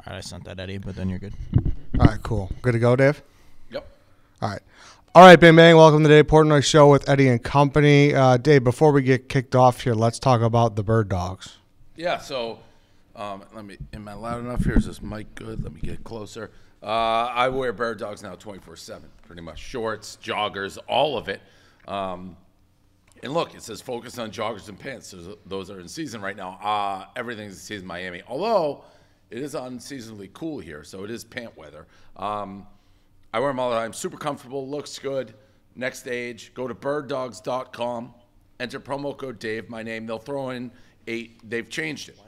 All right, I sent that Eddie, but then you're good. All right, cool. Good to go, Dave. Yep. All right. All right, Bang Bang. Welcome to the Dave Portnoy Show with Eddie and Company. Uh, Dave, before we get kicked off here, let's talk about the Birddogs. Yeah. So, um, let me. Am I loud enough here? Is this mic good? Let me get closer. Uh, I wear Birddogs now 24 seven, pretty much shorts, joggers, all of it. Um, and look, it says focus on joggers and pants. Those- Those are in season right now. Uh, everything's in season Miami. Although it is unseasonably cool here, so it is pant weather. Um, I wear them all the time. Super comfortable, looks good. Next stage, go to birddogs.com, enter promo code Dave, my name. They'll throw in a, they've changed it.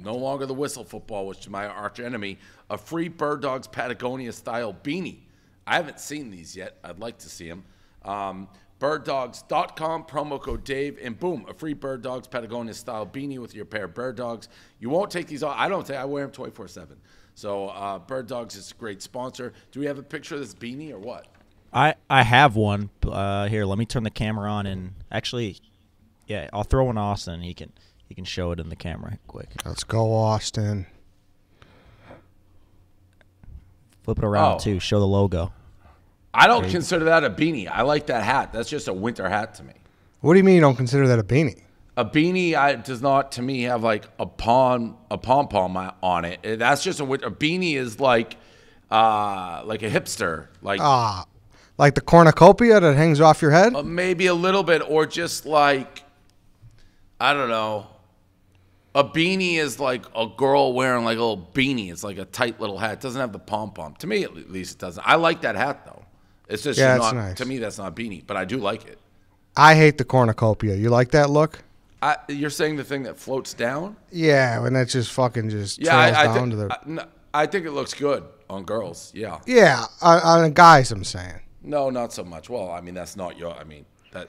No longer the whistle football, which is my arch enemy, a free Birddogs Patagonia style beanie. I haven't seen these yet. I'd like to see them. Um, birddogs.com, promo code Dave, and boom, a free Birddogs Patagonia style beanie with your pair of Birddogs. You won't take these off. I don't take I wear them 24 7. So uh, Birddogs is a great sponsor. Do we have a picture of this beanie or what? I I have one. Uh, here, let me turn the camera on and actually, yeah, I'll throw one Austin. He can he can show it in the camera quick. Let's go, Austin. Flip it around Oh. too. Show the logo. I don't consider that a beanie. I like that hat. That's just a winter hat to me. What do you mean you don't consider that a beanie? A beanie I, does not, to me, have like a pom a pom pom on it. Eh, That's just a win- a beanie is like uh like a hipster, like Ah, like the cornucopia that hangs off your head? uh, maybe a little bit, or just like I don't know. A beanie is like a girl wearing like a little beanie. It's like a tight little hat. It doesn't have the pom pom. To me, at least, it doesn't. I like that hat though. It's just Yeah, it's not nice. to me. That's not beanie, but I do like it. I hate the cornucopia. You like that look? I, you're saying the thing that floats down? Yeah, when that just fucking just Yeah, trails I, I, down think, to the. I, no, I think it looks good on girls. Yeah. yeah, on, on guys, I'm saying. No, not so much. Well, I mean, that's not your. I mean, that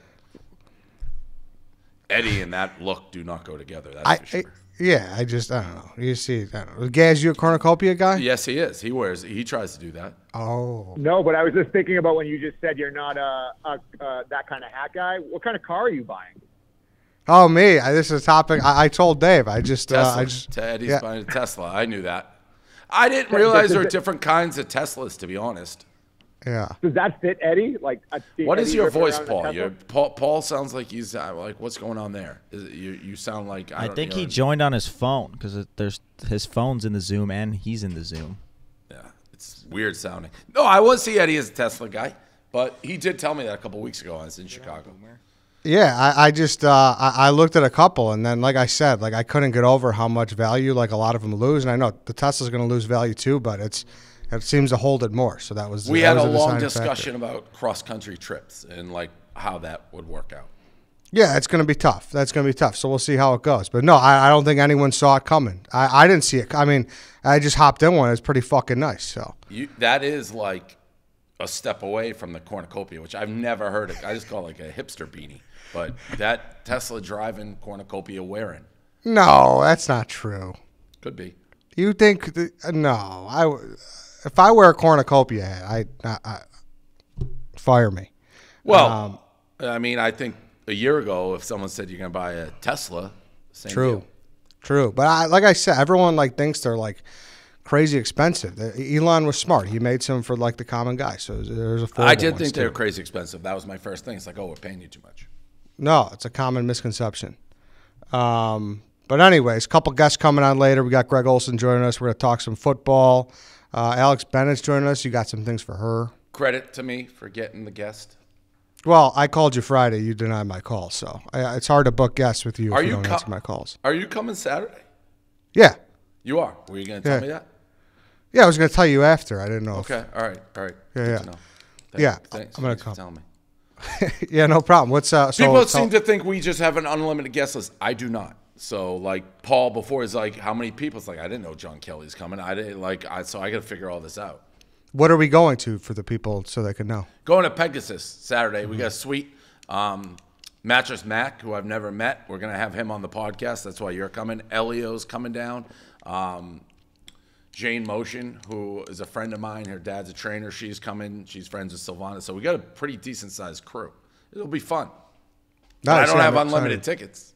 Eddie and that look do not go together. That's I, for sure. I- yeah, I just I don't know. You see, I don't know. Gaz, you a cornucopia guy? yes, he is. He wears. He tries to do that. Oh, No, but I was just thinking about when you just said you're not a, a uh, that kind of hat guy. What kind of car are you buying? oh me. I, this is a topic. I, I told Dave. I just, uh, Tesla. I just. Te- Eddie's yeah. buying a Tesla. I knew that. I didn't realize there were different kinds of Teslas. To be honest. Yeah. Does that fit Eddie? Like, I see What is Eddie your voice, around in a Paul? Your, Paul? Paul sounds like he's uh, like, what's going on there? Is it, you, you sound like I, I think he joined on his phone because there's his phone's in the Zoom and he's in the Zoom. Yeah, it's weird sounding. No, I was see Eddie as a Tesla guy, but he did tell me that a couple weeks ago. I was in Chicago. Yeah, I, I just uh, I, I looked at a couple, and then like I said, like I couldn't get over how much value like a lot of them lose, and I know the Tesla's going to lose value too, but it's it seems to hold it more. So that was We that had a was long deciding factor. discussion about cross country trips and like how that would work out. Yeah, it's going to be tough. That's going to be tough. So we'll see how it goes. But no, I, I don't think anyone saw it coming. I, I didn't see it. I mean, I just hopped in one. It's pretty fucking nice. So You that is like a step away from the cornucopia, which I've never heard of. I just call it like a hipster beanie. But that Tesla driving cornucopia wearing no, that's not true. could be. You think? th- no, I if I wear a cornucopia hat, I, I, I fire me. Well, Um, I mean, I think a year ago, if someone said you're going to buy a Tesla, same True, deal. true. But I, like I said, everyone like thinks they're like crazy expensive. Elon was smart. He made some for like the common guy. So there's a. I did think they were crazy expensive. That was my first thing. It's like, oh, we're paying you too much. No, it's a common misconception. Um, but anyways, a couple guests coming on later. We got Greg Olsen joining us. We're gonna talk some football. Uh, Alex Bennett's joining us. You got some things for her. Credit to me for getting the guest. Well, I called you Friday. You denied my call, so I, it's hard to book guests with you Are if you, you don't answer my calls. Are you coming Saturday? Yeah, You are. Were you going to tell Yeah. me that? yeah. I was gonna tell you after. I didn't know. if- Okay. All right. All right. Yeah, Good yeah. to know. Thank- Yeah, Thanks, I'm gonna come. Tell me. yeah, no problem. What's uh? So, People so- seem to think we just have an unlimited guest list. I do not. So like Paul before is like, how many people? It's like I didn't know John Kelly's coming. I didn't like. I so I got to figure all this out. what are we going to for the people so they can know? Going to Pegasus Saturday. Mm-hmm. We got a sweet um, Mattress Mack, who I've never met. We're gonna have him on the podcast. That's why you're coming. Elio's coming down. Um, Jane Motion, who is a friend of mine. Her dad's a trainer. She's coming. She's friends with Silvana. So we got a pretty decent sized crew. It'll be fun. But I don't yeah, have I'm unlimited excited. tickets.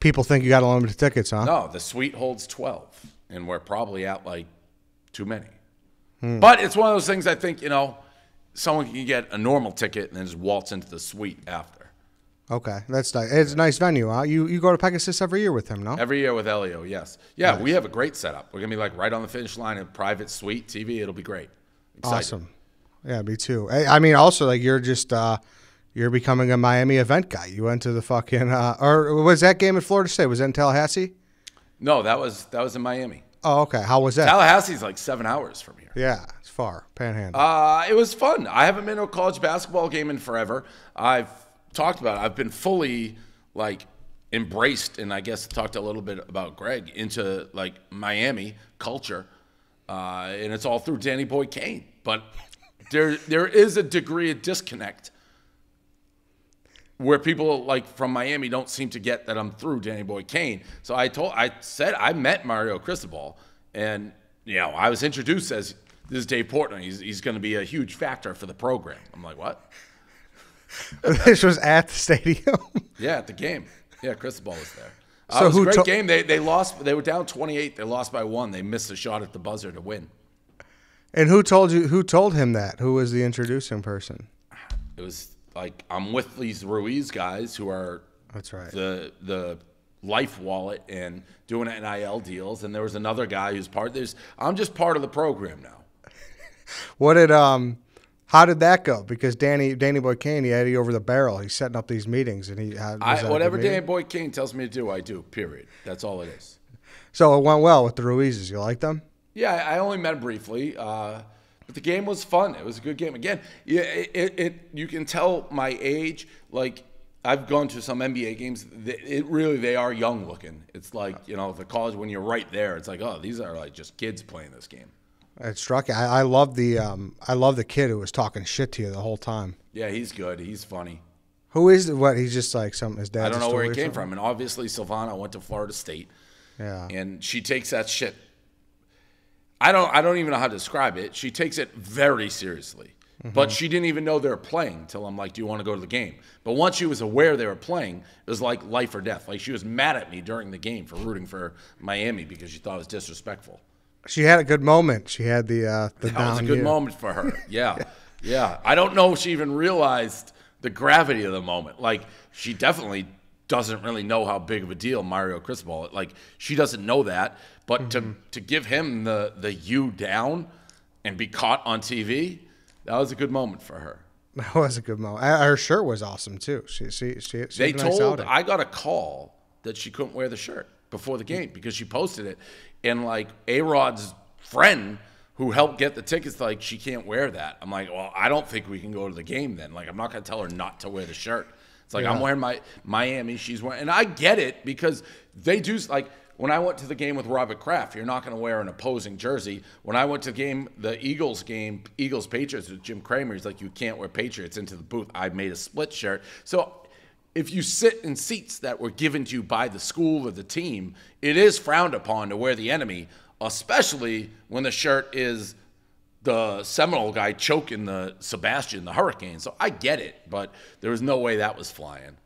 People think you got unlimited tickets, huh? No, the suite holds 12. and we're probably at like too many. But it's one of those things I think you know, someone can get a normal ticket and then just waltz into the suite after. Okay, that's nice. It's a nice venue, huh? You you go to Pegasus every year with him, no? Every year with Elio, yes, yeah, we have a great setup. We're gonna be like right on the finish line, a private suite TV. It'll be great. Excited. Awesome. Yeah, me too. I, I mean, also like you're just uh, you're becoming a Miami event guy. You went to the fucking uh, or was that game at Florida State? Was that in Tallahassee? No, that was that was in Miami. Oh, okay. How was that? Tallahassee's like seven hours from here. yeah, it's far. Panhandle. Uh, it was fun. I haven't been to a college basketball game in forever. I've talked about it. I've been fully like embraced, and I guess talked a little bit about Greg into like Miami culture, uh, and it's all through Danny Boy Kane. But there there is a degree of disconnect where people like from Miami don't seem to get that I'm through Danny Boy Kane. So I told, I said I met Mario Cristobal, and you know I was introduced as this is Dave Portnoy. He's he's going to be a huge factor for the program. I'm like, what? this was at the stadium. Yeah, at the game. Yeah, Cristobal was there. Uh, So it was a great to- game. They they lost. They were down 28. They lost by one. They missed a shot at the buzzer to win. and who told you? Who told him that? Who was the introducing person? It was like I'm with these Ruiz guys who are That's right. the the life wallet and doing NIL deals, and there was another guy who's part. There's I'm just part of the program now. What did um? How did that go? Because Danny Danny Boy Kane, he had you over the barrel. He's setting up these meetings, and he had I, a good whatever? Danny Boy King tells me to do, I do. Period. That's all it is. So it went well with the Ruizes. You like them? Yeah, I I only met briefly, uh, but the game was fun. It was a good game. Again, yeah, it, it, it you can tell my age. Like I've gone to some NBA games. Th- It really they are young looking. It's like you know the college when you're right there. It's like oh these are like just kids playing this game. It struck. I, I love the um. I love the kid who was talking shit to you the whole time. Yeah, he's good. He's funny. Who is what? He's just like some his dad. I don't know where he came from. And obviously, Silvana went to Florida State, Yeah. and she takes that shit. I don't. I don't even know how to describe it. She takes it very seriously. Mm-hmm. But she didn't even know they were playing till I'm like, "Do you want to go to the game?" But once she was aware they were playing, it was like life or death. Like she was mad at me during the game for rooting for Miami because she thought it was disrespectful. She had a good moment. She had the uh the That down was a good year. moment for her. Yeah. yeah. I don't know if she even realized the gravity of the moment. Like, she definitely doesn't really know how big of a deal Mario Cristobal. Like, she doesn't know that. But to mm-hmm. to give him the the you down and be caught on TV, that was a good moment for her. That was a good moment. Her shirt was awesome too. She she she. she They a nice told. I got a call that she couldn't wear the shirt before the game because she posted it, and like A Rod's friend who helped get the tickets, like she can't wear that. I'm like, well, I don't think we can go to the game then. Like, I'm not gonna tell her not to wear the shirt. It's like I'm wearing my Miami, she's wearing, and I get it because they do like. When I went to the game with Robert Kraft, you're not going to wear an opposing jersey. When I went to the game, the Eagles game, Eagles Patriots with Jim Cramer, he's like, you can't wear Patriots into the booth. I made a split shirt. So if you sit in seats that were given to you by the school or the team, it is frowned upon to wear the enemy, especially when the shirt is the Seminole guy choking the Sebastian, the Hurricane. So I get it, but there was no way that was flying.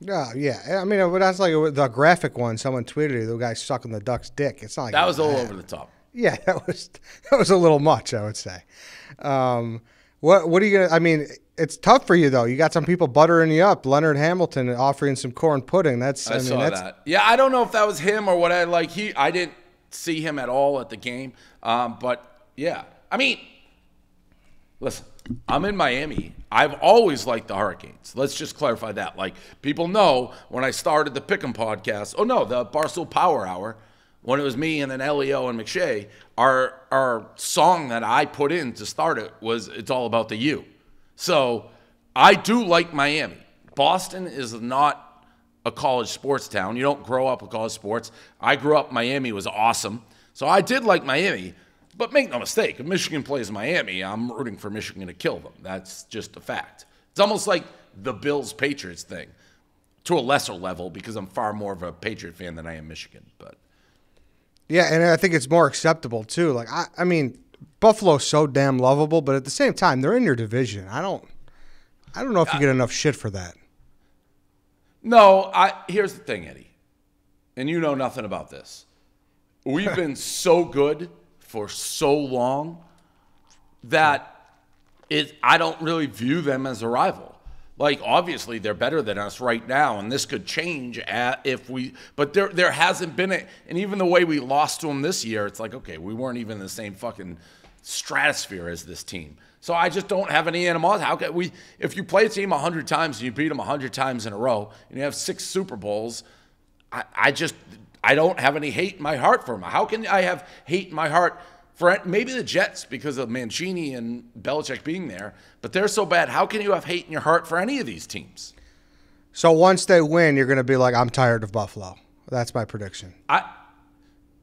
Yeah, yeah. I mean, but that's like the graphic one. Someone tweeted it, the guy sucking the duck's dick. It's not like That was all over the top. Yeah, that was that was a little much, I would say. Um, what what are you gonna? I mean, it's tough for you though. You got some people buttering you up. Leonard Hamilton offering some corn pudding. That's I, I, mean, saw that's that. Yeah, I don't know if that was him or what. I like. He, I didn't see him at all at the game. Um, but yeah, I mean, listen, I'm in Miami. I've always liked the Hurricanes. Let's just clarify that. Like people know when I started the Pick'em podcast. Oh no, the Barstool Power Hour. When it was me and then Leo and McShay, our our song that I put in to start it was "It's All About the You." So I do like Miami. Boston is not a college sports town. You don't grow up with college sports. I grew up, Miami was awesome. So I did like Miami. But make no mistake, if Michigan plays Miami, I'm rooting for Michigan to kill them. That's just a fact. It's almost like the Bills Patriots thing to a lesser level because I'm far more of a Patriot fan than I am Michigan. But yeah, and I think it's more acceptable too. Like I, I mean, Buffalo's so damn lovable, but at the same time, they're in your division. I don't, I don't know if you get uh, enough shit for that. No, I here's the thing, Eddie. And you know nothing about this. we've been so good for so long that it I don't really view them as a rival. Like obviously they're better than us right now, and this could change if we. But there there hasn't been a, and even the way we lost to them this year, it's like okay, we weren't even in the same fucking stratosphere as this team. So I just don't have any animosity. How can we? If you play a team hundred times and you beat them hundred times in a row, and you have six Super Bowls, I, I just I don't have any hate in my heart for them. How can I have hate in my heart? for maybe the Jets because of Mangini and Belichick being there, but they're so bad. How can you have hate in your heart for any of these teams? So once they win, you're going to be like, I'm tired of Buffalo. That's my prediction. I,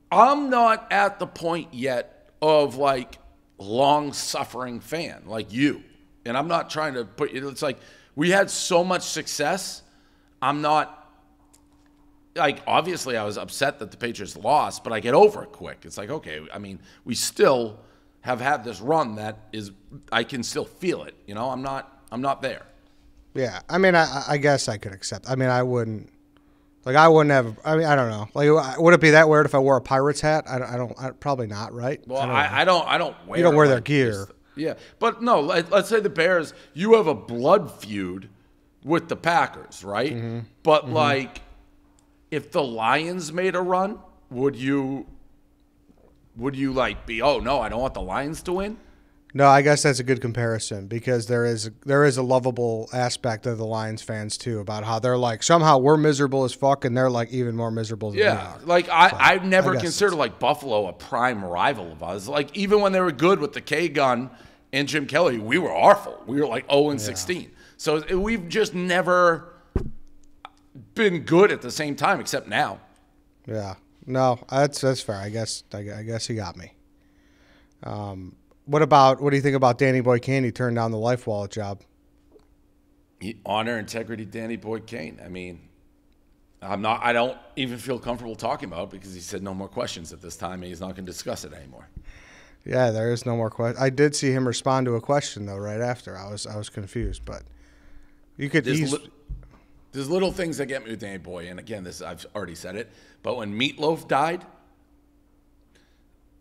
I'm not at the point yet of like long suffering fan like you, and I'm not trying to put you. It's like we had so much success. I'm not like obviously I was upset that the Patriots lost, but I get over it quick. It's like okay, I mean, we still have had this run that is I can still feel it. You know, I'm not I'm not there. Yeah, I mean, I, I guess I could accept. I mean, I wouldn't. Like I wouldn't have. I mean, I don't know. Like, would it be that weird if I wore a Pirates hat? I don't. I don't I, probably not. Right? Well, I don't. I, I don't, I don't wear. you don't wear like their gear. this. Yeah, but no. Let, us say the Bears. You have a blood feud with the Packers, right? Mm-hmm. But like, if the Lions made a run, would you? Would you like be? Oh no, I don't want the Lions to win. No, I guess that's a good comparison because there is there is a lovable aspect of the Lions fans too about how they're like somehow we're miserable as fuck and they're like even more miserable than Yeah, we are. like I, I've never guess considered like Buffalo a prime rival of us. Like even when they were good with the K gun and Jim Kelly, we were awful. We were like 0 and 16. So we've just never been good at the same time, except now. Yeah. No, that's that's fair. I guess I, I guess he got me. Um, what about what do you think about Danny Boy Candy turned down the life wallet job? He- Honor, integrity, Danny Boy Kane. I mean, I'm not. I don't even feel comfortable talking about it because he said no more questions at this time, and he's not going to discuss it anymore. Yeah, there is no more question. I did see him respond to a question though right after. I was I was confused, but you could. There's, He's, li- there's little things that get me with Danny Boy, and again, this I've already said it. But when Meatloaf died,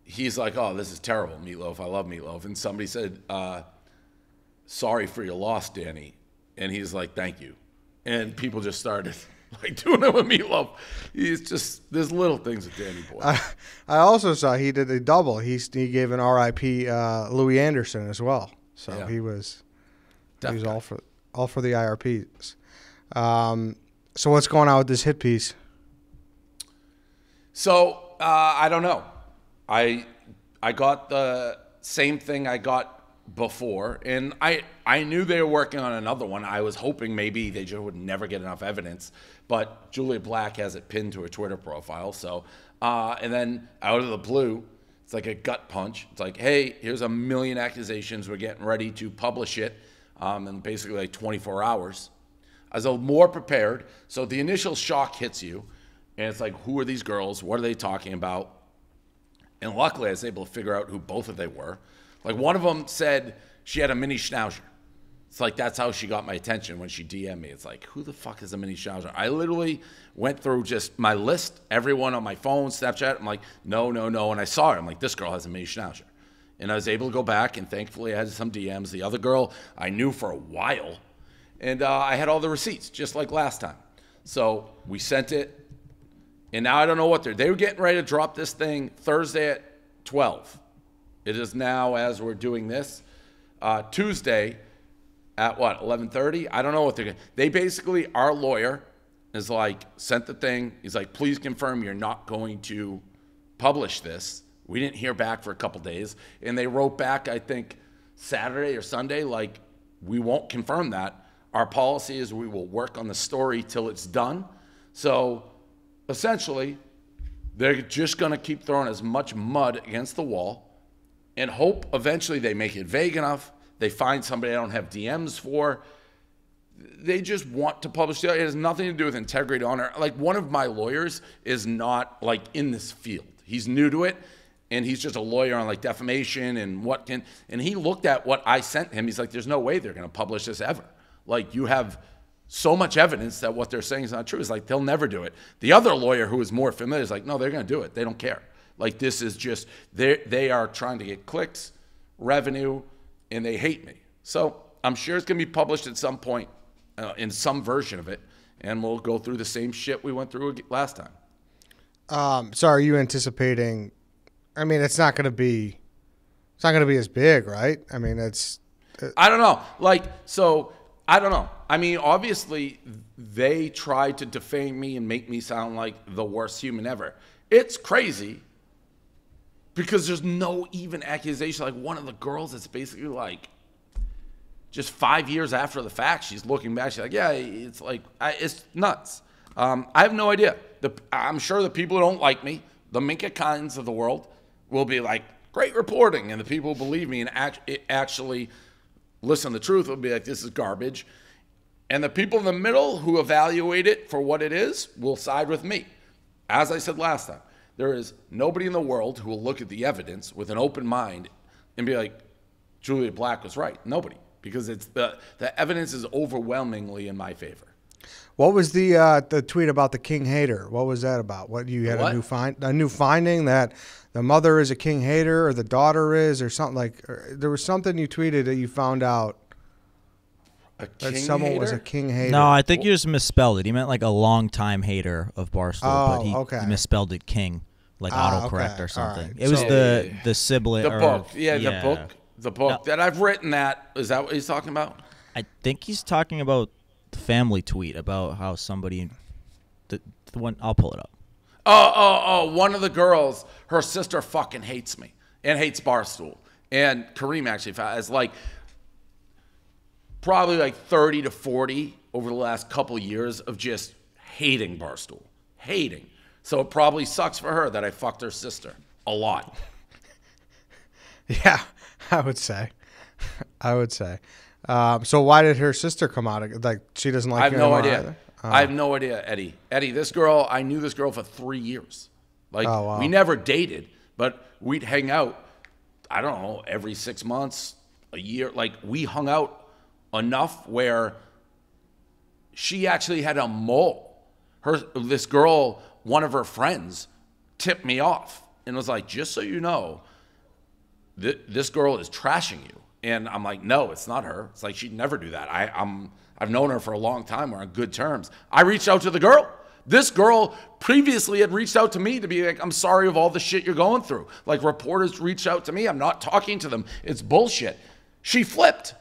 he's like, "Oh, this is terrible, Meatloaf. I love Meatloaf." And somebody said, uh, "Sorry for your loss, Danny," and he's like, "Thank you." And people just started like doing it with Meatloaf. He's just there's little things with Danny Boy. I, I also saw he did a double. He he gave an R.I.P. Uh, Louie Anderson as well. So Yeah. he was he was guy. all for all for the IRPs. Um, so what's going on with this hit piece? So uh, I don't know. I I got the same thing I got before, and I I knew they were working on another one. I was hoping maybe they just would never get enough evidence, but Julia Black has it pinned to her Twitter profile. So uh, and then out of the blue, it's like a gut punch. It's like, hey, here's a million accusations. We're getting ready to publish it um, in basically like 24 hours. I was a more prepared. So the initial shock hits you, and it's like, who are these girls? What are they talking about? And luckily, I was able to figure out who both of they were. Like one of them said she had a mini schnauzer. It's like that's how she got my attention when she DM'd me. It's like, who the fuck is a mini schnauzer? I literally went through just my list, everyone on my phone, Snapchat. I'm like, no, no, no. And I saw her. I'm like, this girl has a mini schnauzer. And I was able to go back, and thankfully, I had some DMs. The other girl I knew for a while, and uh, I had all the receipts, just like last time. So we sent it, and now I don't know what they're. They were getting ready to drop this thing Thursday at 12. It is now, as we're doing this, uh, Tuesday at what 11:30. I don't know what they're. Gonna, they basically, our lawyer is like sent the thing. He's like, please confirm you're not going to publish this. We didn't hear back for a couple days, and they wrote back. I think Saturday or Sunday, like we won't confirm that. Our policy is we will work on the story till it's done. So essentially, they're just going to keep throwing as much mud against the wall and hope eventually they make it vague enough. They find somebody I don't have DMs for. They just want to publish it. It has nothing to do with integrity, honor. Like one of my lawyers is not like in this field. He's new to it, and he's just a lawyer on like defamation and what can. And he looked at what I sent him. He's like, "There's no way they're going to publish this ever. Like you have so much evidence that what they're saying is not true. It's like they'll never do it. The other lawyer who is more familiar is like, no, they're going to do it. They don't care. Like this is just they they are trying to get clicks, revenue, and they hate me. So I'm sure it's gonna be published at some point uh, in some version of it, and we'll go through the same shit we went through last time. Um, so are you anticipating? I mean, it's not going to be. It's not going to be as big, right? I mean, it's. I don't know. Like, so I don't know. I mean, obviously, they tried to defame me and make me sound like the worst human ever. It's crazy because there's no even accusation. Like, one of the girls, it's basically like just five years after the fact, she's looking back. She's like, yeah, it's like, I, it's nuts. Um, I have no idea. The, I'm sure the people who don't like me, the Minka kinds of the world, will be like, great reporting. And the people who believe me and act, actually listen the truth will be like, this is garbage. And the people in the middle who evaluate it for what it is will side with me. As I said last time, there is nobody in the world who will look at the evidence with an open mind and be like, Julia Black was right. Nobody, because it's the the evidence is overwhelmingly in my favor. What was the uh, the tweet about the king hater? What was that about? What you had What? a new find a new finding that the mother is a king hater or the daughter is or something like. Or there was something you tweeted that you found out A that king someone was a king hater. No, I think you just misspelled it. He meant like a long-time hater of Barstool, Oh, but he, okay. he misspelled it King, like Ah, autocorrect okay. or something. Alright. It was the the sibling. the or- book. Yeah, the book. The book No. that I've written. That is that what he's talking about? I think he's talking about the family tweet about how somebody, the, the one I'll pull it up. Oh, oh, oh! One of the girls, her sister fucking hates me and hates Barstool. And Kareem actually found it's like probably like thirty to forty over the last couple years of just hating Barstool, hating. So it probably sucks for her that I fucked her sister a lot. Yeah, I would say. I would say. Um, so why did her sister come out? Like she doesn't like I have you no idea. I have no idea, Eddie. Eddie, this girl, I knew this girl for three years. Like Oh, wow. we never dated, but we'd hang out. I don't know every six months, a year. Like we hung out enough where she actually had a mole. Her this girl, one of her friends, tipped me off and was like, "Just so you know, th- this girl is trashing you. And I'm like, no, it's not her. It's like she'd never do that. I, I'm I've known her for a long time. We're on good terms. I reached out to the girl. This girl previously had reached out to me to be like, I'm sorry of all the shit you're going through. Like reporters reached out to me. I'm not talking to them. It's bullshit. She flipped.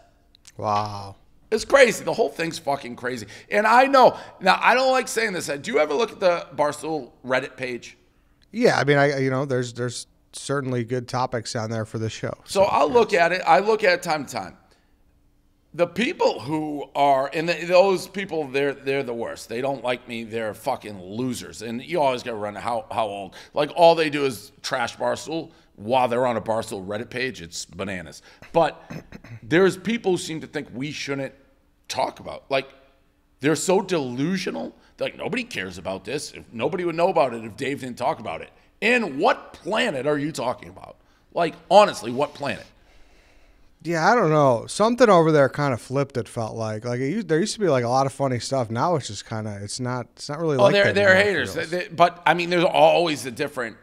Wow. It's crazy. The whole thing's fucking crazy. And I know. Now, I don't like saying this. Do you ever look at the Barstool Reddit page? Yeah, I mean, I you know, there's there's certainly good topics on there for the show. So I'll look at it. I look at it time to time. The people who are, and the, those people, they're they're the worst. They don't like me. They're fucking losers. And you always got to run how how old. Like all they do is trash Barstool while they're on a Barstool Reddit page. It's bananas. But there's people who seem to think we shouldn't talk about. Like they're so delusional. They're like nobody cares about this. If nobody would know about it if Dave didn't talk about it. And what planet are you talking about? Like honestly, what planet? Yeah, I don't know. Something over there kind of flipped. It felt like like it used, there used to be like a lot of funny stuff. Now it's just kind of it's not it's not really. Oh, like they're they're haters. They- they- but I mean, there's always a different.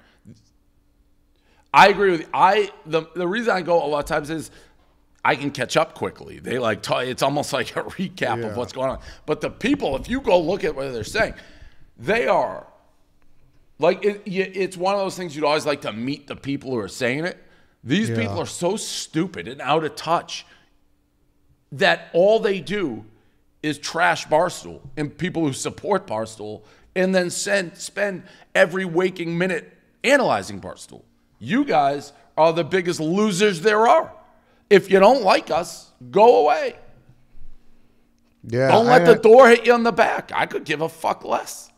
I agree with you. I the the reason I go a lot of times is I can catch up quickly. They like t- it's almost like a recap Yeah. of what's going on. But the people, if you go look at what they're saying, they are like it, it's one of those things you'd always like to meet the people who are saying it. These Yeah. people are so stupid and out of touch that all they do is trash Barstool and people who support Barstool and then send, spend every waking minute analyzing Barstool. You guys are the biggest losers there are. If you don't like us, go away. yeah. Don't let I- the uh, door hit you on the back. I could give a fuck less.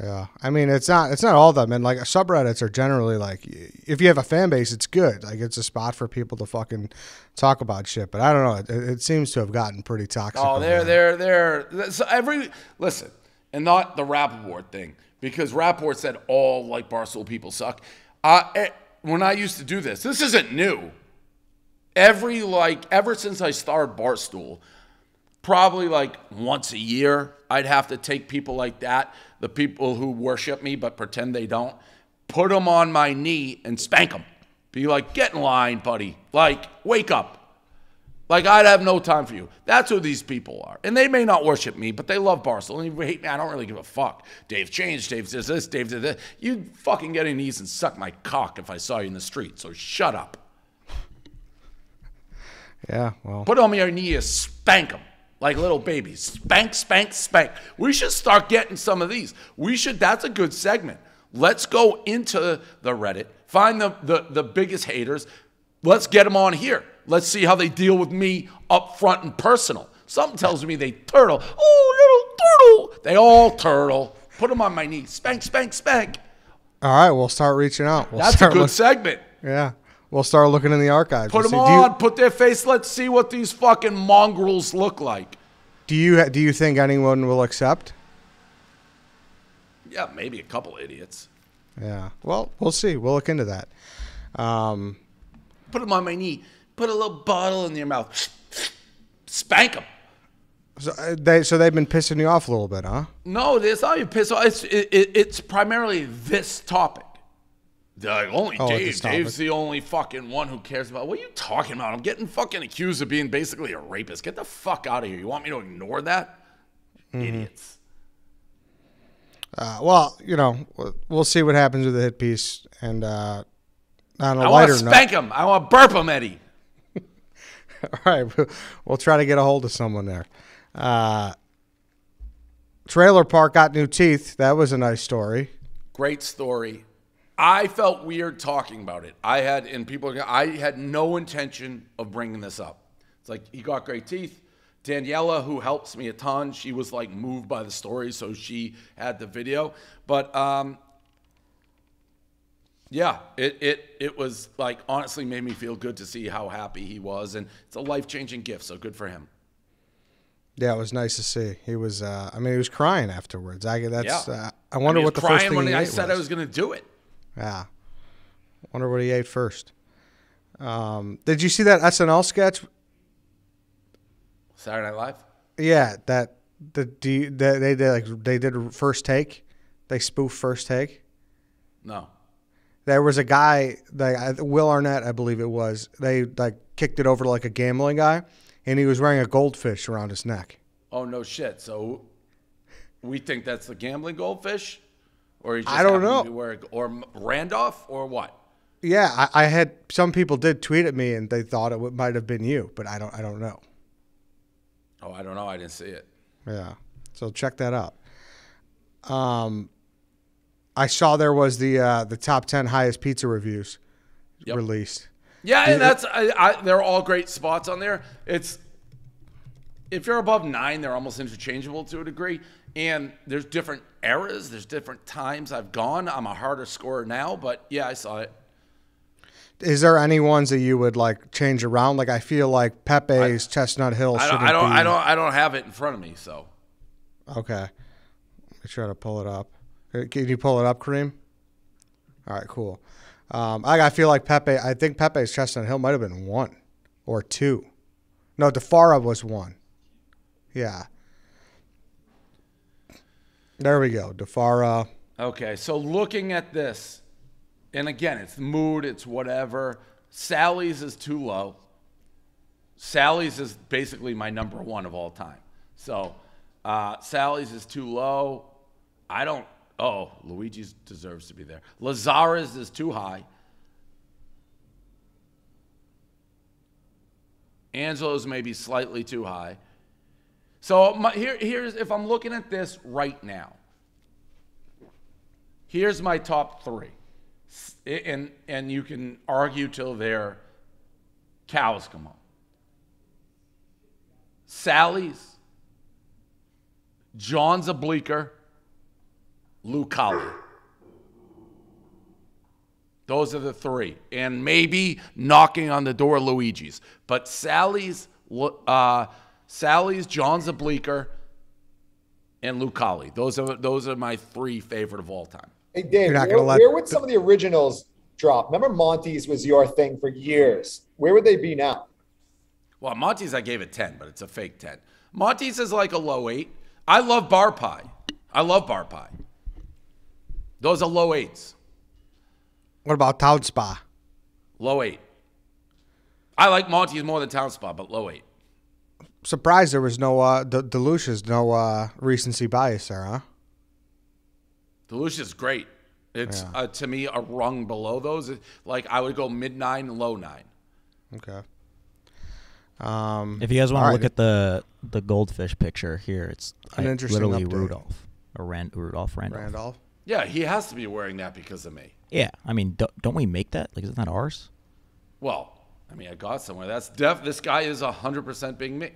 Yeah, I mean it's not it's not all of them, and like subreddits are generally like if you have a fan base, it's good. Like it's a spot for people to fucking talk about shit. But I don't know, it, it seems to have gotten pretty toxic. Oh, they're they're they're so every listen, and not the Rapaport thing because Rapaport said all like Barstool people suck. Uh, eh, when I used to do this, this isn't new. Every like ever since I started Barstool, probably like once a year, I'd have to take people like that, the people who worship me but pretend they don't, put them on my knee and spank them. Be like, get in line, buddy. Like, wake up. Like I'd have no time for you. That's who these people are. And they may not worship me, but they love Barcelona. You hate me. I don't really give a fuck. Dave changed. Dave does this. Dave did this. You'd fucking get in knees and suck my cock if I saw you in the street. So shut up. Yeah, well, Put them on your knee and spank them like little babies. Spank, spank, spank. We should start getting some of these. We should. That's a good segment. Let's go into the Reddit, find the, the, the biggest haters. Let's get them on here. Let's see how they deal with me up front and personal. Something tells me they turtle. Oh, little turtle. They all turtle. Put them on my knee. Spank, spank, spank. all right, we'll start reaching out. We'll That's a good segment. yeah, we'll start looking in the archives. Put them see. Do you- on. Put their face. Let's see what these fucking mongrels look like. Do you do you think anyone will accept? Yeah, maybe a couple idiots. Yeah. Well, we'll see. We'll look into that. Um, Put them on my knee. Put a little bottle in your mouth. Spank them. so uh, they so they've been pissing you off a little bit, huh? No, it's not you piss off. It's it, it's primarily this topic. They're like, only Oh, Dave. Dave's the only fucking one who cares about. What are you talking about? I'm getting fucking accused of being basically a rapist. Get the fuck out of here. You want me to ignore that? Mm-hmm. Idiots. Uh, well, you know, we'll- see what happens with the hit piece. And uh, on a I want lighter to note, spank him. I want to burp him, Eddie. all right, we'll- we'll try to get a hold of someone there. Uh, trailer park got new teeth. That was a nice story. Great story. I felt weird talking about it. I had, and people, I had no intention of bringing this up. It's like he got great teeth. Daniela, who helps me a ton, she was like moved by the story, so she had the video. But um, yeah, it it it was like honestly made me feel good to see how happy he was, and it's a life changing gift. So good for him. Yeah, it was nice to see. He was. Uh, I mean, he was crying afterwards. I that's. Yeah. Uh, I wonder he what the first thing when he I said was. I was going to do it. Yeah. Wonder what he ate first. Um, did you see that SNL sketch? Saturday Night Live. Yeah, that the do you, that they did like they did first take. They spoof first take. No. There was a guy, like Will Arnett, I believe it was. They like kicked it over to like a gambling guy, and he was wearing a goldfish around his neck. Oh no shit! So we think that's the gambling goldfish, or I don't know. or Randolph, or what? Yeah, I, I had some people did tweet at me, and they thought it might have been you, but I don't. I don't know. Oh, I don't know. I didn't see it. Yeah. So check that out. Um, I saw there was the uh, the top ten highest pizza reviews Yep. released. Yeah, and that's I, I, they're all great spots on there. It's if you're above nine, they're almost interchangeable to a degree. And there's different eras, there's different times I've gone. I'm a harder scorer now, but yeah, I saw it. Is there any ones that you would like change around? Like I feel like Pepe's Chestnut Hill I don't, I don't, be. I don't, I don't have it in front of me. So Okay. Let me try to pull it up. Uh, Can you pull it up, Kareem? All right, cool. Um, I, I feel like Pepe. I think Pepe's Chestnut Hill might have been one or two. No, Di Fara was one. Yeah. There we go. Di Fara. Okay, so looking at this, and again, it's mood, it's whatever. Sally's is too low. Sally's is basically my number one of all time. So uh, Sally's is too low. I don't. Oh, Luigi's deserves to be there. Lazara's is too high. Angelo's maybe slightly too high. So my, here, here's if I'm looking at this right now. Here's my top three, and and you can argue till their cows come home. Sally's, John's a Bleecker, Lucali. Those are the three, and maybe knocking on the door Luigi's. But Sally's, uh, Sally's, John's a Bleecker, and Lucali. Those are those are my three favorite of all time. Hey, Dave, You're not where, gonna let- where would some of the originals drop? Remember Monty's was your thing for years. Where would they be now? Well, Monty's I gave it 10, but it's a fake 10. Monty's is like a low 8. I love bar pie. I love bar pie. Those are low 8s. What about Town Spa? Low eight. I like Monty's more than Town Spa, but low eight. Surprised there was no uh, De- Delucia's no uh, recency bias there, huh? Delucia is great. It's Yeah. uh, to me a rung below those. Like I would go mid nine, low nine. Okay. Um, If you guys want All to right. look at the the goldfish picture here, it's An I- interesting literally update. Rudolph or Rand, Rudolph Randolph. Randolph. Yeah, he has to be wearing that because of me. Yeah, I mean, don't, don't we make that? Like, isn't that ours? Well, I mean, I got somewhere. That's def. This guy is hundred percent being me.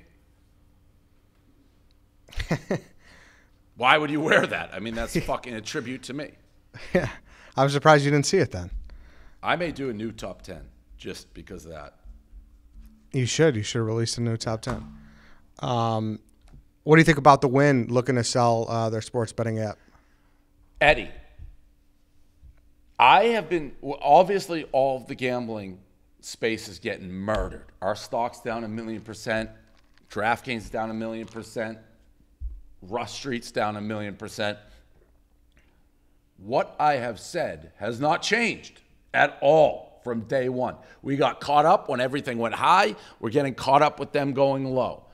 Why would you wear that? I mean, that's fucking a tribute to me. Yeah. I'm surprised you didn't see it then. I may do a new top ten just because of that. You should. You should release a new top ten. Um, what do you think about the Wynn looking to sell uh, their sports betting app? Eddie, I have been obviously all of the gambling space is getting murdered. Our stock's down a million percent. DraftKings down a million percent. Rush Street's down a million percent. What I have said has not changed at all from day one. We got caught up when everything went high. We're getting caught up with them going low.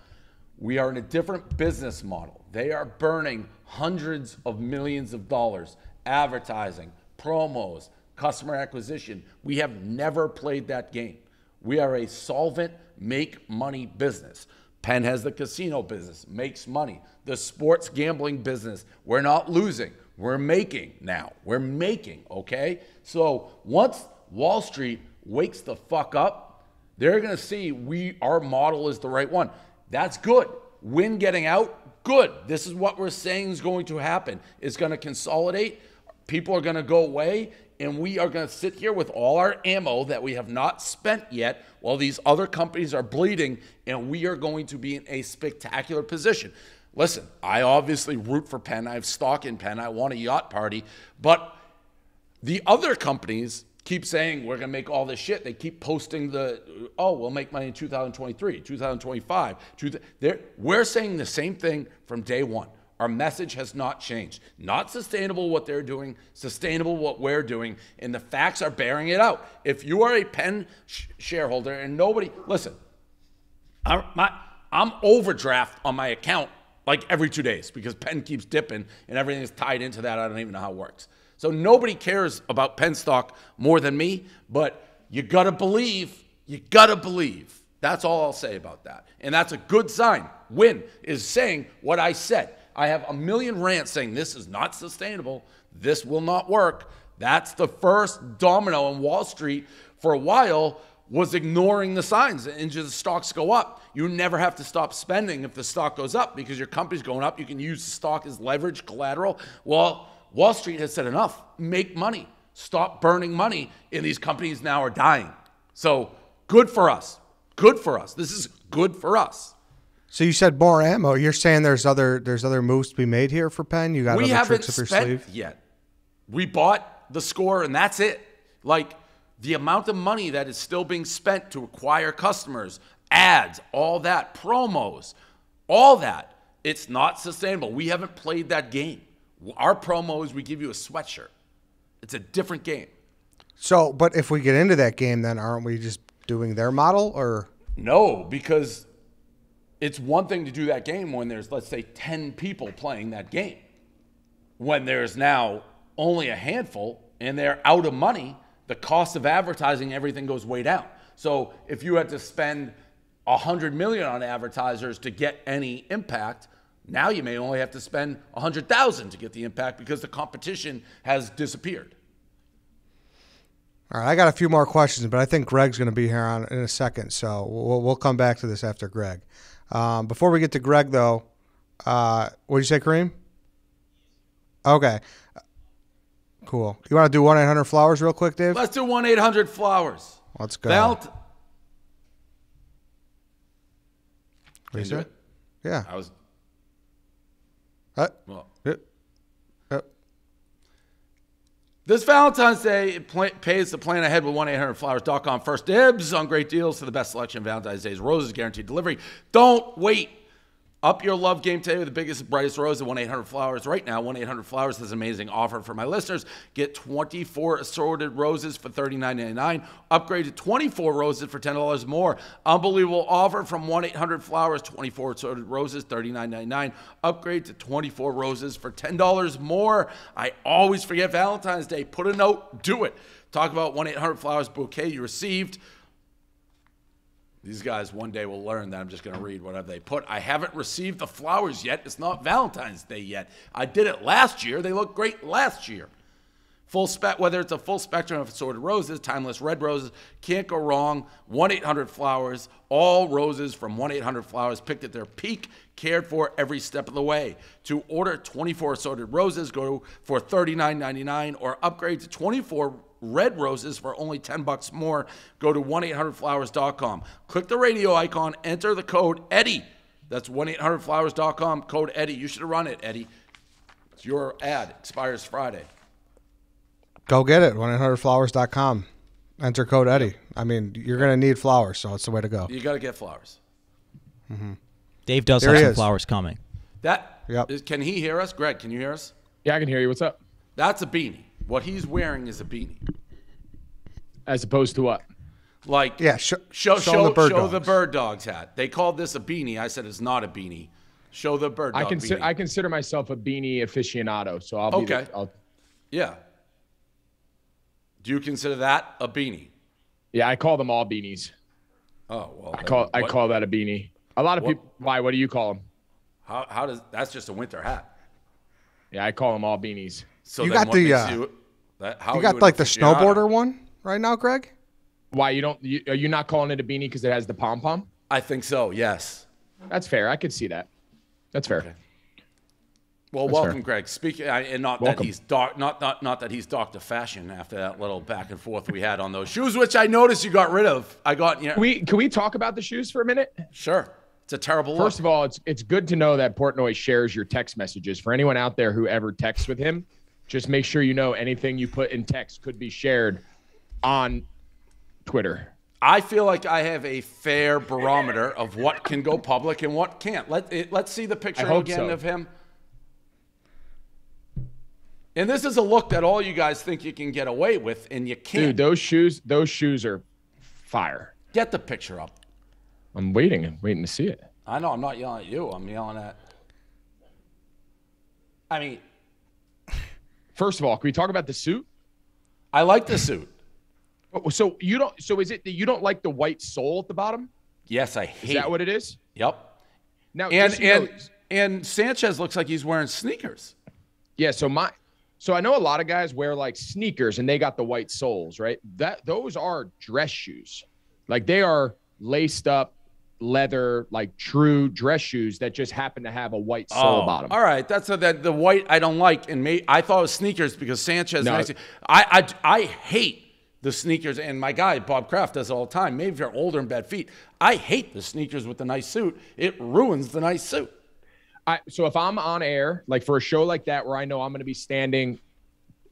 We are in a different business model. They are burning hundreds of millions of dollars advertising, promos, customer acquisition. We have never played that game. We are a solvent, make money business. Penn has the casino business, makes money. The sports gambling business, we're not losing. We're making now. We're making, okay? So once Wall Street wakes the fuck up, they're to see we our model is the right one. That's good. Wynn getting out, good. This is what we're saying is going to happen. It's to consolidate. People are to go away, and we are going to sit here with all our ammo that we have not spent yet while these other companies are bleeding, and we are going to be in a spectacular position. Listen, I obviously root for Penn. I have stock in Penn. I want a yacht party, but the other companies keep saying we're going to make all this shit. They keep posting the oh, we'll make money in 2023, 2025. two th- We're saying the same thing from day one. Our message has not changed. Not sustainable what they're doing, sustainable what we're doing, and the facts are bearing it out. If you are a Penn sh- shareholder and nobody, listen, I, my, I'm overdraft on my account like every two days because Penn keeps dipping and everything is tied into that. I don't even know how it works. So nobody cares about Penn stock more than me, but you gotta believe, you gotta believe. That's all I'll say about that. And that's a good sign. Wynn is saying what I said. I have a million rants saying this is not sustainable, this will not work. That's the first domino in Wall Street for a while was ignoring the signs and just stocks go up. You never have to stop spending if the stock goes up because your company's going up. You can use the stock as leverage, collateral. Well, Wall Street has said enough. Make money. Stop burning money. And these companies now are dying. So good for us. Good for us. This is good for us. So you said more ammo. You're saying there's other there's other moves to be made here for Penn. You got we other haven't tricks up your spent sleeve. yet. We bought the score, and that's it. Like the amount of money that is still being spent to acquire customers, ads, all that, promos, all that. It's not sustainable. We haven't played that game. Our promos, we give you a sweatshirt. It's a different game. So, but if we get into that game, then aren't we just doing their model or? No, because it's one thing to do that game when there's, let's say, 10 people playing that game. When there's now only a handful and they're out of money, the cost of advertising, everything goes way down. So if you had to spend 100 million on advertisers to get any impact, now you may only have to spend 100,000 to get the impact because the competition has disappeared. All right, I got a few more questions, but I think Greg's going to be here on in a second, so we'll we'll come back to this after Greg. Um, before we get to Greg, though, uh, what do you say, Kareem? Okay, cool. You want to do one eight hundred flowers real quick, Dave? Let's do 1 800 Flowers. Let's go. Valent- What do you Can you say? do Yeah. I was, Uh, well, uh, This Valentine's Day, it pla pays to plan ahead with 1-800-Flowers.com. First dibs on great deals to the best selection of Valentine's Day's roses, guaranteed delivery. Don't wait. Up your love game today with the biggest, brightest rose at 1 800 Flowers. Right now, 1 800 Flowers has an amazing offer for my listeners. Get 24 assorted roses for $39.99. Upgrade to 24 roses for $10 more. Unbelievable offer from 1 800 Flowers 24 assorted roses, $39.99. Upgrade to 24 roses for $10 more. I always forget Valentine's Day. Put a note, do it. Talk about 1 800 Flowers bouquet you received. These guys one day will learn that I'm just going to read whatever they put. I haven't received the flowers yet. It's not Valentine's Day yet. I did it last year. They looked great last year. Full spec, whether it's a full spectrum of assorted roses, timeless red roses, can't go wrong. 1 800 Flowers, all roses from 1 800 Flowers picked at their peak, cared for every step of the way. To order 24 assorted roses, go for $39.99 or upgrade to 24 red roses for only 10 bucks more. Go to 1-800-Flowers.com. Click the radio icon, enter the code Eddie. That's 1-800-Flowers.com, code Eddie. You should have run it, Eddie. It's your ad. Expires Friday. Go get it. 1-800-Flowers.com. Enter code Eddie. I mean, you're going to need flowers, so it's the way to go. You got to get flowers. Mm-hmm. Dave does There have some is. flowers coming. That Yep. is- can he hear us? Greg, can you hear us? Yeah, I can hear you. What's up? That's a beanie. What he's wearing is a beanie. As opposed to what? Like Yeah, sh- show show show, the bird show the dogs. bird dog's hat. They called this a beanie. I said it's not a beanie. Show the bird I dog consider beanie. I consider myself a beanie aficionado, so I'll be. Okay. The, I'll, Yeah. Do you consider that a beanie? yeah, I call them all beanies. Oh well. I call I call that a beanie. A lot of What- people. Why? What do you call them? How, how does that's just a winter hat? Yeah, I call them all beanies. So You got the, uh, you, that, how You got an like the aficionado? snowboarder one right now, Greg? Why you don't? You, are you not calling it a beanie because it has the pom pom? I think so. Yes. That's fair. I could see that. That's fair. Well, That's welcome, fair. Greg. Speaking, I- and not that he's doc, not not not that he's Doctor Fashion after that little back and forth we had on those shoes, which I noticed you got rid of. I got yeah, Can we can we talk about the shoes for a minute? sure. It's a terrible First look. of all, it's it's good to know that Portnoy shares your text messages. For anyone out there who ever texts with him, just make sure you know anything you put in text could be shared on Twitter. I feel like I have a fair barometer of what can go public and what can't. Let it, let's see the picture again so. of him. And this is a look that all you guys think you can get away with, and you can't. Dude, those shoes, those shoes are fire. Get the picture up. I'm waiting and waiting to see it. I know I'm not yelling at you. I'm yelling at. I mean, First of all, can we talk about the suit? I like the suit. Oh, So you don't. So is it that you don't like the white sole at the bottom? Yes, I Is hate. that it. what it is? Yep. Now, And so you know- and and Sanchez looks like he's wearing sneakers. yeah. So my, so I know a lot of guys wear like sneakers and they got the white soles, right? That those are dress shoes, like they are laced up leather, like true dress shoes that just happen to have a white sole oh, bottom. Oh, All right, that's a, that the white I don't like, and me I thought it was sneakers because Sanchez. No. I, I I hate the sneakers, and my guy Bob Kraft does it all the time. Maybe if you're older and bad feet, I hate the sneakers with the nice suit. It ruins the nice suit. I, so if I'm on air, like for a show like that where I know I'm going to be standing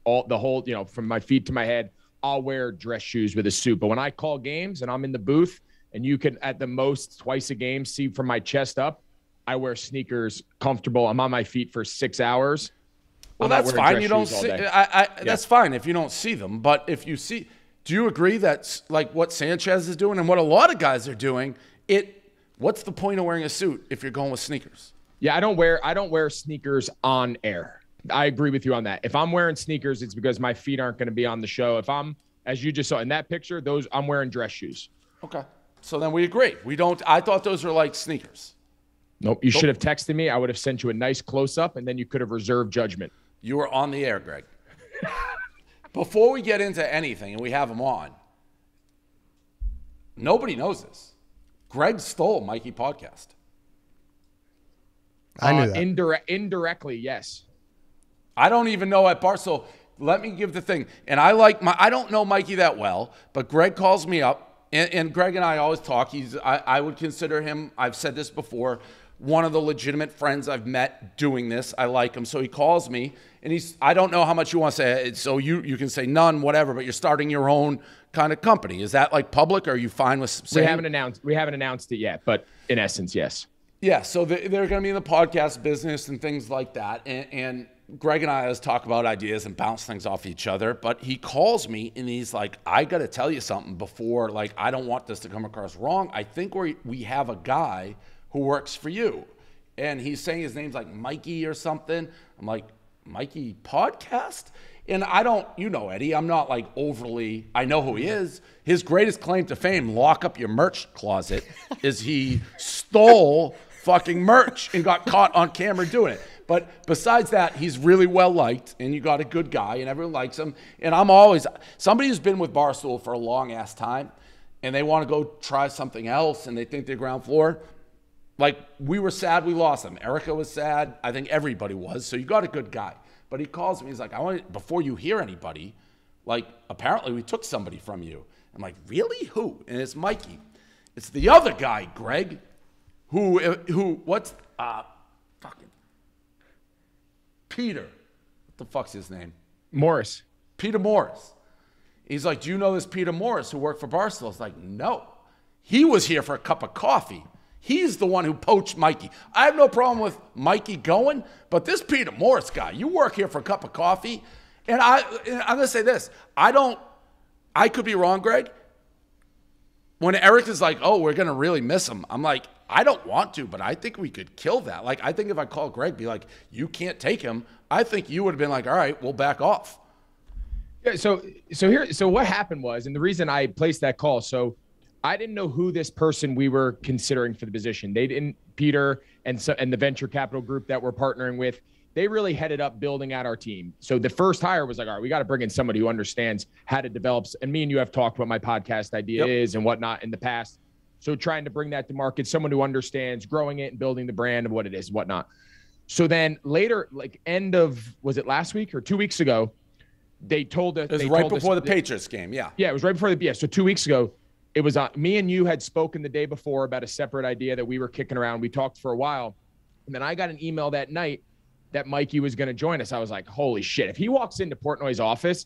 all the whole, you know, from my feet to my head, I'll wear dress shoes with a suit. But when I call games and I'm in the booth and you can at the most twice a game see from my chest up, I wear sneakers comfortable. I'm on my feet for six hours. Well, I'm that's fine. You don't see. I, I, That's fine if you don't see them. But if you see, do you agree that's like what Sanchez is doing and what a lot of guys are doing? It. What's the point of wearing a suit if you're going with sneakers? Yeah, I don't wear I don't wear sneakers on air. I agree with you on that. If I'm wearing sneakers, it's because my feet aren't going to be on the show. If I'm as you just saw in that picture, those I'm wearing dress shoes. Okay. So then we agree. We don't. I thought those were like sneakers. Nope. You should have texted me. I would have sent you a nice close up, and then you could have reserved judgment. You were on the air, Greg. Before we get into anything, and we have them on, nobody knows this. Greg stole Mikey podcast. I knew Uh, that. Indirect, indirectly, yes. I don't even know at Bar. So let me give the thing. And I like my. I don't know Mikey that well, but Greg calls me up, and, and Greg and I always talk. He's. I, I would consider him. I've said this before. One of the legitimate friends I've met doing this. I like him, so he calls me, and he's. I don't know how much you want to say. Uh, so you you can say none, whatever. But you're starting your own kind of company. Is that like public? Or are you fine with saying? We haven't announced we haven't announced it yet, but in essence, yes. Yeah, so they- they're going to be in the podcast business and things like that. And, and Greg and I always talk about ideas and bounce things off each other. But he calls me and he's like, I got to tell you something before, like, I don't want this to come across wrong. I think we we have a guy who works for you. And he's saying his name's like Mikey or something. I'm like, Mikey Podcast? And I don't, you know, Eddie, I'm not like overly, I know who he is. His greatest claim to fame, lock up your merch closet, is he stole fucking merch and got caught on camera doing it. But besides that, he's really well liked, and you got a good guy, and everyone likes him. And I'm always somebody who's been with Barstool for a long ass time, and they want to go try something else, and they think they're ground floor. Like we were sad we lost him. Erica was sad. I think everybody was. So you got a good guy. But he calls me. He's like, I want before you hear anybody. Like apparently we took somebody from you. I'm like, really? Who? And it's Mikey. It's the other guy, Greg, who who what's uh Peter. What the fuck's his name? Morris. Peter Morris. He's like, Do you know this Peter Morris who worked for Barstool? It's like, No. He was here for a cup of coffee. He's the one who poached Mikey. I have no problem with Mikey going, but this Peter Morris guy, you work here for a cup of coffee. And I, and I'm going to say this I don't, I could be wrong, Greg. When Eric is like, oh, we're going to really miss him, I'm like, I don't want to, but I think we could kill that. Like, I think if I call Greg, be like, you can't take him, I think you would have been like, all right, we'll back off. Yeah, so so here so what happened was, and the reason I placed that call, so I didn't know who this person we were considering for the position. They didn't Peter and so and the venture capital group that we're partnering with. They really headed up building out our team. So the first hire was like, all right, we got to bring in somebody who understands how to develop. And me and you have talked what my podcast idea Yep. is and whatnot in the past. So trying to bring that to market, someone who understands growing it and building the brand of what it is, whatnot. So then later, like end of was it last week or two weeks ago, they told us It was they right told us- before the Patriots game. Yeah. yeah, it was right before the yeah. So two weeks ago, it was uh, me and you had spoken the day before about a separate idea that we were kicking around. We talked for a while, and then I got an email that night that Mikey was going to join us. I was like, holy shit! If he walks into Portnoy's office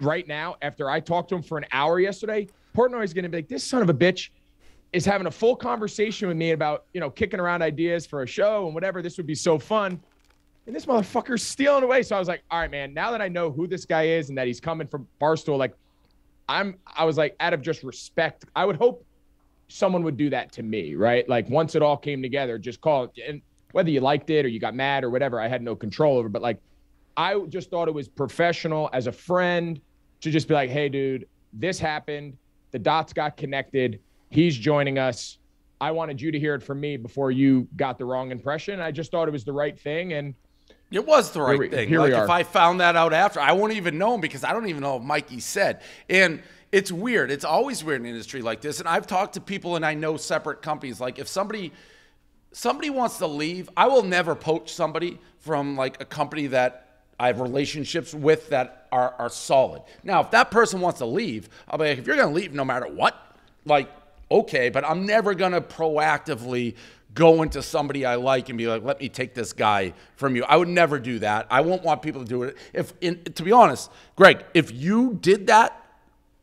right now after I talked to him for an hour yesterday, Portnoy's going to be like, this son of a bitch is having a full conversation with me about you know kicking around ideas for a show and whatever. This would be so fun. And this motherfucker's stealing away. So I was like, all right, man, now that I know who this guy is and that he's coming from Barstool, like, I'm, I was like, out of just respect, I would hope someone would do that to me, right? Like, once it all came together, just call it. And whether you liked it or you got mad or whatever, I had no control over. But like, I just thought it was professional as a friend to just be like, hey, dude, this happened. The dots got connected. He's joining us. I wanted you to hear it from me before you got the wrong impression. I just thought it was the right thing. And It was the right we- thing. here like we if. I found that out after, I won't even know him because I don't even know if Mikey said. And it's weird. It's always weird in an industry like this. And I've talked to people and I know separate companies. Like if somebody somebody wants to leave, I will never poach somebody from like a company that I have relationships with that are, are solid. Now, if that person wants to leave, I'll be like, if you're going to leave no matter what, like, okay, but I'm never going to proactively go into somebody I like and be like, let me take this guy from you. I would never do that. I won't want people to do it. If, in, to be honest, Greg, if you did that,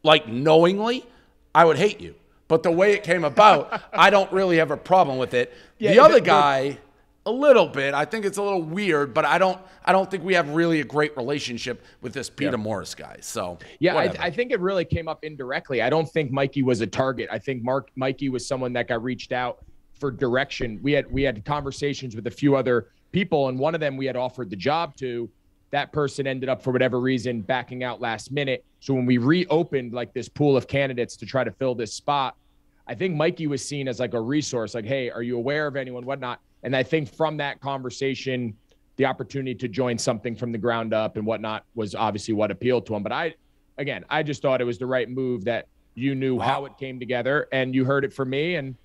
like knowingly, I would hate you. But the way it came about, I don't really have a problem with it. Yeah, the other the- the- guy, a little bit. I think it's a little weird, but I don't. I don't think we have really a great relationship with this Peter Morris guy. So Yeah, I. I think it really came up indirectly. I don't think Mikey was a target. I think Mark Mikey was someone that got reached out for direction. We had we had conversations with a few other people, and one of them we had offered the job to. That person ended up, for whatever reason, backing out last minute. So when we reopened like this pool of candidates to try to fill this spot, I think Mikey was seen as like a resource, like, hey, are you aware of anyone, whatnot? And I think from that conversation, the opportunity to join something from the ground up and whatnot was obviously what appealed to him. But I, again, I just thought it was the right move that you knew how it came together and you heard it from me and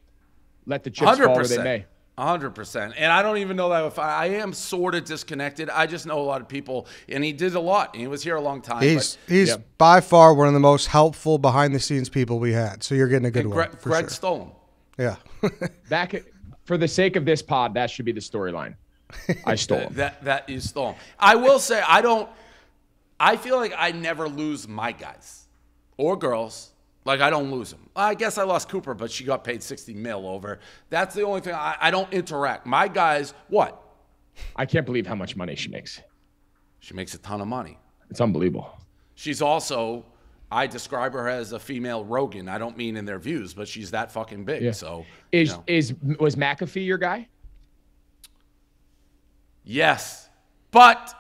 let the chips fall where they may. hundred percent. And I don't even know that if I, I am sort of disconnected. I just know a lot of people, and he did a lot. And he was here a long time. He's but, he's Yeah. by far one of the most helpful behind the scenes people we had. So you're getting a good and one Greg, for Greg sure. stole him. Yeah. Back for the sake of this pod, that should be the storyline. I stole him. That that you stole. I will say I don't. I feel like I never lose my guys or girls Like I don't lose them. I guess I lost Cooper, but she got paid 60 mil over. That's the only thing I, I don't interact. My guys, what? I can't believe how much money she makes. She makes a ton of money. It's unbelievable. She's also, I describe her as a female Rogan. I don't mean in their views, but she's that fucking big. Yeah. So Is you know. is was McAfee your guy? yes, but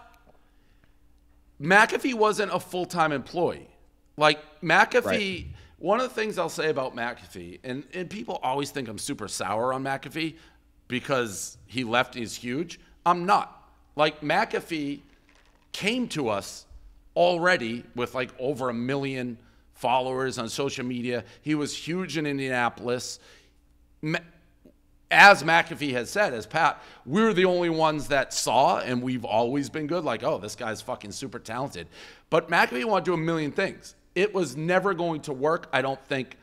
McAfee wasn't a full time employee. Like McAfee, Right. one of the things I'll say about McAfee, and, and people always think I'm super sour on McAfee because he left is huge. I'm not. Like McAfee came to us already with like over a million followers on social media. He was huge in Indianapolis. As McAfee has said, as Pat, we're the only ones that saw, and we've always been good. Like, oh, this guy's fucking super talented. But McAfee wanted to do a million things. It was never going to work. I don't think.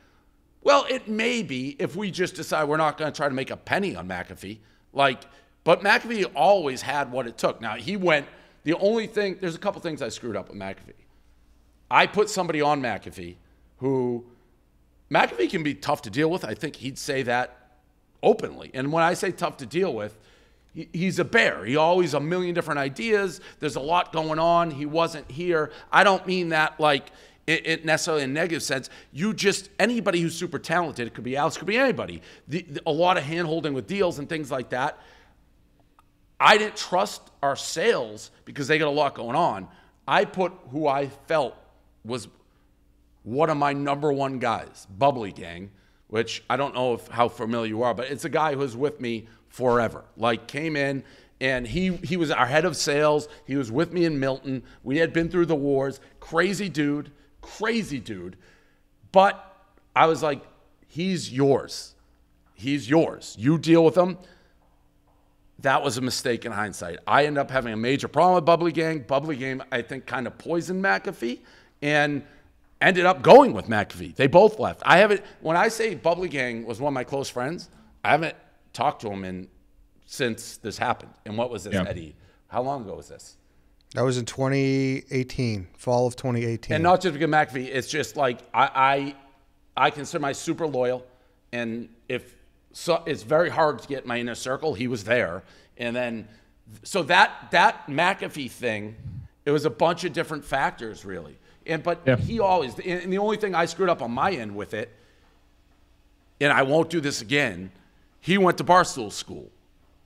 Well, it may be if we just decide we're not going to try to make a penny on McAfee. Like, but McAfee always had what it took. Now he went. The only thing, there's a couple things I screwed up with McAfee. I put somebody on McAfee who McAfee can be tough to deal with. I think he'd say that openly. And when I say tough to deal with, he's a bear. He always a million different ideas. There's a lot going on. He wasn't here. I don't mean that like it, it necessarily in a negative sense. You just anybody who's super talented. It could be Alex. Could be anybody. The, the- a lot of hand holding with deals and things like that. I didn't trust our sales because they got a lot going on. I put who I felt was one of my number one guys, Bubbly Gang, which I don't know if how familiar you are, but it's a guy who's with me forever. Like came in and he he was our head of sales. He was with me in Milton. We had been through the wars. Crazy dude, crazy dude. But I was like, he's yours. He's yours. You deal with him that was a mistake in hindsight. I ended up having a major problem with Bubbly Gang. Bubbly Gang, I think, kind of poisoned McAfee and ended up going with McAfee. They both left. I haven't, when I say Bubbly Gang was one of my close friends, I haven't talked to him in, since this happened. And what was this, Yeah. Eddie? How long ago was this? That was in 2018, fall of 2018. And not just because McAfee, it's just like I, I, I consider myself super loyal, and if so, it's very hard to get my inner circle. He was there, and then so that that McAfee thing, it was a bunch of different factors really. And but Yeah. he always, and the only thing I screwed up on my end with it, and I won't do this again. He went to Barstool School,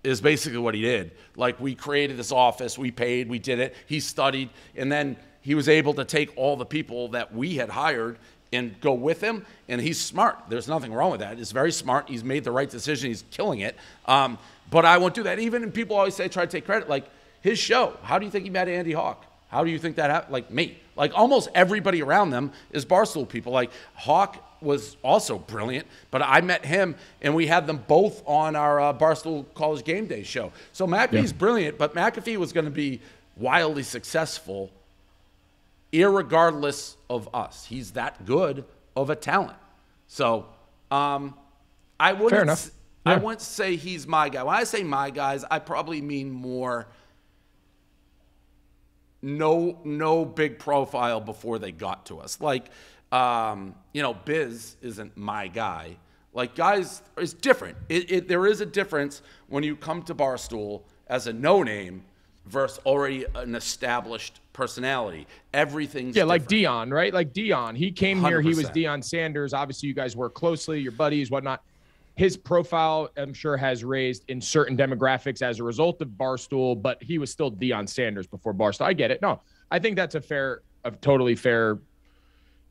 is basically what he did. Like we created this office, we paid, we did it. He studied, and then he was able to take all the people that we had hired and go with him. And he's smart. There's nothing wrong with that. He's very smart. He's made the right decision. He's killing it. Um, but I won't do that. Even people always say try to take credit. Like his show. How do you think he met A.J. Hawk? How do you think that happened? Like me. Like almost everybody around them is Barstool people. Like Hawk was also brilliant, but I met him and we had them both on our uh, Barstool College Game Day show. So McAfee's brilliant, but McAfee was going to be wildly successful irregardless of us. He's that good of a talent. So um, I wouldn't. S- I Yeah. wouldn't say he's my guy. When I say my guys, I probably mean more. No, no big profile before they got to us. Like, um, you know, Biz isn't my guy. Like, guys it's different. It, it, there is a difference when you come to Barstool as a no name versus already an established personality. Everything's Yeah, like. Deion, right? Like Deion. He came here. He was Deion Sanders. Obviously, you guys work closely, your buddies, whatnot. His profile, I'm sure, has raised in certain demographics as a result of Barstool, but he was still Deion Sanders before Barstool. I get it. No, I think that's a fair, a totally fair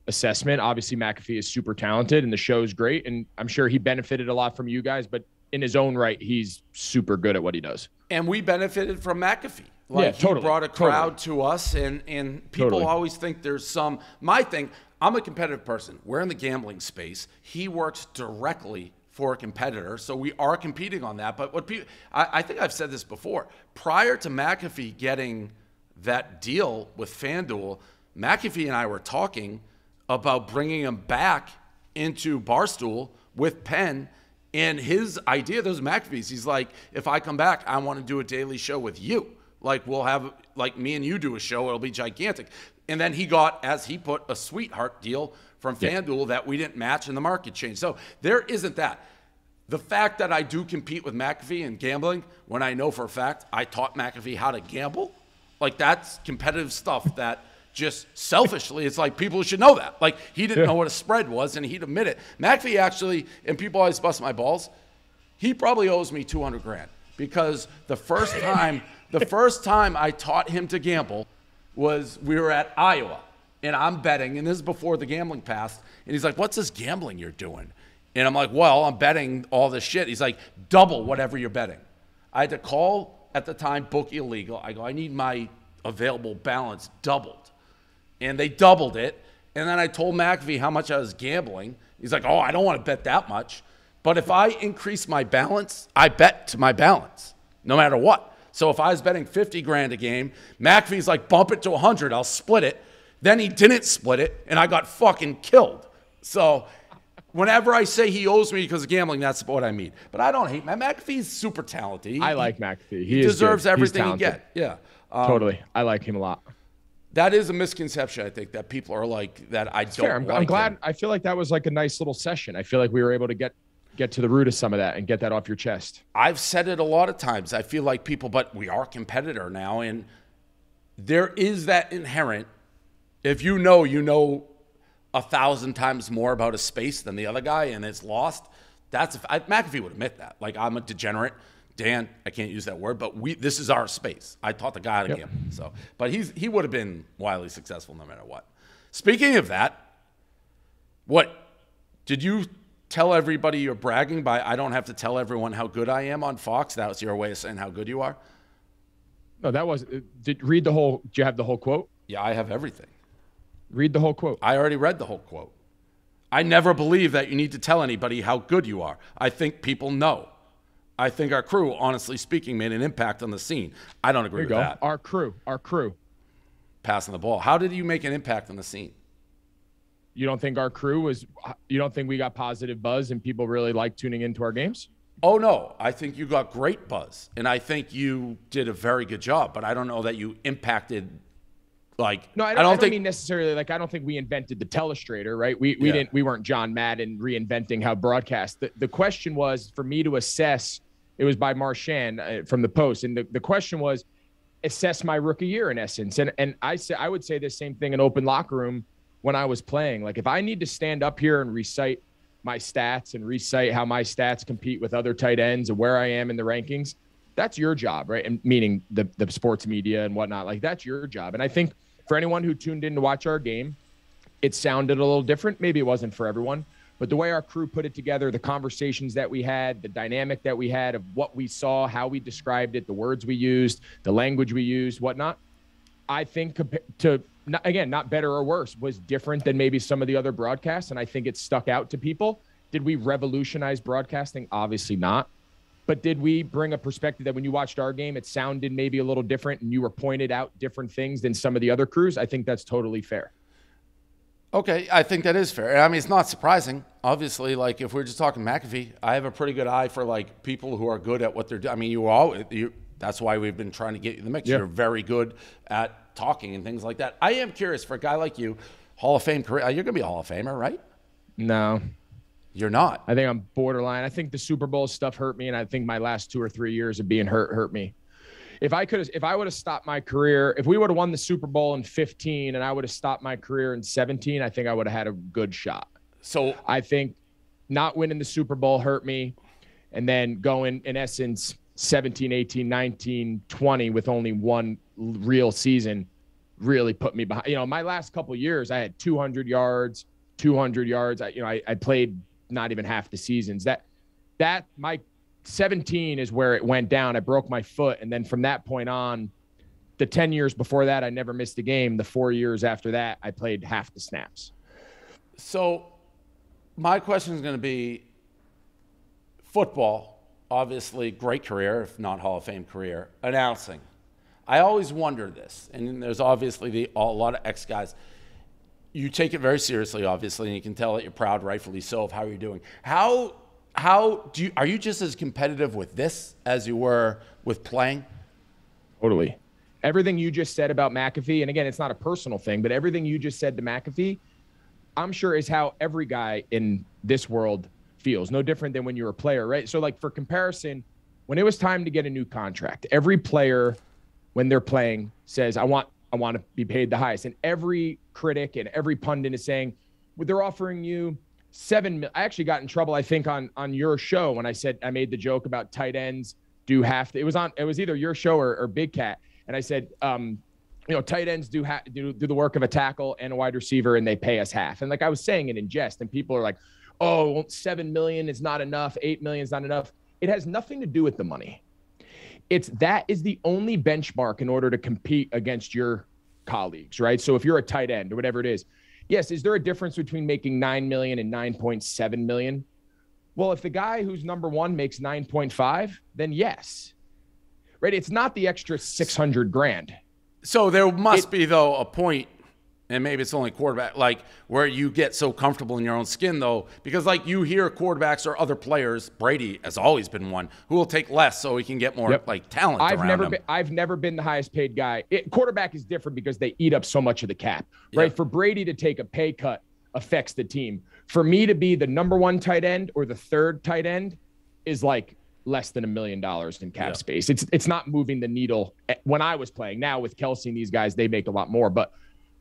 assessment. Obviously, McAfee is super talented and the show's great. And I'm sure he benefited a lot from you guys, but in his own right, he's super good at what he does. and we benefited from McAfee. Like Yeah, he totally, brought a totally. crowd to us, and and people Totally. always think there's some. My thing, I'm a competitive person. We're in the gambling space. He works directly for a competitor, so we are competing on that. But what people, I, I think I've said this before. Prior to McAfee getting that deal with FanDuel, McAfee and I were talking about bringing him back into Barstool with Penn. And his idea, those McAfee's, he's like, if I come back, I want to do a daily show with you. Like we'll have like me and you do a show, it'll be gigantic. And then he got, as he put, a sweetheart deal from FanDuel that we didn't match and the market changed. So there isn't that. The fact that I do compete with McAfee in gambling when I know for a fact I taught McAfee how to gamble, like that's competitive stuff that just selfishly, it's like people should know that. Like he didn't know what a spread was and he'd admit it. McAfee actually, and people always bust my balls, he probably owes me 200 grand because the first time, the first time I taught him to gamble was we were at Iowa and I'm betting, and this is before the gambling passed. And he's like, What's this gambling you're doing? And I'm like, Well, I'm betting all this shit. He's like, Double whatever you're betting. I had to call at the time, Book illegal. I go, I need my available balance doubled. And they doubled it. And then I told McAfee how much I was gambling. He's like, Oh, I don't want to bet that much. But if I increase my balance, I bet to my balance, no matter what. So if I was betting 50 grand a game, McAfee's like, bump it to 100, I'll split it. Then he didn't split it, and I got fucking killed. So whenever I say he owes me because of gambling, that's what I mean. But I don't hate Matt McAfee's super talented. He, I like McAfee. He, he deserves good. Everything he gets. Yeah. Um, Totally. I like him a lot. That is a misconception, I think, that people are like that. I don't. Fair. I'm, like I'm glad. him. I feel like that was like a nice little session. I feel like we were able to get get to the root of some of that and get that off your chest. I've said it a lot of times. I feel like people, but we are a competitor now, and there is that inherent. If you know, you know a thousand times more about a space than the other guy, and it's lost. That's I, McAfee would admit that. Like I'm a degenerate. Dan, I can't use that word, but we this is our space. I taught the guy how to Yep. gamble. So, but he's he would have been wildly successful no matter what. Speaking of that, what did you tell everybody you're bragging by? I don't have to tell everyone how good I am on Fox. That was your way of saying how good you are. No, that was. uh, Did read the whole? Do you have the whole quote? Yeah, I have everything. Read the whole quote. I already read the whole quote. I never believe that you need to tell anybody how good you are. I think people know. I think our crew, honestly speaking, made an impact on the scene. I don't agree with go. that. Our crew. Our crew. Passing the ball. How did you make an impact on the scene? You don't think our crew was? You don't think we got positive buzz and people really like tuning into our games? Oh no, I think you got great buzz, and I think you did a very good job. But I don't know that you impacted. Like No, I don't, I don't mean necessarily like I don't think we invented the telestrator, right? We we Yeah. didn't we weren't John Madden reinventing how broadcast. The, the question was for me to assess. It was by Marchand uh, from the Post, and the, the question was assess my rookie year in essence. And and I say I would say the same thing in open locker room when I was playing. Like if I need to stand up here and recite my stats and recite how my stats compete with other tight ends and where I am in the rankings, that's your job, right? And meaning the the sports media and whatnot. Like that's your job. And I think for anyone who tuned in to watch our game, it sounded a little different. Maybe it wasn't for everyone, but the way our crew put it together, the conversations that we had, the dynamic that we had of what we saw, how we described it, the words we used, the language we used, whatnot, I think to not, again, not better or worse, was different than maybe some of the other broadcasts, and I think it stuck out to people. Did we revolutionize broadcasting? Obviously not. But did we bring a perspective that when you watched our game, it sounded maybe a little different and you were pointed out different things than some of the other crews? I think that's totally fair. Okay, I think that is fair. I mean, it's not surprising. Obviously, like if we're just talking McAfee, I have a pretty good eye for like people who are good at what they're doing. I mean, you all you. That's why we've been trying to get you the mix. Yeah. You're very good at talking and things like that. I am curious for a guy like you, Hall of Fame career. Uh, you're gonna be a Hall of Famer, right? No, You're not. I think I'm borderline. I think the Super Bowl stuff hurt me, and I think my last two or three years of being hurt hurt me. If I could, have, if I would have stopped my career, if we would have won the Super Bowl in 15 and I would have stopped my career in 17, I think I would have had a good shot. So I think not winning the Super Bowl hurt me. And then going, in essence, 17, 18, 19, 20 with only one real season really put me behind. You know, my last couple years, I had 200 yards, 200 yards. I, you know, I, I played not even half the seasons. That, that, my 17 is where it went down. I broke my foot. And then from that point on, the 10 years before that, I never missed a game. The four years after that, I played half the snaps. So, my question is going to be football, obviously, great career, if not Hall of Fame career, announcing. I always wonder this, and there's obviously the, a lot of ex guys. You take it very seriously, obviously, and you can tell that you're proud, rightfully so, of how you're doing. How how do you are you just as competitive with this as you were with playing? Totally. Everything you just said about McAfee, and again, it's not a personal thing, but everything you just said to McAfee, I'm sure is how every guy in this world feels. No different than when you're a player, right? So, like for comparison, when it was time to get a new contract, every player when they're playing says, "I want, I want to be paid the highest," and every critic and every pundit is saying, well, "They're offering you." Seven. I actually got in trouble, I think, on on your show when I said I made the joke about tight ends do half. It was on. It was either your show or, or Big Cat, and I said, um, you know, tight ends do, ha- do do the work of a tackle and a wide receiver, and they pay us half. And like I was saying it in jest, and people are like, "Oh, seven million is not enough. Eight million is not enough." It has nothing to do with the money. It's that is the only benchmark in order to compete against your colleagues, right? So if you're a tight end or whatever it is, yes, is there a difference between making nine million and nine point seven million? Well, if the guy who's number one makes nine point five, then yes, right? It's not the extra six hundred grand so there must it, be though a point, and maybe it's only quarterback, like where you get so comfortable in your own skin though, because like you hear quarterbacks or other players, Brady has always been one who will take less so he can get more yep. like talent. I've never him. been. I've never been the highest paid guy. It, quarterback is different because they eat up so much of the cap, right? Yep. For Brady to take a pay cut affects the team. For me to be the number one tight end or the third tight end is like less than a million dollars in cap space. It's it's not moving the needle eh, when I was playing. Now with Kelce and these guys, they make a lot more. But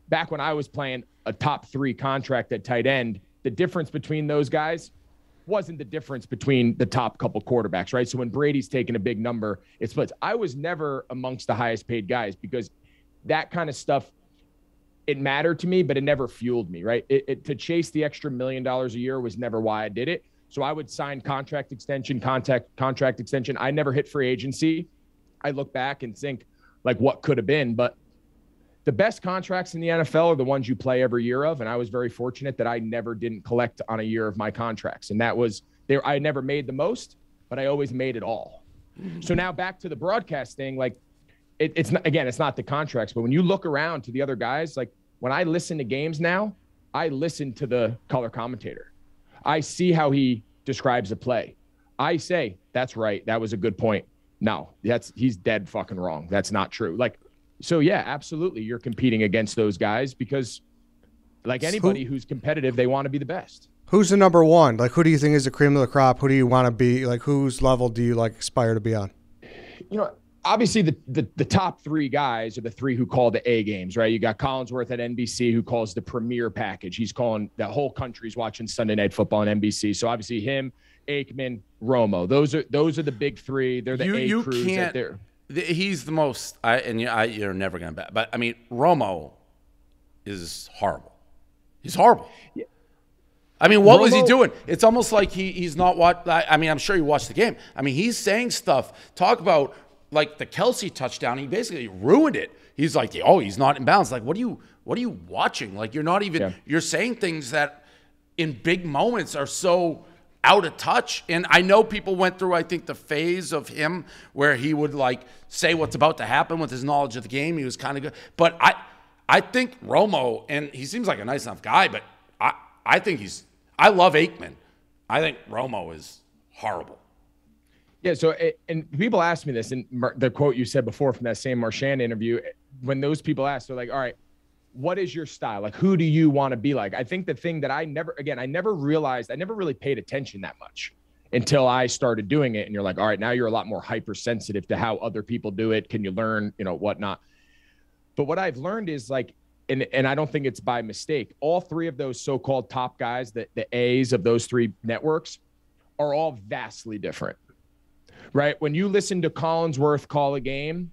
back when I was playing a top three contract at tight end, the difference between those guys wasn't the difference between the top couple quarterbacks, right? So when Brady's taking a big number, it splits. I was never amongst the highest paid guys because that kind of stuff it mattered to me, but it never fueled me, right? It, it, to chase the extra million dollars a year was never why I did it. So I would sign contract extension, contact contract extension. I never hit free agency. I look back and think like what could have been, but the best contracts in the NFL are the ones you play every year of. And I was very fortunate that I never didn't collect on a year of my contracts. And that was there. I never made the most, but I always made it all. So mm-hmm. now back to the broadcast thing, like it, it's not, again, it's not the contracts, but when you look around to the other guys, like when I listen to games now, I listen to the color commentator. I see how he describes a play. I say, that's right. That was a good point. No, that's he's dead fucking wrong. That's not true. Like, so yeah, absolutely. You're competing against those guys because, like anybody who, who's competitive, they want to be the best. Who's the number one? Like, who do you think is the cream of the crop? Who do you want to be? Like, whose level do you like aspire to be on? You know, obviously the, the, the top three guys are the three who call the A games, right? You got Collinsworth at NBC who calls the premier package. He's calling the whole country's watching Sunday Night Football on NBC. So obviously him, Aikman, Romo. Those are those are the big three. They're the you, A you crews can't, there. He's the most. I and you, I, you're never gonna bet, but I mean Romo is horrible. He's horrible. Yeah. I mean, what Romo, was he doing? It's almost like he, he's not what. I mean, I'm sure you watched the game. I mean, he's saying stuff. Talk about like the Kelce touchdown, he basically ruined it. He's like, oh, he's not in bounds. Like, what are you what are you watching? Like, you're not even yeah. you're saying things that in big moments are so out of touch. And I know people went through, I think, the phase of him where he would like say what's about to happen with his knowledge of the game. He was kind of good. But I I think Romo, and he seems like a nice enough guy, but I, I think he's I love Aikman. I think Romo is horrible. Yeah. So, and people ask me this, and the quote you said before from that same Marchand interview, when those people ask, they're like, all right, what is your style? Like, who do you want to be like? I think the thing that I never, again, I never realized, I never really paid attention that much until I started doing it. And you're like, all right, now you're a lot more hypersensitive to how other people do it. Can you learn, you know, whatnot? But what I've learned is like, and, and I don't think it's by mistake. All three of those so-called top guys, the, the A's of those three networks, are all vastly different right? When you listen to Collinsworth call a game,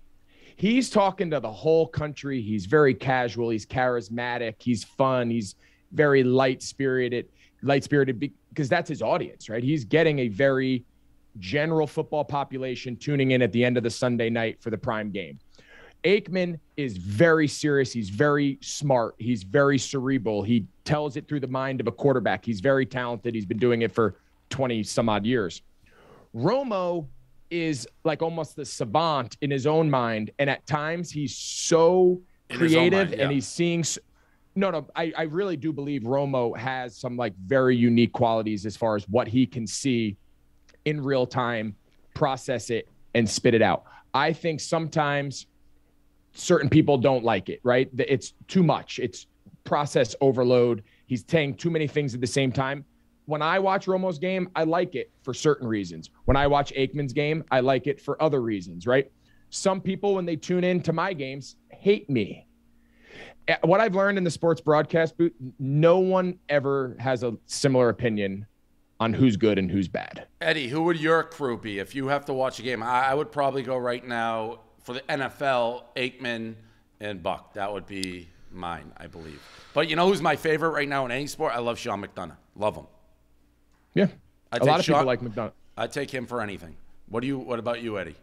he's talking to the whole country. He's very casual. He's charismatic. He's fun. He's very light spirited, light spirited because that's his audience, right? He's getting a very general football population tuning in at the end of the Sunday night for the prime game. Aikman is very serious. He's very smart. He's very cerebral. He tells it through the mind of a quarterback. He's very talented. He's been doing it for 20 some odd years. Romo is like almost the savant in his own mind. And at times he's so in creative mind, yeah. and he's seeing. No, no, I, I really do believe Romo has some like very unique qualities as far as what he can see in real time, process it, and spit it out. I think sometimes certain people don't like it, right? It's too much. It's process overload. He's saying too many things at the same time. When I watch Romo's game, I like it for certain reasons. When I watch Aikman's game, I like it for other reasons, right? Some people, when they tune in to my games, hate me. Eh, What I've learned in the sports broadcast booth, no one ever has a similar opinion on who's good and who's bad. Eddie, who would your crew be if you have to watch a game? I, I would probably go right now for the NFL, Aikman and Buck. That would be mine, I believe. But you know who's my favorite right now in any sport? I love Sean McDonough. Love him. Yeah. I a lot of people like McDonough. I'd take him for anything. What do you? What about you, Eddie?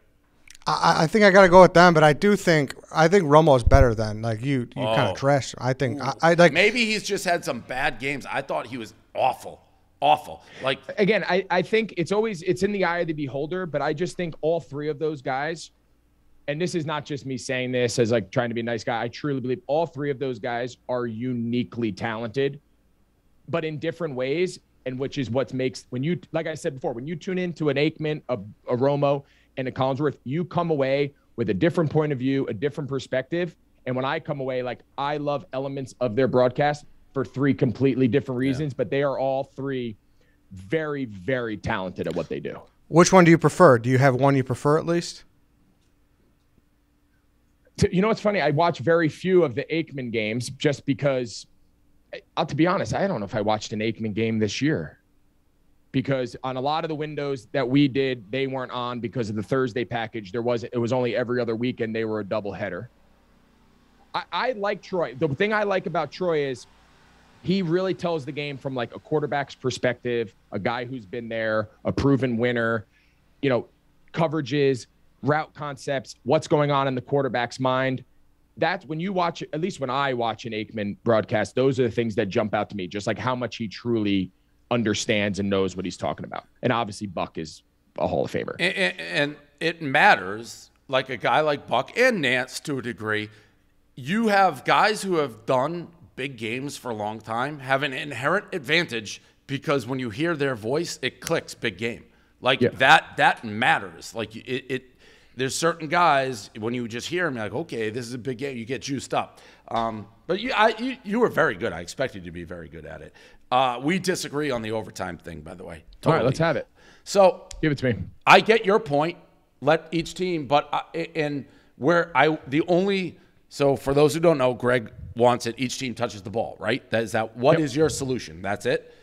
I, I think I got to go with them, but I do think I think Romo's better than like you. You kind Oh. of trash. I think I, I like. Maybe he's just had some bad games. I thought he was awful, awful. Like again, I, I think it's always it's in the eye of the beholder, but I just think all three of those guys, and this is not just me saying this as like trying to be a nice guy. I truly believe all three of those guys are uniquely talented, but in different ways, and which is what makes when you like I said before, when you tune into an Aikman, a, a Romo, and a Collinsworth, you come away with a different point of view, a different perspective. And when I come away, like I love elements of their broadcast for three completely different reasons, but they are all three very, very talented at what they do. Which one do you prefer? Do you have one you prefer at least? You know what's funny? I watch very few of the Aikman games just because, uh, to be honest, I don't know if I watched an Aikman game this year. Because on a lot of the windows that we did, they weren't on because of the Thursday package. There was it was only every other weekend they were a double header. I, I like Troy. The thing I like about Troy is he really tells the game from like a quarterback's perspective, a guy who's been there, a proven winner, you know, coverages, route concepts, what's going on in the quarterback's mind. That's when you watch, at least when I watch an Aikman broadcast, those are the things that jump out to me, just like how much he truly understands and knows what he's talking about. And obviously, Buck is a Hall of Famer. and, and- it matters. Like a guy like Buck and Nance to a degree, you have guys who have done big games for a long time have an inherent advantage because when you hear their voice, it clicks big game. Like Yeah. that that matters. Like it, it there's certain guys when you just hear them, like, okay, this is a big game. You get juiced up. Um, but you, I, you, you were very good. I expected you to be very good at it. Uh, we disagree on the overtime thing, by the way. All right, let's have it. So Give it to me. I get your point. Let each team, but I, and where I the only so for those who don't know, Greg wants it. Each team touches the ball, right? That is that. What is your solution? That's it.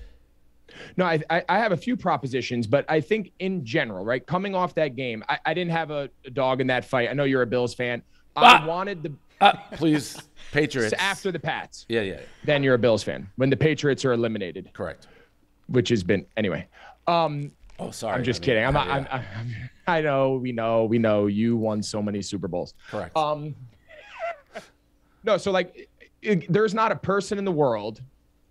No, I, I I have a few propositions, but I think in general, right, coming off that game, I, I didn't have a, a dog in that fight. I know you're a Bills fan. I Ah! wanted the Uh, please, Patriots. after the Pats. Yeah, yeah, Then you're a Bills fan. When the Patriots are eliminated, correct. which has been anyway. Um, Oh, sorry. I'm just I mean, kidding. I'm not. yeah, I'm, I'm, I know. We know. We know. You won so many Super Bowls. correct. Um, no, so like, it, there's not a person in the world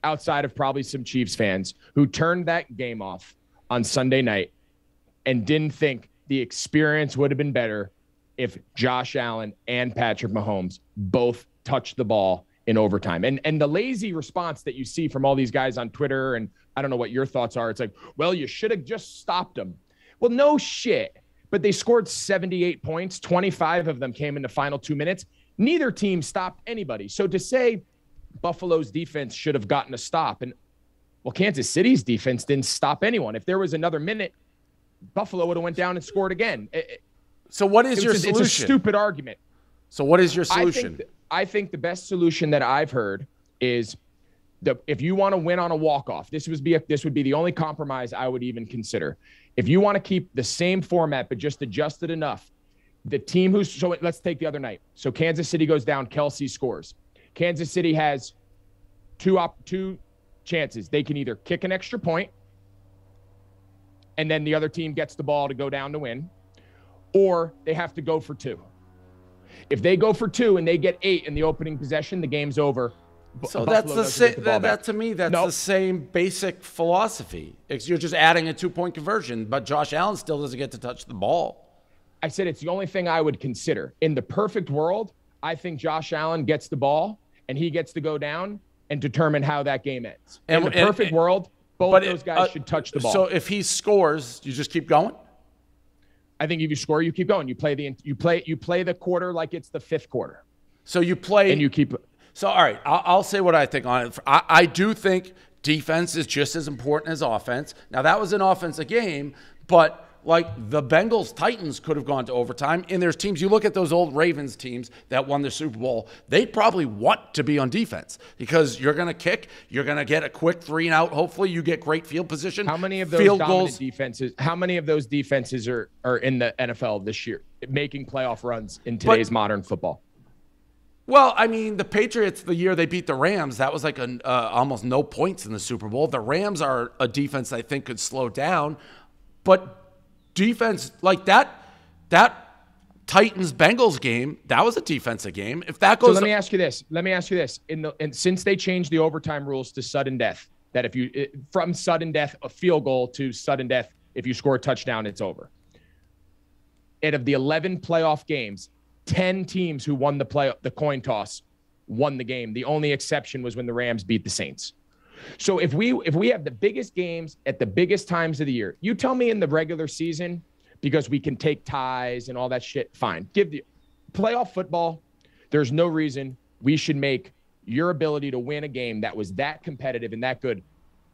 outside of probably some Chiefs fans who turned that game off on Sunday night and didn't think the experience would have been better if Josh Allen and Patrick Mahomes both touched the ball in overtime. And and the lazy response that you see from all these guys on Twitter and I don't know what your thoughts are. It's like, well, you should have just stopped them. Well, no shit. But they scored 78 points. 25 of them came in the final 2 minutes. Neither team stopped anybody. So to say Buffalo's defense should have gotten a stop and well, Kansas City's defense didn't stop anyone. If there was another minute, Buffalo would have went down and scored again. It- it- so what is your solution? it's a stupid argument. so what is your I solution? think, I think the best solution that I've heard is the if you want to win on a walk off, this would be a, this would be the only compromise I would even consider. If you want to keep the same format but just adjust it enough, the team who's so let's take the other night. So Kansas City goes down, Kelce scores. Kansas City has two op two chances. They can either kick an extra point, and then the other team gets the ball to go down to win, or they have to go for two. If they go for two and they get eight in the opening possession, the game's over. So Buffalo that's the same. That, that to me, that's Nope. the same basic philosophy. It's, you're just adding a two point conversion, but Josh Allen still doesn't get to touch the ball. I said it's the only thing I would consider. In the perfect world, I think Josh Allen gets the ball and he gets to go down and determine how that game ends. In And- the and- perfect world, both those guys uh, should touch the ball. So if he scores, you just keep going. I think if you score, you keep going. You play the you play you play the quarter like it's the fifth quarter, So you play and you keep. So, all right, I'll, I'll say what I think on it. I, I do think defense is just as important as offense. Now, that was an offensive game, but like the Bengals Titans could have gone to overtime. And there's teams, you look at those old Ravens teams that won the Super Bowl, they probably want to be on defense because you're going to kick, you're going to get a quick three and out. Hopefully, you get great field position. How many of those field dominant goals? defenses? How many of those defenses are are in the NFL this year, making playoff runs in today's modern football? Well, I mean, the Patriots, the year they beat the Rams, that was like an, uh, almost no points in the Super Bowl. The Rams are a defense I think could slow down, but defense like that, that Titans Bengals game, that was a defensive game. If that goes, So let me ask you this. Let me ask you this. In the and since they changed the overtime rules to sudden death, that if you from sudden death a field goal to sudden death, if you score a touchdown, it's over. Out of the 11 playoff games, 10 teams who won the play the coin toss won the game. The only exception was when the Rams beat the Saints. So if we if we have the biggest games at the biggest times of the year, you tell me in the regular season because we can take ties and all that shit. Fine, give the playoff football. There's no reason we should make your ability to win a game that was that competitive and that good.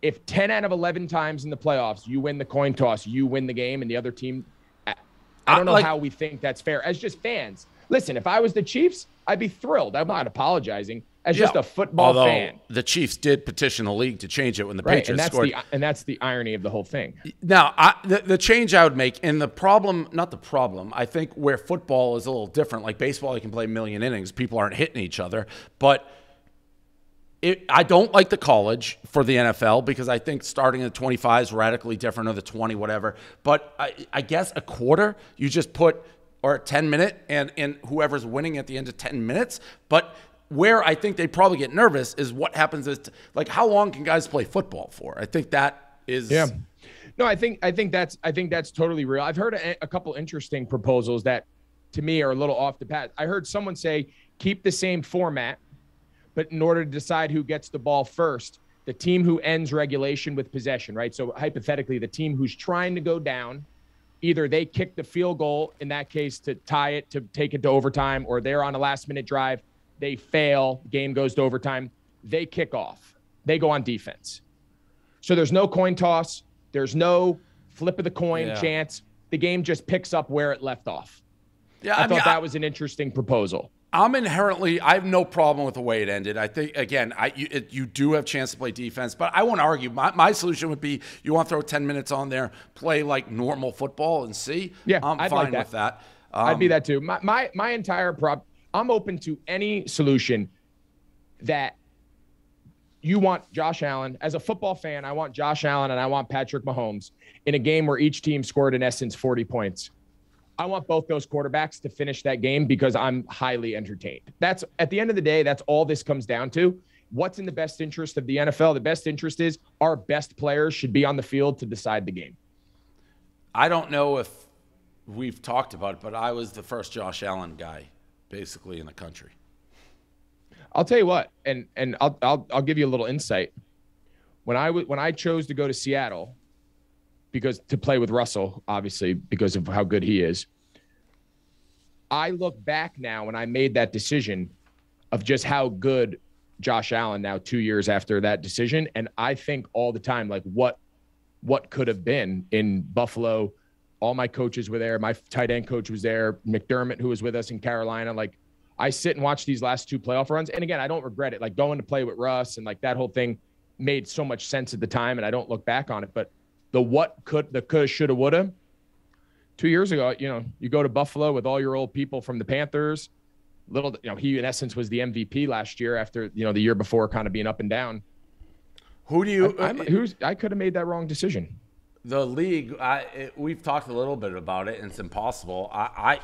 If 10 out of 11 times in the playoffs you win the coin toss, you win the game, and the other team, I, don't uh, know like- how we think that's fair as just fans. Listen, if I was the Chiefs, I'd be thrilled. I'm not apologizing. As just a football Although fan, the Chiefs did petition the league to change it when the right? Patriots And that's scored. the and that's the irony of the whole thing. Now, I, the, the change I would make, and the problem, not the problem, I think where football is a little different, like baseball, you can play a million innings, people aren't hitting each other. But it, I don't like the college for the NFL because I think starting at 25 is radically different or the 20, whatever. But I, I guess a quarter, you just put, or a 10 minute, and, and whoever's winning at the end of 10 minutes. But where I think they probably get nervous is what happens is, like, how long can guys play football for? I think that is. Yeah. No, I think I think that's I think that's totally real. I've heard a, a couple interesting proposals that to me are a little off the path. I heard someone say keep the same format, but in order to decide who gets the ball first, the team who ends regulation with possession, right? So hypothetically, the team who's trying to go down, either they kick the field goal in that case to tie it to take it to overtime, or they're on a last minute drive, they fail, game goes to overtime, they kick off, they go on defense. So there's no coin toss. There's no flip of the coin Yeah. chance. The game just picks up where it left off. Yeah, I, I, mean, thought I- that was an interesting proposal. I'm inherently. I have no problem with the way it ended. I think again, I you, it, you do have chance to play defense, but I won't argue. My, my solution would be you want to throw 10 minutes on there, play like normal football, and see. Yeah, I'm I'd fine like that. with that. I'd be Um, that too. My my my entire prop. I'm open to any solution that you want Josh Allen as a football fan. I want Josh Allen and I want Patrick Mahomes in a game where each team scored in essence 40 points. I want both those quarterbacks to finish that game because I'm highly entertained. That's at the end of the day, that's all this comes down to. What's in the best interest of the NFL? The best interest is our best players should be on the field to decide the game. I don't know if we've talked about it, but I was the first Josh Allen guy, basically in the country. I'll tell you what, and and I'll I'll I'll give you a little insight. When I w- when I chose to go to Seattle, because to play with Russell, obviously because of how good he is. I look back now when I made that decision of just how good Josh Allen now 2 years after that decision. And I think all the time like what what could have been in Buffalo. All my coaches were there. My tight end coach was there. McDermott who was with us in Carolina. Like I sit and watch these last two playoff runs. And again I don't regret it. Like going to play with Russ and like that whole thing made so much sense at the time and I don't look back on it. But the what could the could shoulda woulda two years ago, you know, you go to Buffalo with all your old people from the Panthers. Little, you know, he in essence was the MVP last year after you know the year before, kind of being up and down. Who do you? I'm, uh, who's I could have made that wrong decision. the league. I, it, we've talked a little bit about it, and it's impossible. I,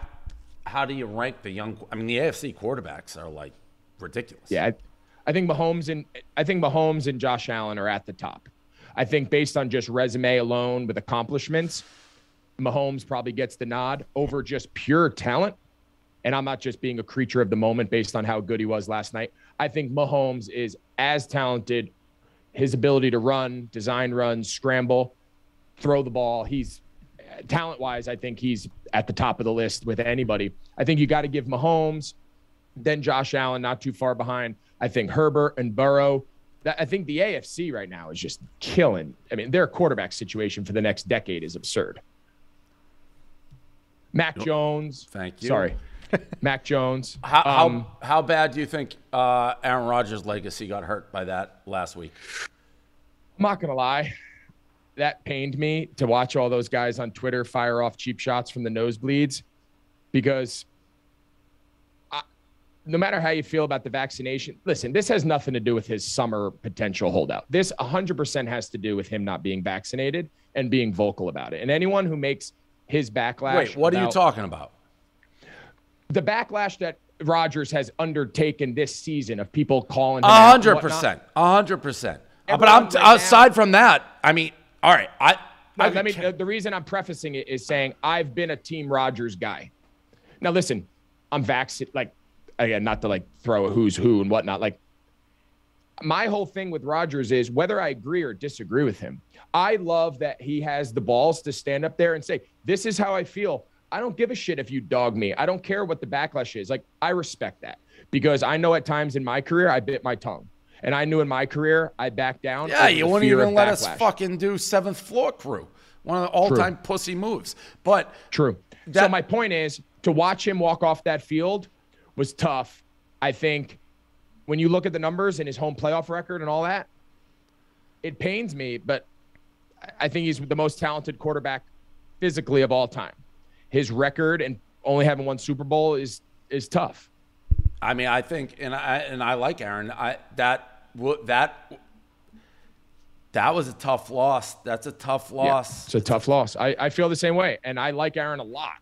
I, how do you rank the young? I mean, the AFC quarterbacks are like ridiculous. Yeah, I, I think Mahomes and I think Mahomes and Josh Allen are at the top. I think based on just resume alone with accomplishments, Mahomes probably gets the nod over just pure talent. And I'm not just being a creature of the moment based on how good he was last night. I think Mahomes is as talented. His ability to run, design runs, scramble, throw the ball. He's talent wise, I think he's at the top of the list with anybody. I think you got to give Mahomes Then Josh Allen, not too far behind. I think Herbert and Burrow. I think the AFC right now is just killing. I mean, their quarterback situation for the next decade is absurd. Mac Jones. Thank you. Sorry. Mac Jones. How, Um, how, how bad do you think uh, Aaron Rodgers' legacy got hurt by that last week? I'm not gonna lie, that pained me to watch all those guys on Twitter fire off cheap shots from the nosebleeds, because I, no matter how you feel about the vaccination, listen, this has nothing to do with his summer potential holdout. This 100% has to do with him not being vaccinated and being vocal about it. And anyone who makes his backlash, Wait, what are you talking about? The backlash that Rodgers has undertaken this season of people calling him A out and hundred whatnot. percent, a hundred percent. Uh, But I'm right now- aside from that. I mean, all right, I. No, let me. can't- The reason I'm prefacing it is saying I've been a Team Rodgers guy. Now listen, I'm vaccinated. Like again, not to like throw a who's who and whatnot. Like my whole thing with Rodgers is whether I agree or disagree with him. I love that he has the balls to stand up there and say, "This is how I feel." I don't give a shit if you dog me. I don't care what the backlash is. Like I respect that because I know at times in my career I bit my tongue. And I knew in my career I backed down. yeah, you wouldn't even let us fucking do seventh floor crew. One of the all-time pussy moves. But True. so my point is to watch him walk off that field was tough. I think when you look at the numbers and his home playoff record and all that, it pains me, but I- I think he's the most talented quarterback physically of all time. His record and only having one Super Bowl is is tough. I mean, I think, and I and I like Aaron. I that that that was a tough loss. That's a tough Yeah, loss. it's a tough loss. I, I feel the same way, and I like Aaron a lot.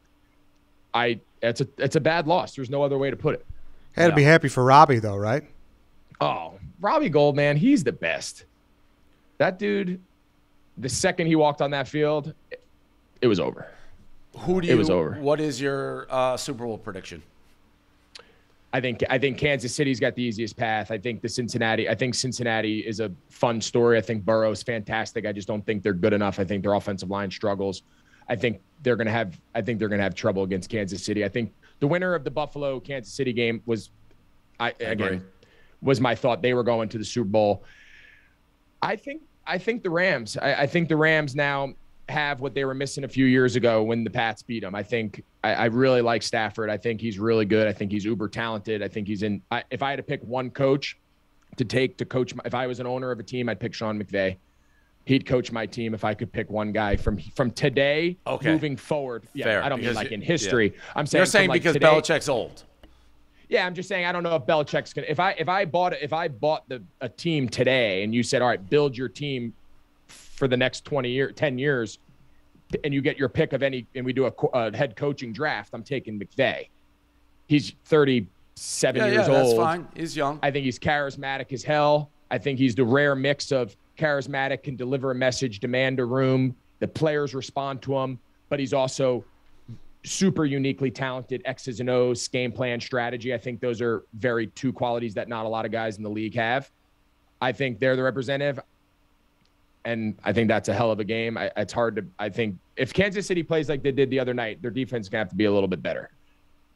I it's a it's a bad loss. There's no other way to put it. Had to be happy for Robbie though, right? Oh, Robbie Gould, man, he's the best. That dude, the second he walked on that field, it, it was over. Who do you? it was over. What is your uh, Super Bowl prediction? I think I think Kansas City's got the easiest path. I think the Cincinnati. I think Cincinnati is a fun story. I think Burrow's fantastic. I just don't think they're good enough. I think their offensive line struggles. I think they're gonna have. I think they're gonna have trouble against Kansas City. I think the winner of the Buffalo Kansas City game was, I agree. again, was my thought. They were going to the Super Bowl. I think I think the Rams. I, I think the Rams now have what they were missing a few years ago when the Pats beat them. I think I, I really like Stafford. I think he's really good. I think he's uber talented. I think he's in. I, if I had to pick one coach to take to coach, my, if I was an owner of a team, I'd pick Sean McVay. He'd coach my team if I could pick one guy from from today Okay. moving forward. Yeah, Fair, I don't mean like in history. I'm saying You're saying like, because today- Belichick's old. Yeah, I'm just saying I don't know if Belichick's gonna. If I if I bought if I bought the a team today and you said, all right, build your team for the next 20 year, 10 years, and you get your pick of any, and we do a, a head coaching draft, I'm taking McVay. He's 37 Yeah, yeah, years that's old. fine. He's young. I think he's charismatic as hell. I think he's the rare mix of charismatic, can deliver a message, demand a room. The players respond to him, but he's also super uniquely talented X's and O's, game plan, strategy. I think those are very two qualities that not a lot of guys in the league have. I think they're the representative. And I think that's a hell of a game. I, it's hard to, I think if Kansas City plays like they did the other night, their defense is going to have to be a little bit better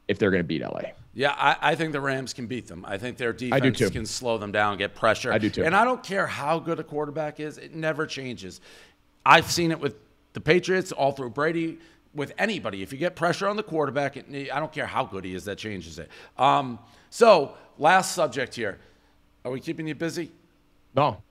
if they're going to beat LA. Yeah, I, I think the Rams can beat them. I think their defense can slow them down, get pressure. I do too. And I don't care how good a quarterback is; it never changes. I've seen it with the Patriots, all through Brady, with anybody. If you get pressure on the quarterback, it, I don't care how good he is, that changes it. Um, so, last subject here. Are we keeping you busy? No,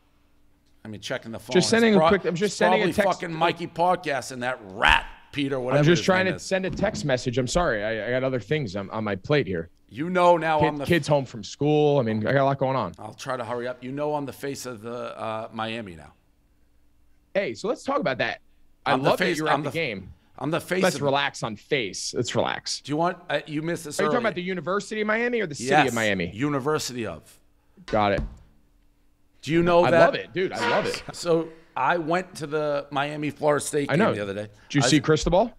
I mean, checking the phone. Just sending It's a quick- I'm just sending a text- fucking Mikey podcast and that rat Peter, whatever. I'm just trying to is. send a text message. I'm sorry. I, I got other things on, on my plate here. You know now I'm the kids home from school. I mean, I got a lot going on. I'll try to hurry up. You know I'm the face of the uh, Miami now. Hey, so let's talk about that. I I'm love that you're I'm at the, the- game. I'm the face Let's of relax on face. Let's relax. Do you want uh, you missed this Are you talking about the University of Miami or the City yes, of Miami? University of. Got it. Do you know I that? I love it, dude. I love it. So I went to the Miami Florida State I game know. the other day. Did you I see was- Cristobal?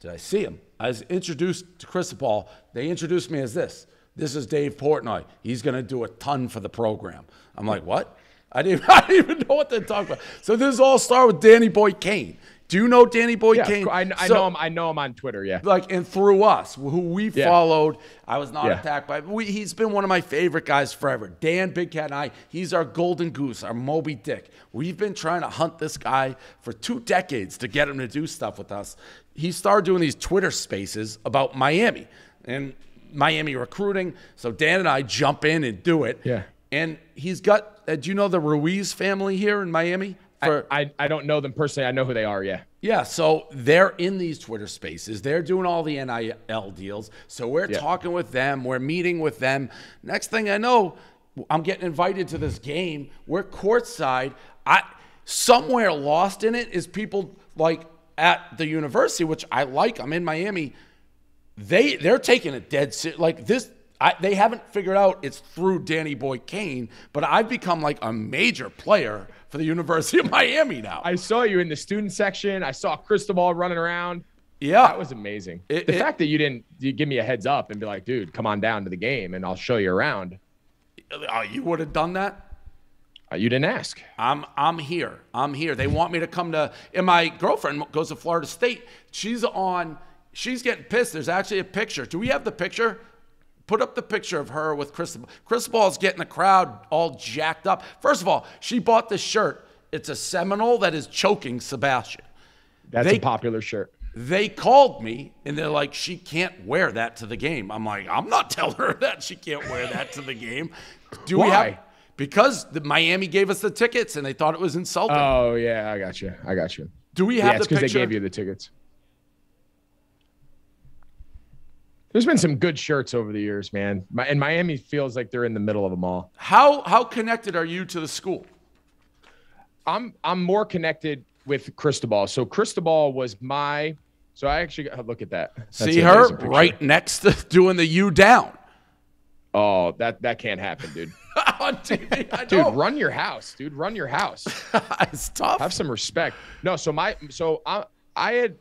Did I see him? I was introduced to Cristobal. They introduced me as this. This is Dave Portnoy. He's going to do a ton for the program. I'm like, what? I didn't, I didn't even know what they're talking about. So this all started with Danny Boy Kane. Do you know Danny Boy Yeah, Kane? I, I So- know him. I know him on Twitter. Yeah. like and through us who we Yeah. followed i was not Yeah. attacked by we, he's been one of my favorite guys forever dan big cat and i he's our golden goose our moby dick we've been trying to hunt this guy for two decades to get him to do stuff with us he started doing these twitter spaces about miami and miami recruiting so dan and i jump in and do it Yeah. and he's got uh, do you know the ruiz family here in miami for I, I don't know them personally. I know who they are. Yeah. yeah, so they're in these Twitter spaces. They're doing all the NIL deals. So we're Yeah. talking with them. We're meeting with them. Next thing I know, I'm getting invited to this game. We're courtside. I somewhere lost in it is people like at the university, which I like. I'm in Miami. They they're taking it dead sit Like this, I, they haven't figured out it's through Danny Boy Kane, but I've become like a major player for the University of Miami now. I saw you in the student section. I saw Cristobal running around. yeah, That was amazing. It- the it- fact that you didn't you give me a heads up and be like, dude, come on down to the game and I'll show you around. Oh, you would have done that? Uh, you didn't ask. I'm I'm here. I'm here. They want me to come to and my girlfriend goes to Florida State. She's on she's getting pissed. There's actually a picture. Do we have the picture? Put up the picture of her with Crystal. Crystal's getting the crowd all jacked up. First of all, she bought this shirt. It's a Seminole that is choking Sebastian. That's They- a popular shirt. They called me and they're like, she can't wear that to the game. I'm like, I'm not telling her that she can't wear that to the game. Do we Why? have? Because the Miami gave us the tickets and they thought it was insulting. Oh yeah, I got you. I got you. Do we Yeah, have it's the because they gave you the tickets. There's been some good shirts over the years, man. My, and Miami feels like they're in the middle of them all. how how connected are you to the school? I'm I'm more connected with Cristobal. So Cristobal was my. So I actually got look at that. That's See her right next to doing the U down Oh, that that can't happen, dude. on TV. I Dude, run your house, dude. Run your house. it's tough. Have some respect. No, so my so I I had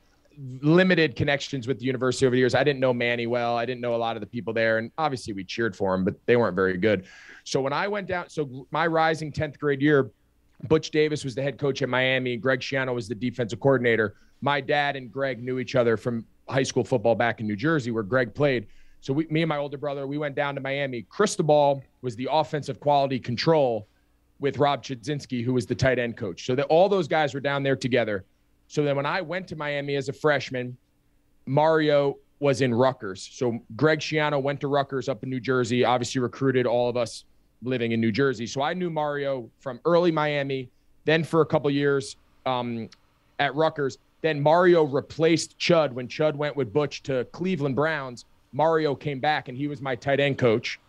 limited connections with the university over the years. I didn't know Manny well. I didn't know a lot of the people there, and obviously we cheered for him, but they weren't very good. So when I went down, so my rising tenth grade year, Butch Davis was the head coach at Miami. Greg Schiano was the defensive coordinator. My dad and Greg knew each other from high school football back in New Jersey, where Greg played. So we, me and my older brother, we went down to Miami. Cristobal was the offensive quality control with Rob Chudzinski, who was the tight end coach. So that all those guys were down there together. So then when I went to Miami as a freshman, Mario was in Rutgers. So Greg Schiano went to Rutgers up in New Jersey, obviously recruited all of us living in New Jersey. So I knew Mario from early Miami, then for a couple years um, at Rutgers. Then Mario replaced Chud when Chud went with Butch to Cleveland Browns. Mario came back and he was my tight end coach.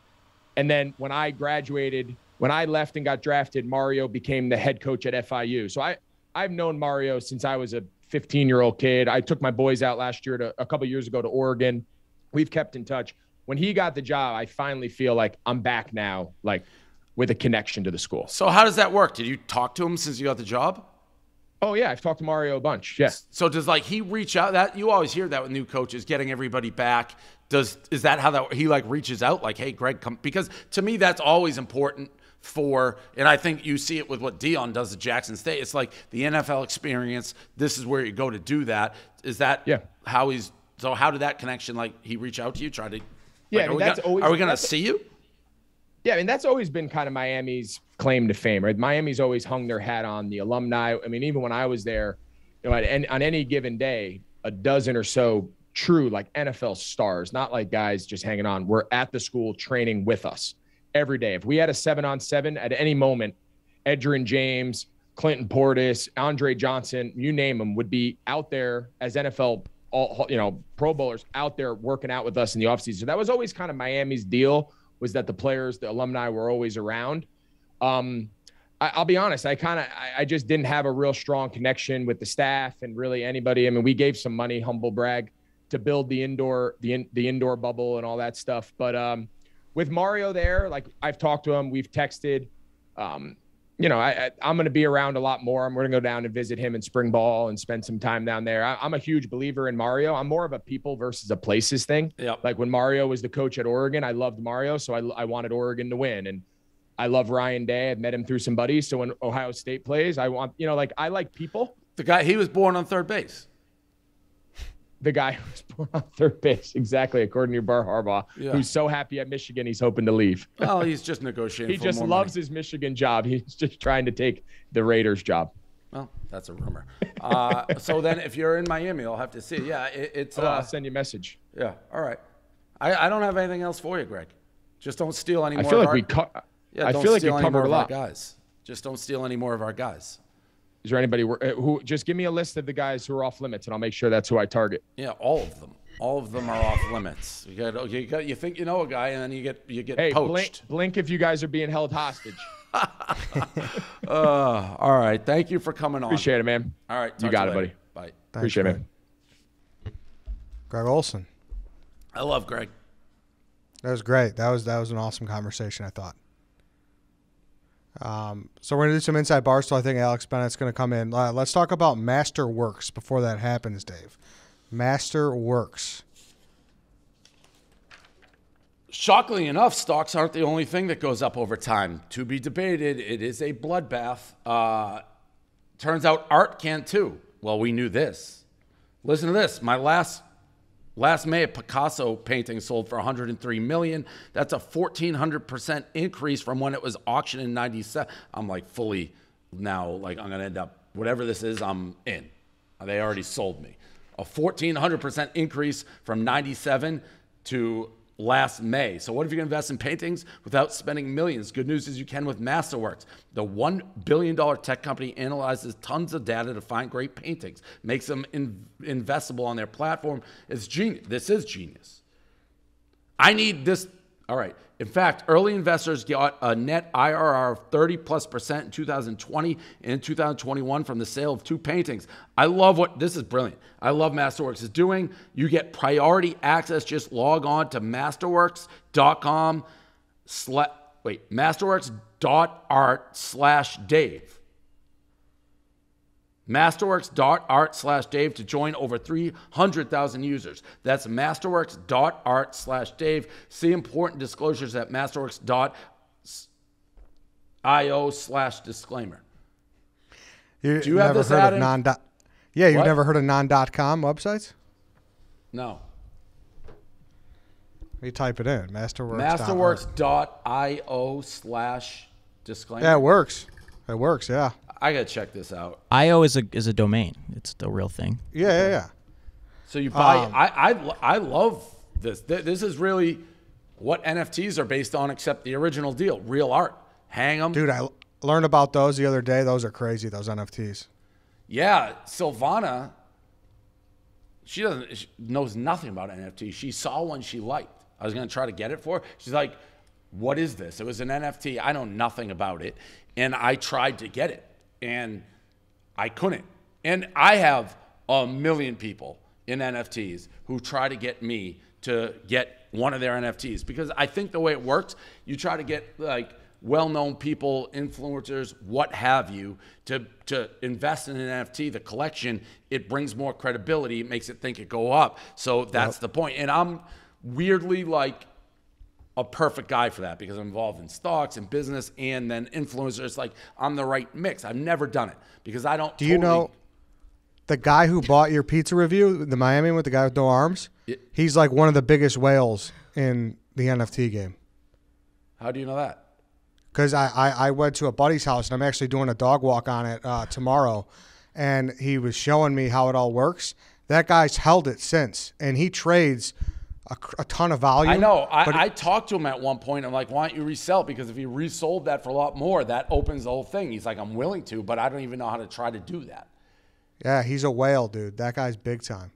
And then when I graduated, when I left and got drafted, Mario became the head coach at FIU. So I I've known Mario since I was a 15 year old kid. I took my boys out last year to a couple years ago to Oregon. We've kept in touch. When he got the job, I finally feel like I'm back now, like with a connection to the school. so how does that work? Did you talk to him since you got the job? Oh yeah, I've talked to Mario a bunch. Yeah. So does like he reach out? That you always hear that with new coaches, getting everybody back. Does is that how that he like reaches out? Like, hey, Greg, come because to me that's always important for, and I think you see it with what Deion does at Jackson State. It's like the NFL experience. This is where you go to do that. Is that Yeah. how he's? So how did that connection like he reach out to you? Try to. Yeah, like, I mean, are we that's gonna, always- are we gonna see you? Yeah, I mean that's always been kind of Miami's claim to fame, right? Miami's always hung their hat on the alumni. I mean, even when I was there, you know, any- on any given day, a dozen or so true like NFL stars, not like guys just hanging on, were at the school training with us every day. If we had a seven on seven at any moment, Edgerrin James, Clinton Portis, Andre Johnson, you name them, would be out there as NFL, all, you know, Pro Bowlers out there working out with us in the offseason. So that was always kind of Miami's deal was that the players, the alumni were always around. Um, I, I'll be honest, I kind of, I, I just didn't have a real strong connection with the staff and really anybody. I mean, we gave some money, humble brag, to build the indoor, the in, the indoor bubble and all that stuff. But um, with Mario there, like I've talked to him, we've texted. Um, you know, I, I, I'm going to be around a lot more. I'm going to go down and visit him in spring ball and spend some time down there. I, I'm a huge believer in Mario. I'm more of a people versus a places thing. Yep. Like when Mario was the coach at Oregon, I loved Mario, so I, I wanted Oregon to win. And I love Ryan Day. I've met him through some buddies. So when Ohio State plays, I want, you know, like I like people. The guy he was born on third base. The guy who's born on third base, exactly according to Bar Harbaugh, Yeah. who's so happy at Michigan he's hoping to leave. Well, he's just negotiating. He just loves money. his Michigan job. He's just trying to take the Raiders job. Well, that's a rumor. Uh, so then, if you're in Miami, I'll have to see. Yeah, it, it's. Oh, Uh, I'll send you a message. yeah, all right. I, I don't have anything else for you, Greg. Just don't steal any I more. feel of like our, we co- Yeah, I feel like we steal any more covered a of lot. guys. Just don't steal any more of our guys. Is there anybody uh, who just give me a list of the guys who are off limits and I'll make sure that's who I target. Yeah, all of them. All of them are off limits. You got, you got, you think you know a guy, and then you get, you get Hey, poached. blink, blink if you guys are being held hostage. Uh, all right. Thank you for coming on. Appreciate it, man. All right. You got to it, later. buddy. Bye. Thanks, Appreciate it, man. Greg Olsen. I love Greg. That was great. That was that was an awesome conversation. I thought. Um, so we're gonna do some inside barstool. I think Alex Bennett's gonna come in. Uh, let's talk about Masterworks before that happens, Dave. Masterworks. Shockingly enough, stocks aren't the only thing that goes up over time. To be debated, it is a bloodbath. Uh, turns out art can too. Well, we knew this. Listen to this. My last last May, a Picasso painting sold for 103 million. That's a 1400 percent increase from when it was auctioned in '97. I'm like fully now. Like I'm gonna end up whatever this is. I'm in. They already sold me. A 1400 percent increase from '97 to last May. So what if you can invest in paintings without spending millions? Good news is you can with Masterworks. The $1 billion tech company analyzes tons of data to find great paintings, makes them in, investable on their platform. It's genius. This is genius. I need this. All right. In fact, early investors got a net IRR of 30 plus percent in 2020 and in 2021 from the sale of two paintings. I love what this is brilliant. I love Masterworks is doing. You get priority access. Just log on to masterworks.com. Sla- wait, masterworks.art slash Dave masterworks.art slash dave to join over 300000 users that's masterworks.art slash dave see important disclosures at masterworks.io slash disclaimer You, Do you have never this heard of non dot? Yeah, you've What? never heard of non.com websites? no You type it in. Masterworks. masterworks.io slash disclaimer Yeah, it works. It works. Yeah. I gotta check this out IO is a is a domain. It's the real thing. Yeah, yeah, yeah. So you buy. Um, I, I I love this. This is really what NFTs are based on, except the original deal, real art. Hang them, Dude, I learned about those the other day. Those are crazy. Those NFTs. Yeah, Silvana. She doesn't she knows nothing about NFTs. She saw one she liked. I was gonna try to get it for. her. She's like, "What is this?" It was an NFT. I know nothing about it, and I tried to get it, and I couldn't. And I have a million people in NFTs who try to get me to get one of their NFTs because I think the way it works, you try to get like well-known people, influencers, what have you, to to invest in an NFT, the collection, it brings more credibility, it makes it think it go up. So that's the point. And I'm weirdly like a perfect guy for that because I'm involved in stocks and business and then influencers. Like I'm the right mix. I've never done it because I don't. Do you know the guy who bought your pizza review, the Miami with the guy with no arms? He's like one of the biggest whales in the NFT game. How do you know that? Because I, I, I went to a buddy's house and I'm actually doing a dog walk on it uh, tomorrow. And he was showing me how it all works. That guy's held it since. And he trades a, a ton of volume. I know. I, I talked to him at one point. I'm like, why don't you resell? Because if you resold that for a lot more, that opens the whole thing. He's like, I'm willing to, but I don't even know how to try to do that. Yeah, he's a whale, dude. That guy's big time.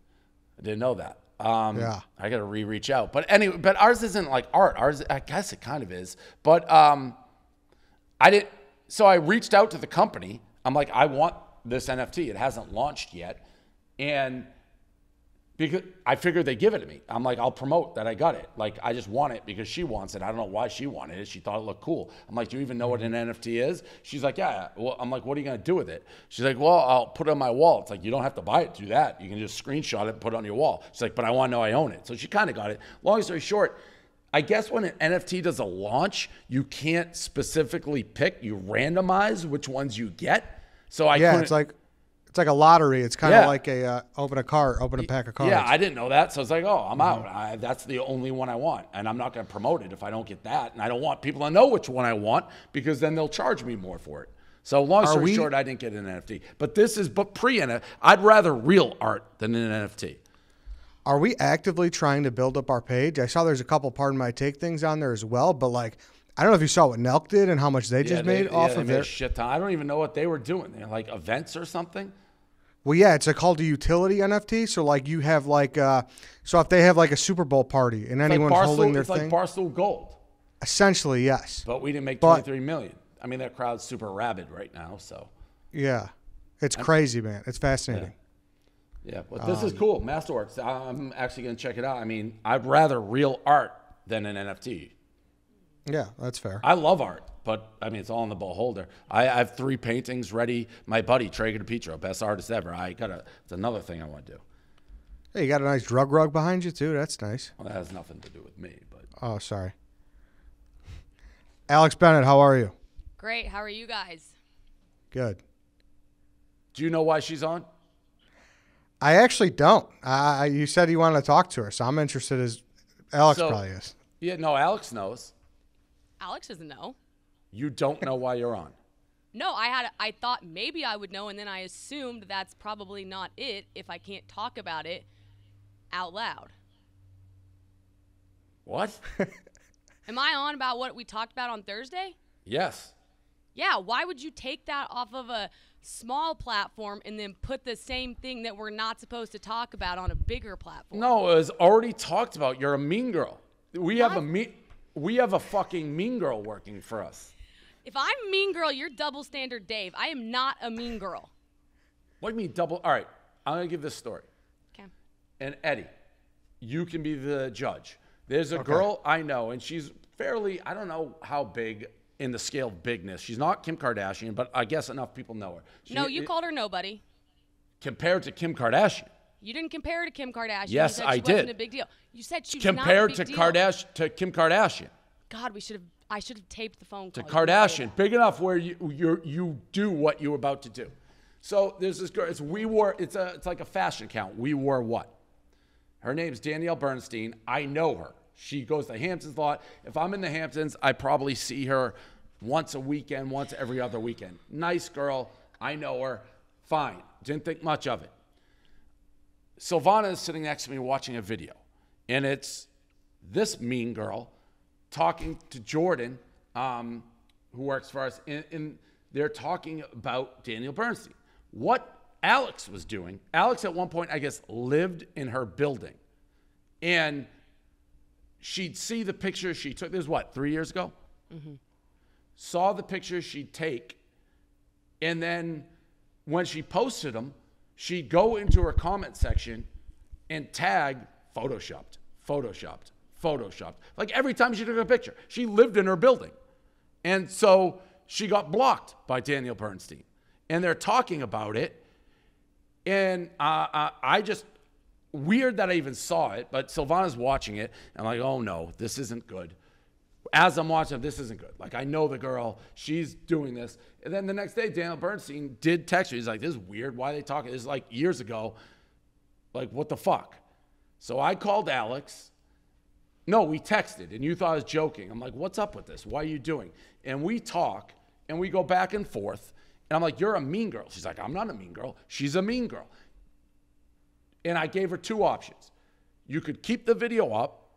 I didn't know that. Um, Yeah. I got to re reach out. But anyway, but ours isn't like art. Ours, I guess it kind of is. But um, I didn't. So I reached out to the company. I'm like, I want this NFT. It hasn't launched yet, and because I figured they give it to me. I'm like, I'll promote that I got it. Like, I just want it because she wants it. I don't know why she wanted it. She thought it looked cool. I'm like, do you even know what an mm-hmm. NFT is? She's like, yeah. Well, I'm like, what are you gonna do with it? She's like, well, I'll put it on my wall. It's like you don't have to buy it. Do that. You can just screenshot it and put it on your wall. She's like, but I want to know I own it. So she kind of got it. Long story short. I guess when an NFT does a launch, you can't specifically pick. You randomize which ones you get. So I Yeah, it's like It's like a lottery. It's kind of Yeah. like a uh, open a card, open a pack of cards. Yeah, I didn't know that, so it's like, oh, I'm Mm-hmm. out. I, that's the only one I want, and I'm not going to promote it if I don't get that, and I don't want people to know which one I want because then they'll charge me more for it. So long Are story we- short, I didn't get an NFT, but this is but pre NFT. I'd rather real art than an NFT. Are we actively trying to build up our page? I saw there's a couple pardon my take things on there as well, but like I don't know if you saw what Nelk did and how much they just they, made off they of their. shit ton. I don't even know what they were doing. They're like events or something. Well, yeah, it's a called a utility NFT. So like you have like uh, so if they have like a Super Bowl party and It's like anyone's holding Barstool, their it's like thing, Barstool Gold, essentially yes. but we didn't make But- 23 million. I mean, that crowd's super rabid right now, so. Yeah, it's crazy, man. It's fascinating. Yeah, but this is Um, cool. Masterworks. I'm actually going to check it out. I mean, I'd rather real art than an NFT. Yeah, that's fair. I love art, but I mean, it's all in the beholder. I, I have three paintings ready. My buddy, Traeger di Pietro, best artist ever. I got to, it's another thing I want to do. Hey, you got a nice drug rug behind you too. That's nice. Well, that has nothing to do with me, but Oh, sorry. Alex Bennett, how are you? Great. How are you guys? Good. do you know why she's on? I actually don't. I you said you wanted to talk to her, so I'm interested. As Alex So- probably is. Yeah, no, Alex knows. Alex doesn't know. You don't know why you're on. No, I had I thought maybe I would know and then I assumed that's probably not it if I can't talk about it out loud. What? Am I on about what we talked about on Thursday? yes. Yeah, why would you take that off of a small platform and then put the same thing that we're not supposed to talk about on a bigger platform? No, it was already talked about. You're a mean girl. We have a What? mean. We have a fucking mean girl working for us. If I'm mean girl, you're double standard Dave. I am not a mean girl. What do you mean double? All right, I'm gonna give this story. Okay. And Eddie, you can be the judge. There's a girl I know, and she's fairly, I don't know how big in the scale of bigness. She's not Kim Kardashian, but I guess enough people know her. She- No, you called her nobody. compared to Kim Kardashian. You didn't compare her to Kim Kardashian. Yes, you said I she Wasn't did. a big deal. You said she Compared not to a big deal. Kardashian to Kim Kardashian. God, we should have. I should have taped the phone call. You Kardashian, big enough where you you you do what you're about to do. So there's this girl. It's we wore. It's a it's like a fashion account. We wore what? Her name's Danielle Bernstein. I know her. She goes to Hamptons a lot. If I'm in the Hamptons, I probably see her once a weekend, once every other weekend. Nice girl. I know her. Fine. Didn't think much of it. Silvana is sitting next to me watching a video, and it's this mean girl talking to Jordan, um, who works for us, and, and they're talking about Danielle Bernstein. What Alex was doing, Alex at one point, I guess, lived in her building, and she'd see the pictures she took. This was what, three years ago? Saw the pictures she'd take, and then when she posted them, she'd go into her comment section and tag photoshopped, photoshopped, photoshopped. Like every time she took a picture, she lived in her building. And so she got blocked by Danielle Bernstein. And they're talking about it. And uh, uh, I just, weird that I even saw it, but Silvana's watching it. And I'm like, oh no, this isn't good. As I'm watching, this isn't good. Like, I know the girl, she's doing this. And then the next day, Danielle Bernstein did text me. He's like, this is weird. Why are they talking? This is like years ago. Like, what the fuck? So I called Alex. No, we texted, and you thought I was joking. I'm like, what's up with this? Why are you doing? And we talk, and we go back and forth. And I'm like, you're a mean girl. She's like, I'm not a mean girl. She's a mean girl. And I gave her two options. You could keep the video up,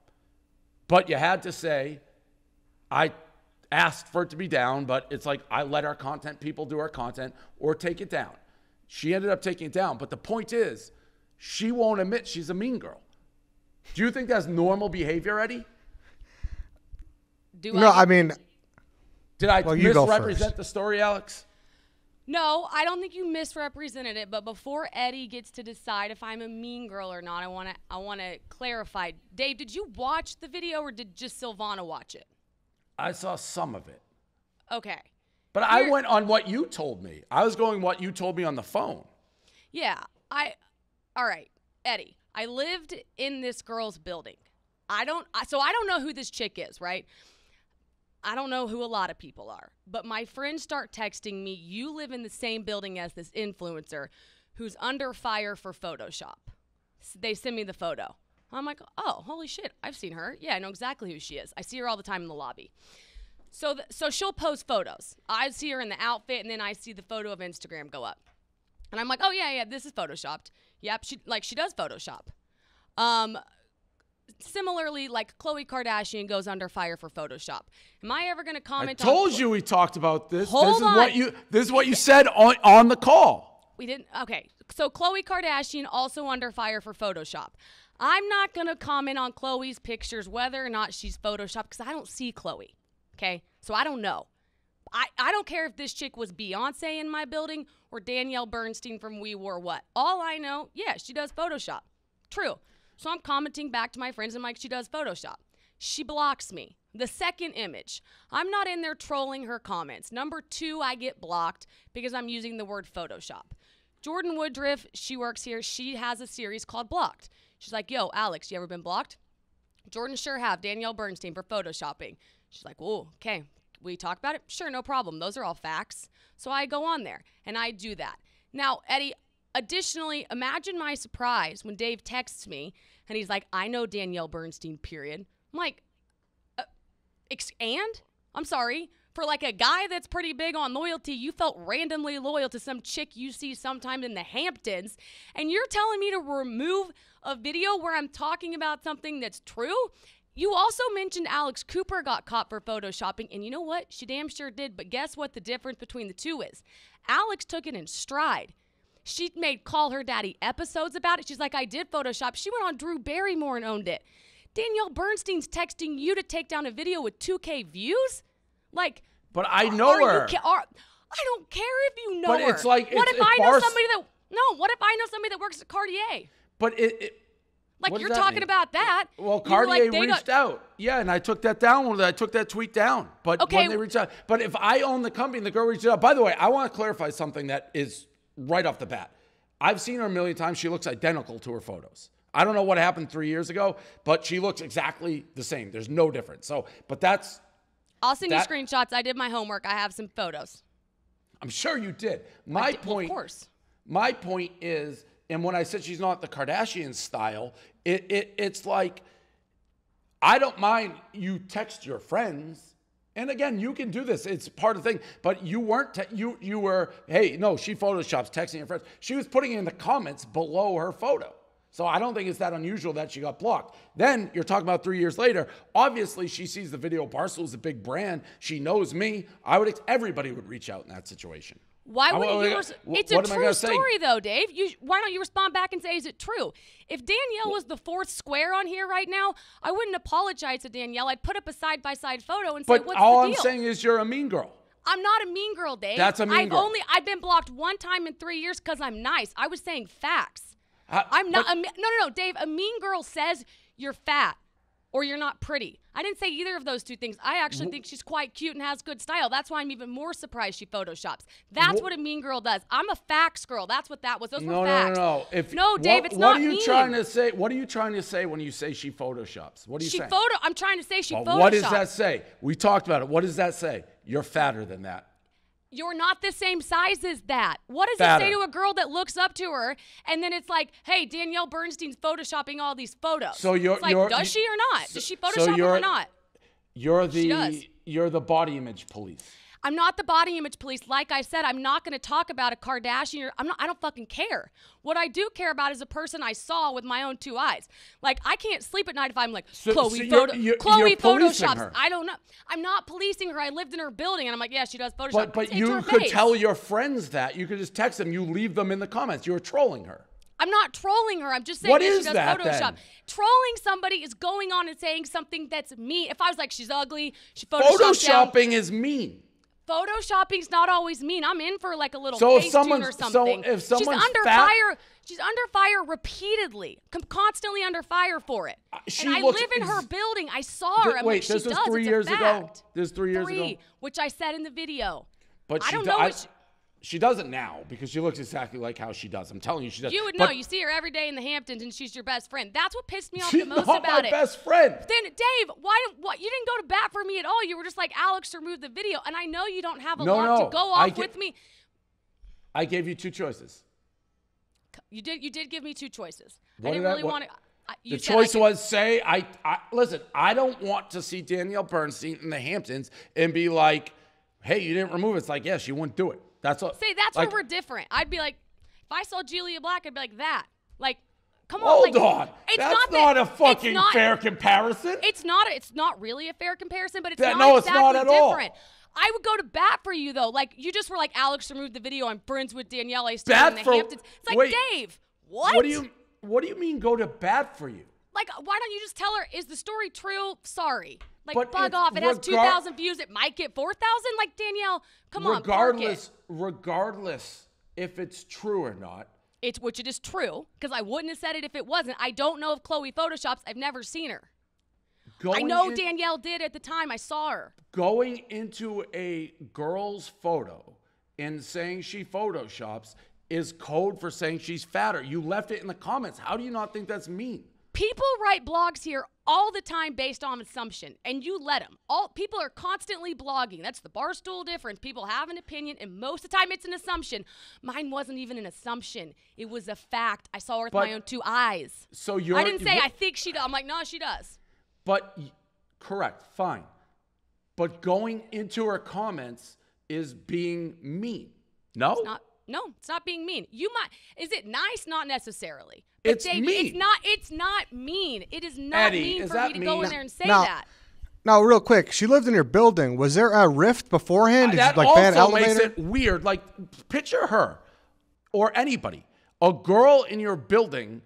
but you had to say, I asked for it to be down, but it's like I let our content people do our content or take it down. She ended up taking it down. But the point is, she won't admit she's a mean girl. Do you think that's normal behavior, Eddie? Do No, I, I mean, Did I Well, misrepresent the story, Alex? No, I don't think you misrepresented it. But before Eddie gets to decide if I'm a mean girl or not, I want to I want to clarify. Dave, did you watch the video or did just Silvana watch it? I saw some of it. Okay. But I went on what you told me. I was going what you told me on the phone. Yeah, I. All right, Eddie. I lived in this girl's building. I don't. So I don't know who this chick is, right? I don't know who a lot of people are, but my friends start texting me. You live in the same building as this influencer. who's under fire for Photoshop. S- They send me the photo. I'm like, oh, holy shit, I've seen her. Yeah, I know exactly who she is. I see her all the time in the lobby. So, so she'll post photos. I see her in the outfit, and then I see the photo of Instagram go up, and I'm like, oh yeah, yeah, this is photoshopped. Yep, she like she does Photoshop. Um, similarly, like Khloe Kardashian goes under fire for Photoshop. Am I ever going to comment? I told you we talked about this. Hold this is on. what you this is what you said on on the call. We didn't. Okay. So Khloe Kardashian also under fire for Photoshop. I'm not going to comment on Khloe's pictures, whether or not she's Photoshopped, because I don't see Khloe. Okay. So I don't know. I, I don't care if this chick was Beyonce in my building or Danielle Bernstein from We Wore What. All I know, yeah, she does Photoshop. True. So I'm commenting back to my friends and like, she does Photoshop. She blocks me. The second image, I'm not in there trolling her comments. Number two, I get blocked because I'm using the word Photoshop. Jordan Woodruff, she works here. She has a series called Blocked. She's like, yo, Alex, you ever been blocked? Jordan sure have. Danielle Bernstein for photoshopping. She's like, oh, okay. We talk about it? Sure, no problem. Those are all facts. So I go on there and I do that. Now, Eddie, additionally, imagine my surprise when Dave texts me and he's like, I know Danielle Bernstein, period. I'm like, uh, and? I'm sorry. For like a guy that's pretty big on loyalty, you felt randomly loyal to some chick you see sometime in the Hamptons, and you're telling me to remove a video where I'm talking about something that's true? You also mentioned Alex Cooper got caught for photoshopping, and you know what? She damn sure did, but guess what the difference between the two is? Alex took it in stride. She made Call Her Daddy episodes about it. She's like, I did Photoshop. She went on Drew Barrymore and owned it. Danielle Bernstein's texting you to take down a video with 2K views? Like, But I know are her. Ca- are, I don't care if you know But her. it's like- what it's- if I if know Bars- somebody that? No, what if I know somebody that works at Cartier? but it, it Like What does you're that talking mean? about that. Well, You were Cartier like, they reached got- out. Yeah, and I took that down I took that tweet down. But Okay. when they reached out, but if I own the company and the girl reached out, by the way, I want to clarify something that is right off the bat. I've seen her a million times. She looks identical to her photos. I don't know what happened three years ago, but she looks exactly the same. There's no difference. So, but that's, I'll send that- you screenshots. I did my homework. I have some photos. I'm sure you did. My did- well, of course. my point is, and when I said she's not the Kardashian style, it, it it's like I don't mind you text your friends. And again, you can do this. It's part of the thing. But you weren't. Te- you you were. Hey, no, she photoshops texting her friends. She was putting it in the comments below her photo. So I don't think it's that unusual that she got blocked. Then you're talking about three years later. Obviously, she sees the video. Barstool's a big brand. She knows me. I would. Everybody would reach out in that situation. Why wouldn't you? Res- it's a I a gonna true say? story, though, Dave. You why don't you respond back and say, "Is it true?" If Danielle was the fourth square on here right now, I wouldn't apologize to Danielle. I'd put up a side by side photo and say, But "What's all the I'm saying is you're a mean girl. I'm not a mean girl, Dave. That's a mean I've girl. only I've been blocked one time in three years because I'm nice. I was saying facts. How- I'm not. but- A, no, no, no, Dave. A mean girl says you're fat or you're not pretty. I didn't say either of those two things. I actually think she's quite cute and has good style. That's why I'm even more surprised she photoshops. That's Wh- what a mean girl does. I'm a facts girl. That's what that was. Those No, were no, facts. no, no. If no, Dave, what, it's what not are you mean. trying to say? What are you trying to say when you say she photoshops? What are you She saying? photo. I'm trying to say she Well, photoshopped. what does that say? We talked about it. What does that say? You're fatter than that. You're not the same size as that. What does Fatter. it say to a girl that looks up to her and then it's like, hey, Danielle Bernstein's photoshopping all these photos? So you're- It's like, you're- does she or not? Does she so Photoshop you're- or not? You're the you're the body image police. I'm not the body image police. Like I said, I'm not going to talk about a Kardashian. Or, I'm not. I don't fucking care. What I do care about is a person I saw with my own two eyes. Like I can't sleep at night if I'm like So- Khloe so you're- you're- Khloe you're photoshops. her. I don't know. I'm not policing her. I lived in her building, and I'm like, yeah, she does Photoshop. But but you could face. tell your friends that. You could just text them. You leave them in the comments. You're trolling her. I'm not trolling her. I'm just saying What that is she does that, Photoshop. then? Trolling somebody is going on and saying something that's mean. If I was like, she's ugly, she photoshopped down. Photoshopping is mean. Photoshopping's not always mean. I'm in for like a little So face someone's- or so something. if she's under fat- fire. She's under fire repeatedly, com- constantly under fire for it. Uh, she and I looks live in her building. I saw her. Th- wait, like, this was does. three It's years ago? This was three years Three, ago? which I said in the video. But I don't do- know I- she- she does it now because she looks exactly like how she does. I'm telling you, she does. You would But know. You see her every day in the Hamptons, and she's your best friend. That's what pissed me off the most not about my it. best friend. Then Dave, why what you didn't go to bat for me at all? You were just like Alex remove the video, and I know you don't have a No, lot no, to go off get- with me. I gave you two choices. You did. You did give me two choices. What I didn't did I- really what- want to. The choice was say I, I listen. I don't want to see Danielle Bernstein in the Hamptons and be like, "Hey, you didn't remove it." It's like, yeah, she wouldn't do it. That's what. Say that's like, where we're different. I'd be like, if I saw Julia Black, I'd be like that. Like, come on. Hold like, on. It's That's not, not, that, a fucking not, fair comparison. It's not. It's not really a fair comparison, but it's That- not no, it's exactly not at all. different. I would go to bat for you though. Like you just were like Alex removed the video. I'm friends with Danielle. I in the for- Hamptons. It's like wait. Dave. What? What do you What do you mean go to bat for you? like? Why don't you just tell her? Is the story true? Sorry. Like But bug off. It has two thousand views. It might get four thousand. Like Danielle, come on. regardless, regardless if it's true or not. It's which it is true because I wouldn't have said it if it wasn't. I don't know if Khloe photoshops. I've never seen her. I know in- Danielle did at the time. I saw her. going into a girl's photo and saying she photoshops is code for saying she's fatter. You left it in the comments. How do you not think that's mean? People write blogs here all the time based on assumption, and you let them. All people are constantly blogging. That's the barstool difference. People have an opinion, and most of the time it's an assumption. Mine wasn't even an assumption; it was a fact. I saw her with But- my own two eyes. So you're I didn't say I think she does. I'm like, no, she does. But correct, fine. But going into her comments is being mean. No? It's not. No, it's not being mean. You might. Is it nice? Not necessarily. But It's Dave, mean. It's not. It's not mean. It is not Eddie, mean is for that me to go in there and say Now- that. Now, real quick, she lived in your building. Was there a rift beforehand? Did that you like ban also elevator? makes it weird. Like, picture her or anybody. A girl in your building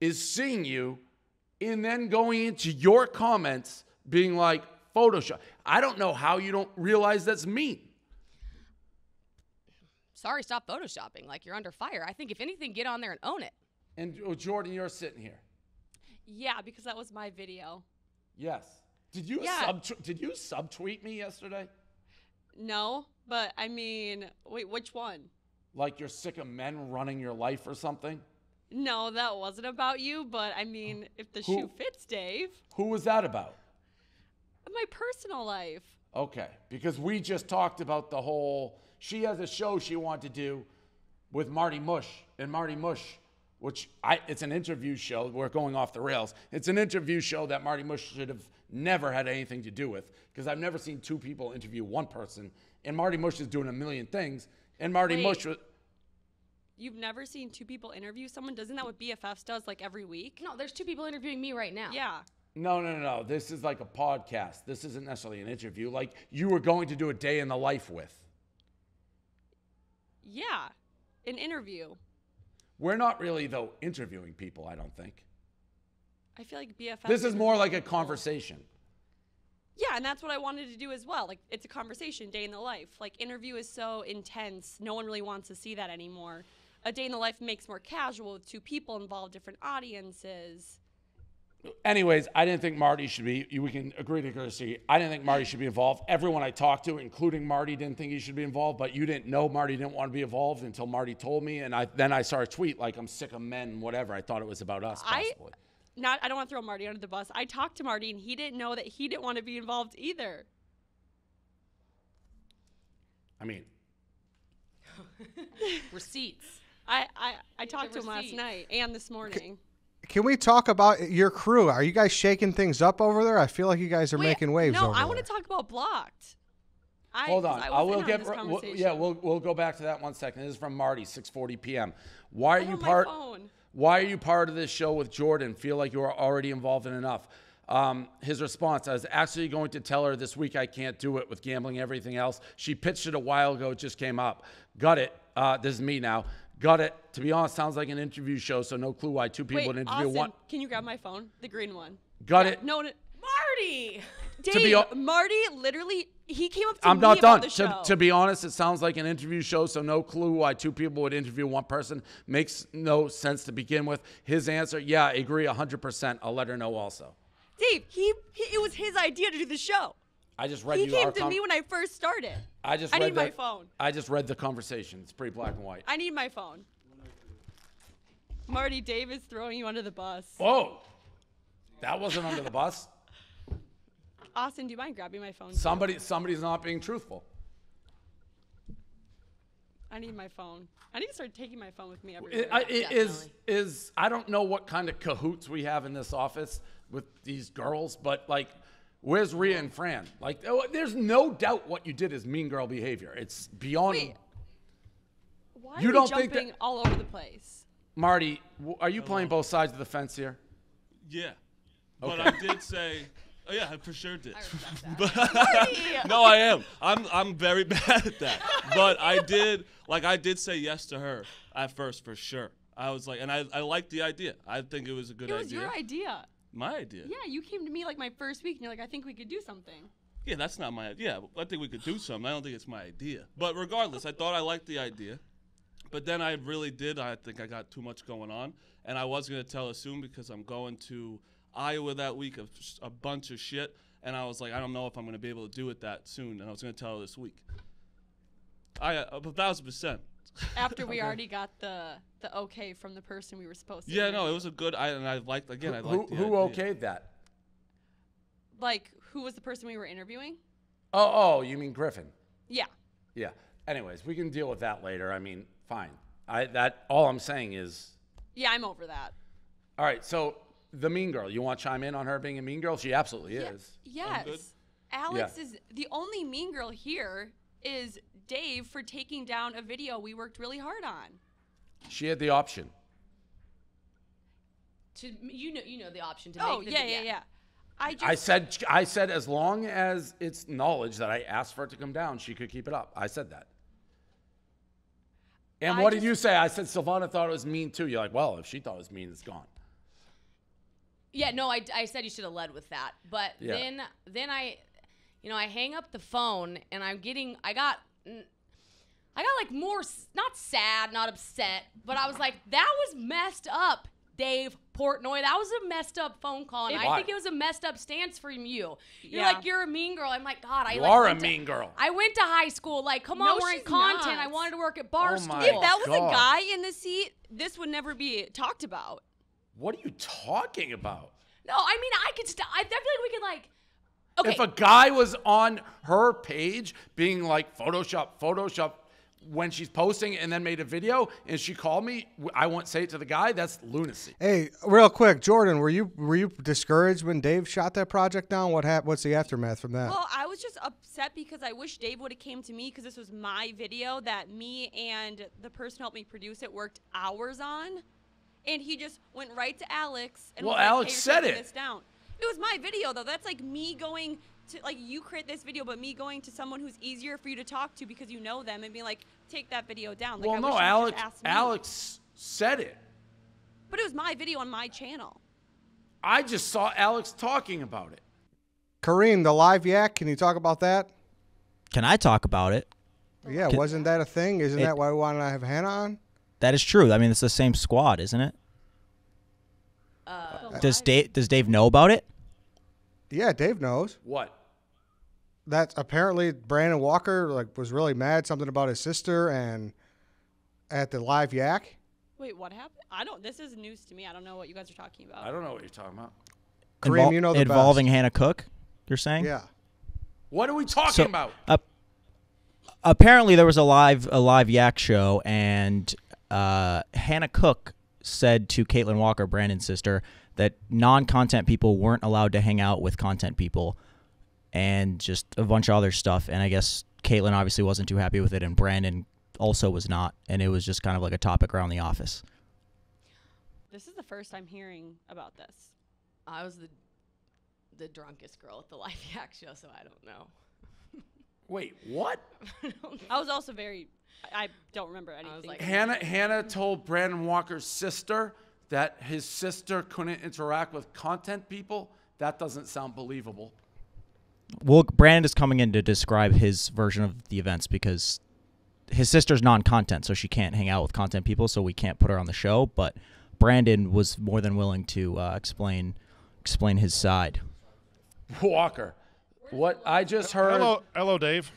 is seeing you and then going into your comments being like, Photoshop. I don't know how you don't realize that's mean. Sorry, stop photoshopping. Like you're under fire. I think if anything, get on there and own it. And oh, Jordan, you're sitting here. Yeah, because that was my video. Yes. Did you Yeah. sub did you subtweet me yesterday? No, but I mean, wait, which one? Like you're sick of men running your life or something? No, that wasn't about you, but I mean, oh. if the Who- shoe fits, Dave, Who was that about? my personal life. Okay, because we just talked about the whole. She has a show she wanted to do with Marty Mush and Marty Mush, which I it's an interview show. We're going off the rails. It's an interview show that Marty Mush should have never had anything to do with because I've never seen two people interview one person. And Marty Mush is doing a million things. And Marty Wait. Mush was. You've never seen two people interview someone? Doesn't that what BFFs does like every week? No, there's two people interviewing me right now. Yeah. No, no, no, no. This is like a podcast. This isn't necessarily an interview. Like you were going to do a day in the life with. Yeah. An interview. We're not really though interviewing people. I don't think. I feel like BFFs. This is more like a conversation. Yeah, and that's what I wanted to do as well. Like it's a conversation, day in the life. Like interview is so intense. No one really wants to see that anymore. A day in the life makes more casual with two people involved, different audiences. Anyways, I didn't think Marty should be. We can agree to disagree. I didn't think Marty should be involved. Everyone I talked to, including Marty, didn't think he should be involved. But you didn't know Marty didn't want to be involved until Marty told me, and I then I saw a tweet like I'm sick of men, whatever. I thought it was about us. I not I don't want to throw Marty under the bus. I talked to Marty and he didn't know that he didn't want to be involved either. I mean, Receipts. I I, I talked to the him last night and this morning. Can we talk about your crew? Are you guys shaking things up over there? I feel like you guys are Wait, making waves No, over I want to talk about blocked. I, hold 'cause on. I, I, will get. we'll- yeah, we'll we'll go back to that one second. This is from Marty, 6:40 p.m. Why are I'm you part? Why are you part of this show with Jordan? Feel like you are already involved in enough. Um, his response: I was actually going to tell her this week I can't do it with gambling, everything else. She pitched it a while ago. It just came up. Got it. Uh, this is me now. Got it. To be honest, sounds like an interview show, so no clue why two people Wait, would interview Austin, one. can you grab my phone? The green one. Got Yeah, it. No, no Marty. Dave, be hon- Marty literally he came up to I'm me not about done. the To, to be honest, it sounds like an interview show, so no clue why two people would interview one person. Makes no sense to begin with. His answer, yeah, I agree 100%. I'll let her know also. Dave, he, he it was his idea to do the show. I just read He you came our to con- me when I first started. I just I read need my phone. I just read the conversation. It's pretty black and white. I need my phone. Marty, Dave is throwing you under the bus. Whoa. That wasn't under the bus. Austin, do you mind grabbing my phone? too? Somebody somebody's not being truthful. I need my phone. I need to start taking my phone with me It, everywhere. I, it is is I don't know what kind of cahoots we have in this office with these girls, but like, where's Rhea and Fran? Like, oh, there's no doubt what you did is mean girl behavior. It's beyond. Wait. Why You are don't we think that- jumping all over the place? Marty, are you playing both sides of the fence here? Yeah. okay. But I did say, oh yeah, I for sure did. Marty! no, I am. I'm I'm very bad at that. But I did like I did say yes to her at first for sure. I was like, and I I liked the idea. I think it was a good idea. It was idea. your idea. My idea. Yeah, you came to me like my first week, and you're like, I think we could do something. Yeah, that's not my idea. I think we could do something. I don't think it's my idea. But regardless, I thought I liked the idea. But then I really did. I think I got too much going on. And I was going to tell her soon because I'm going to Iowa that week of a bunch of shit. And I was like, I don't know if I'm going to be able to do it that soon. And I was going to tell her this week. I, uh, a thousand percent. After we already got the the okay from the person we were supposed to. Yeah, no, it was a good. I and I liked again. I who liked the who idea. okayed that? Like, who was the person we were interviewing? Oh, oh, you mean Griffin? Yeah. Yeah. Anyways, we can deal with that later. I mean, fine. I that all I'm saying is, Yeah, I'm over that. all right. So the mean girl, you want to chime in on her being a mean girl? She absolutely Yeah. is. Yes. Alex is the only mean girl here is Dave for taking down a video we worked really hard on. She had the option. To you know, you know the option to Oh, make. the yeah, video. yeah, yeah. I just I said, I said, as long as it's knowledge that I asked for it to come down, she could keep it up. I said that. And I what did you say? I said Silvana thought it was mean too. You're like, well, if she thought it was mean, it's gone. Yeah, no, I, I said you should have led with that. But Yeah. then then I, you know, I hang up the phone and I'm getting, I got, I got like more, not sad, not upset, but I was like, that was messed up, Dave Portnoy. That was a messed up phone call. And I Why? think it was a messed up stance from you. You're Yeah. like, you're a mean girl. I'm like, God, I You like, are a to- mean girl. I went to high school. Like, come No, on, we're in she's content. I wanted to work at Oh Barstool. if that was God. a guy in the seat, this would never be talked about. What are you talking about? No, I mean, I could, st- I I feel like we could like, okay. If a guy was on her page being like Photoshop, Photoshop when she's posting and then made a video and she called me, I won't say it to the guy. That's lunacy. Hey, real quick, Jordan, were you were you discouraged when Dave shot that project down? What hap- What's the aftermath from that? Well, I was just upset because I wish Dave would have came to me because this was my video that me and the person who helped me produce it worked hours on, and he just went right to Alex and Well, was like, Alex hey, said it. This down. It was my video though. That's like me going to like you create this video, but me going to someone who's easier for you to talk to because you know them and be like, take that video down. Like, well, I no, wish you would've Alex. just asked me. Alex said it. But it was my video on my channel. I just saw Alex talking about it. Kareem, the live yak. Can you talk about that? Can I talk about it? Yeah, Can- wasn't that a thing? Isn't It- that why we wanted to have Hannah on? That is true. I mean, it's the same squad, isn't it? Does Dave Does Dave know about it? Yeah, Dave knows. What? That apparently Brandon Walker like was really mad something about his sister and at the live yak. Wait, what happened? I don't. This is news to me. I don't know what you guys are talking about. I don't know what you're talking about. Kareem, you know the involving best. Hannah Cook. You're saying? Yeah. What are we talking So, about? uh, apparently, there was a live a live Yak show, and uh, Hannah Cook said to Caitlin Walker, Brandon's sister, that non-content people weren't allowed to hang out with content people, and just a bunch of other stuff. And I guess Caitlin obviously wasn't too happy with it, and Brandon also was not. And it was just kind of like a topic around the office. This is the first I'm hearing about this. I was the the drunkest girl at the live yak show, so I don't know. Wait, what? I was also very. I I don't remember anything. like- Hannah Hannah told Brandon Walker's sister that his sister couldn't interact with content people. That doesn't sound believable. Well, Brandon is coming in to describe his version of the events because his sister's non-content, so she can't hang out with content people, so we can't put her on the show. But Brandon was more than willing to uh, explain explain his side. Walker, what I just heard. Hello, hello, Dave.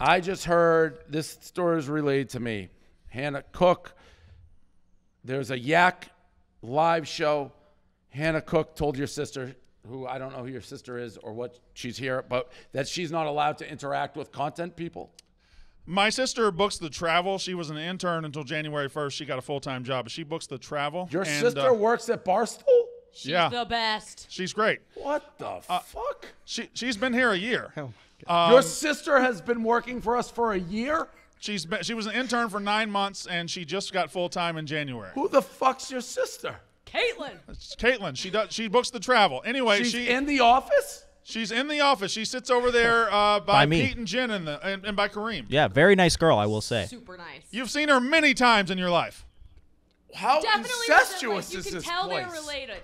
I just heard this story is relayed to me. Hannah Cook, there's a Yak live show. Hannah Cook told your sister, who I don't know who your sister is or what she's here, but that she's not allowed to interact with content people. My sister books the travel. She was an intern until January 1st. She got a full time job, but she books the travel. Your and, sister uh, works at Barstool? She's Yeah. the best. She's great. What the fuck? She she's been here a year. Oh, Um, Your sister has been working for us for a year? She's been, she was an intern for nine months, and she just got full time in January. Who the fuck's your sister? Caitlin. It's Caitlin. She does. She books the travel. Anyway, She's she in the office? she's in the office. She sits over there uh, by, By me. Pete and Jen and, the, and, and by Kareem. Yeah, very nice girl, I will say. Super nice. You've seen her many times in your life. How Definitely incestuous You is can this tell place? they're related.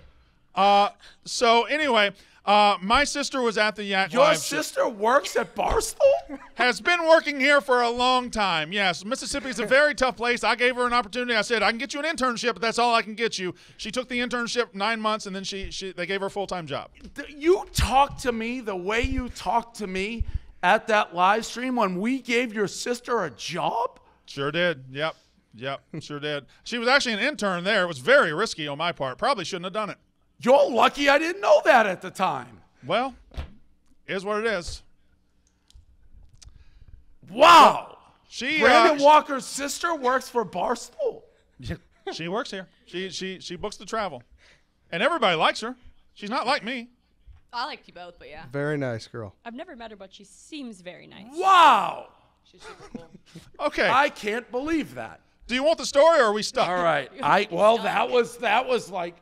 Uh, so anyway, uh, my sister was at the Yak Your Live. show. sister works at Barstool? has been working here for a long time. Yes, Mississippi is a very tough place. I gave her an opportunity. I said I can get you an internship, but that's all I can get you. She took the internship nine months, and then she, she they gave her a full time job. You talk to me the way you talked to me at that live stream when we gave your sister a job? Sure did. Yep. Yep. Sure did. She was actually an intern there. It was very risky on my part. Probably shouldn't have done it. You're lucky I didn't know that at the time. Well, is what it is. Wow. She Brandon uh, Walker's sister works for Barstool. she works here. She she she books the travel, and everybody likes her. She's not like me. I liked you both, but yeah, Very nice girl. I've never met her, but she seems very nice. Wow. she's super cool. Okay. I can't believe that. Do you want the story, or are we stuck? All right. I well that was that was like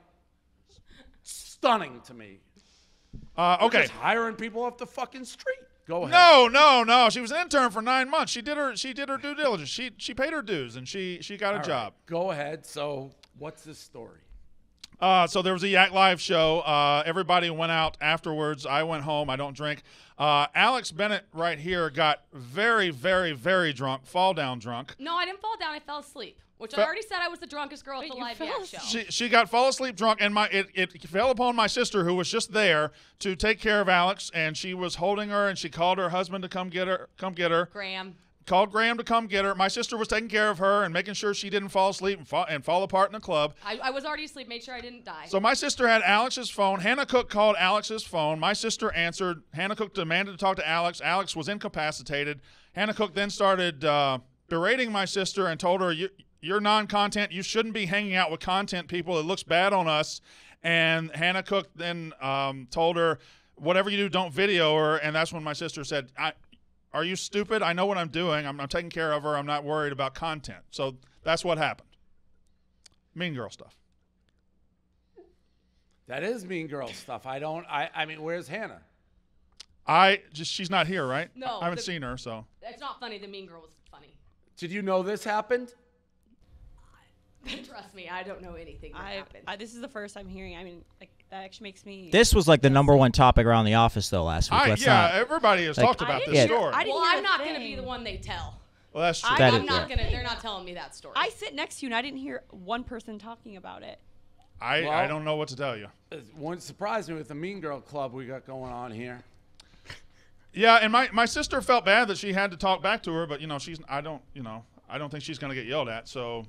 stunning to me. Uh, okay. Just hiring people off the fucking street. Go ahead. No, no, no. She was an intern for nine months. She did her she did her due diligence. She she paid her dues and she she got a All right, job. Go ahead. So what's this story? Uh, so there was a Yak Live show. Uh, everybody went out afterwards. I went home. I don't drink. Uh, Alex Bennett right here got very, very, very drunk, fall down drunk. No, I didn't fall down. I fell asleep, which Fe- I already said I was the drunkest girl at the live fell show. She she got fall asleep drunk, and my it, it fell upon my sister who was just there to take care of Alex, and she was holding her, and she called her husband to come get her, come get her. Graham. Called Graham to come get her. My sister was taking care of her and making sure she didn't fall asleep and fall, and fall apart in the club. I, I was already asleep. Made sure I didn't die. So my sister had Alex's phone. Hannah Cook called Alex's phone. My sister answered. Hannah Cook demanded to talk to Alex. Alex was incapacitated. Hannah Cook then started uh, berating my sister and told her, you, "You're non-content. You shouldn't be hanging out with content people. It looks bad on us." And Hannah Cook then um, told her, "Whatever you do, don't video her." And that's when my sister said, I, "Are you stupid? I know what I'm doing. I'm, I'm taking care of her. I'm not worried about content." So that's what happened. Mean girl stuff. That is mean girl stuff. I don't I I mean where's Hannah? I just she's not here, right? No, I haven't the- seen her, so It's not funny. The mean girl was funny. Did you know this happened? Trust me, I don't know anything that I, happened. I this is the first I'm hearing. I mean, like that actually makes me. This was like the number one topic around the office though last week. I, Let's yeah, not- everybody has like- talked about didn't this Yeah. story. I didn't well, I'm not going to be the one they tell. well, that's true. I- That I'm is- not yeah. gonna. They're not telling me that story. I sit next to you and I didn't hear one person talking about it. I, I don't know what to tell you. It wouldn't surprise me with the mean girl club we got going on here. Yeah, and my, my sister felt bad that she had to talk back to her, but you know she's I don't you know I don't think she's gonna get yelled at. So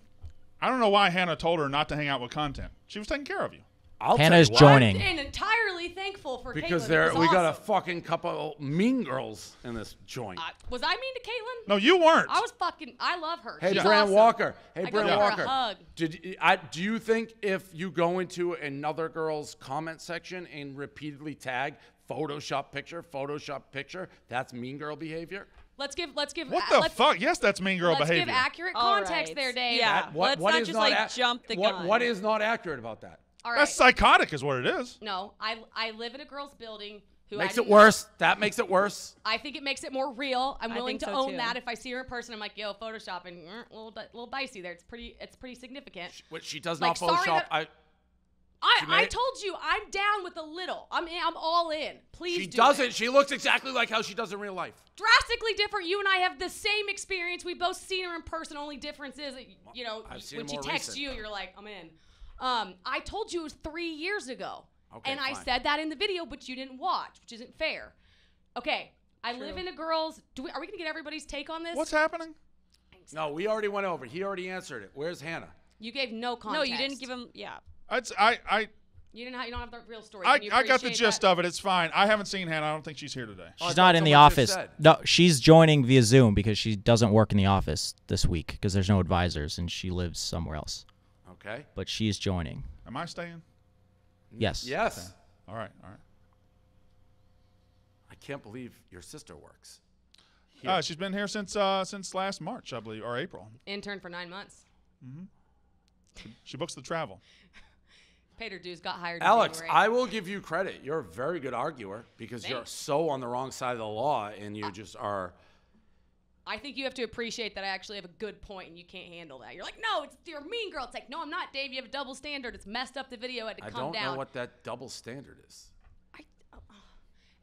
I don't know why Hannah told her not to hang out with content. She was taking care of you. I'll tell Hannah's you why. joining. and entirely thankful for Because Caitlin. there It was we got a fucking couple mean girls in this joint. I- was I mean to Caitlin? No, you weren't. I was fucking. I love her. Hey, She's Brand awesome. Walker. Hey, I go Brand give her a Walker. hug. Did I, do you think if you go into another girl's comment section and repeatedly tag Photoshop picture, Photoshop picture, that's mean girl behavior? Let's give. Let's give. what the fuck? Yes, that's mean girl Let's behavior. give accurate All context right. there, Dave. Yeah. That- what, let's what not is just, like, ac- jump the what, gun. What is not accurate about that? All right. That's psychotic, is what it is. no, I I live in a girl's building. Who Makes I it didn't- worse. That makes it worse. I think it makes it more real. I'm I willing think to so, own too. that. If I see her in person, I'm like, yo, Photoshop, and mm, a little, di- little dicey there. It's pretty. It's pretty significant. What she does Like, not sorry Photoshop. that- I, I, She I told you I'm down with a little. I'm in, I'm all in. Please. she do doesn't. It. She looks exactly like how she does in real life. Drastically different. You and I have the same experience. We both seen her in person. Only difference is, you know, I've seen when her she more texts recent. you, you're like, I'm in. Um, I told you it was three years ago, Okay, and I fine. said that in the video, but you didn't watch, which isn't fair. Okay, I live in a girl's. Do we, are we gonna get everybody's take on this? What's happening? No, we already went over. He already answered it. Where's Hannah? You gave no context. No, you didn't give him. Yeah. I'd, s- I I You didn't. Have, you don't have the real story. I, I got the gist that? of it. It's fine. I haven't seen Hannah. I don't think she's here today. Oh, She's thought not in the office. No, she's joining via Zoom because she doesn't work in the office this week because there's no advisors and she lives somewhere else. Okay. But she's joining. Am I staying? Yes. Yes. All right. All right. I can't believe your sister works. Uh, she's been here since uh, since last March, I believe, or April. Intern for nine months. She books the travel. Paid her dues. Got hired. Alex, January. I will give you credit. You're a very good arguer because you're so on the wrong side of the law and you just are. I think you have to appreciate that I actually have a good point and you can't handle that. You're like, no, it's you're a mean girl. It's like, no, I'm not, Dave. You have a double standard. It's messed up the video. I had to I come don't down. know what that double standard is. I oh,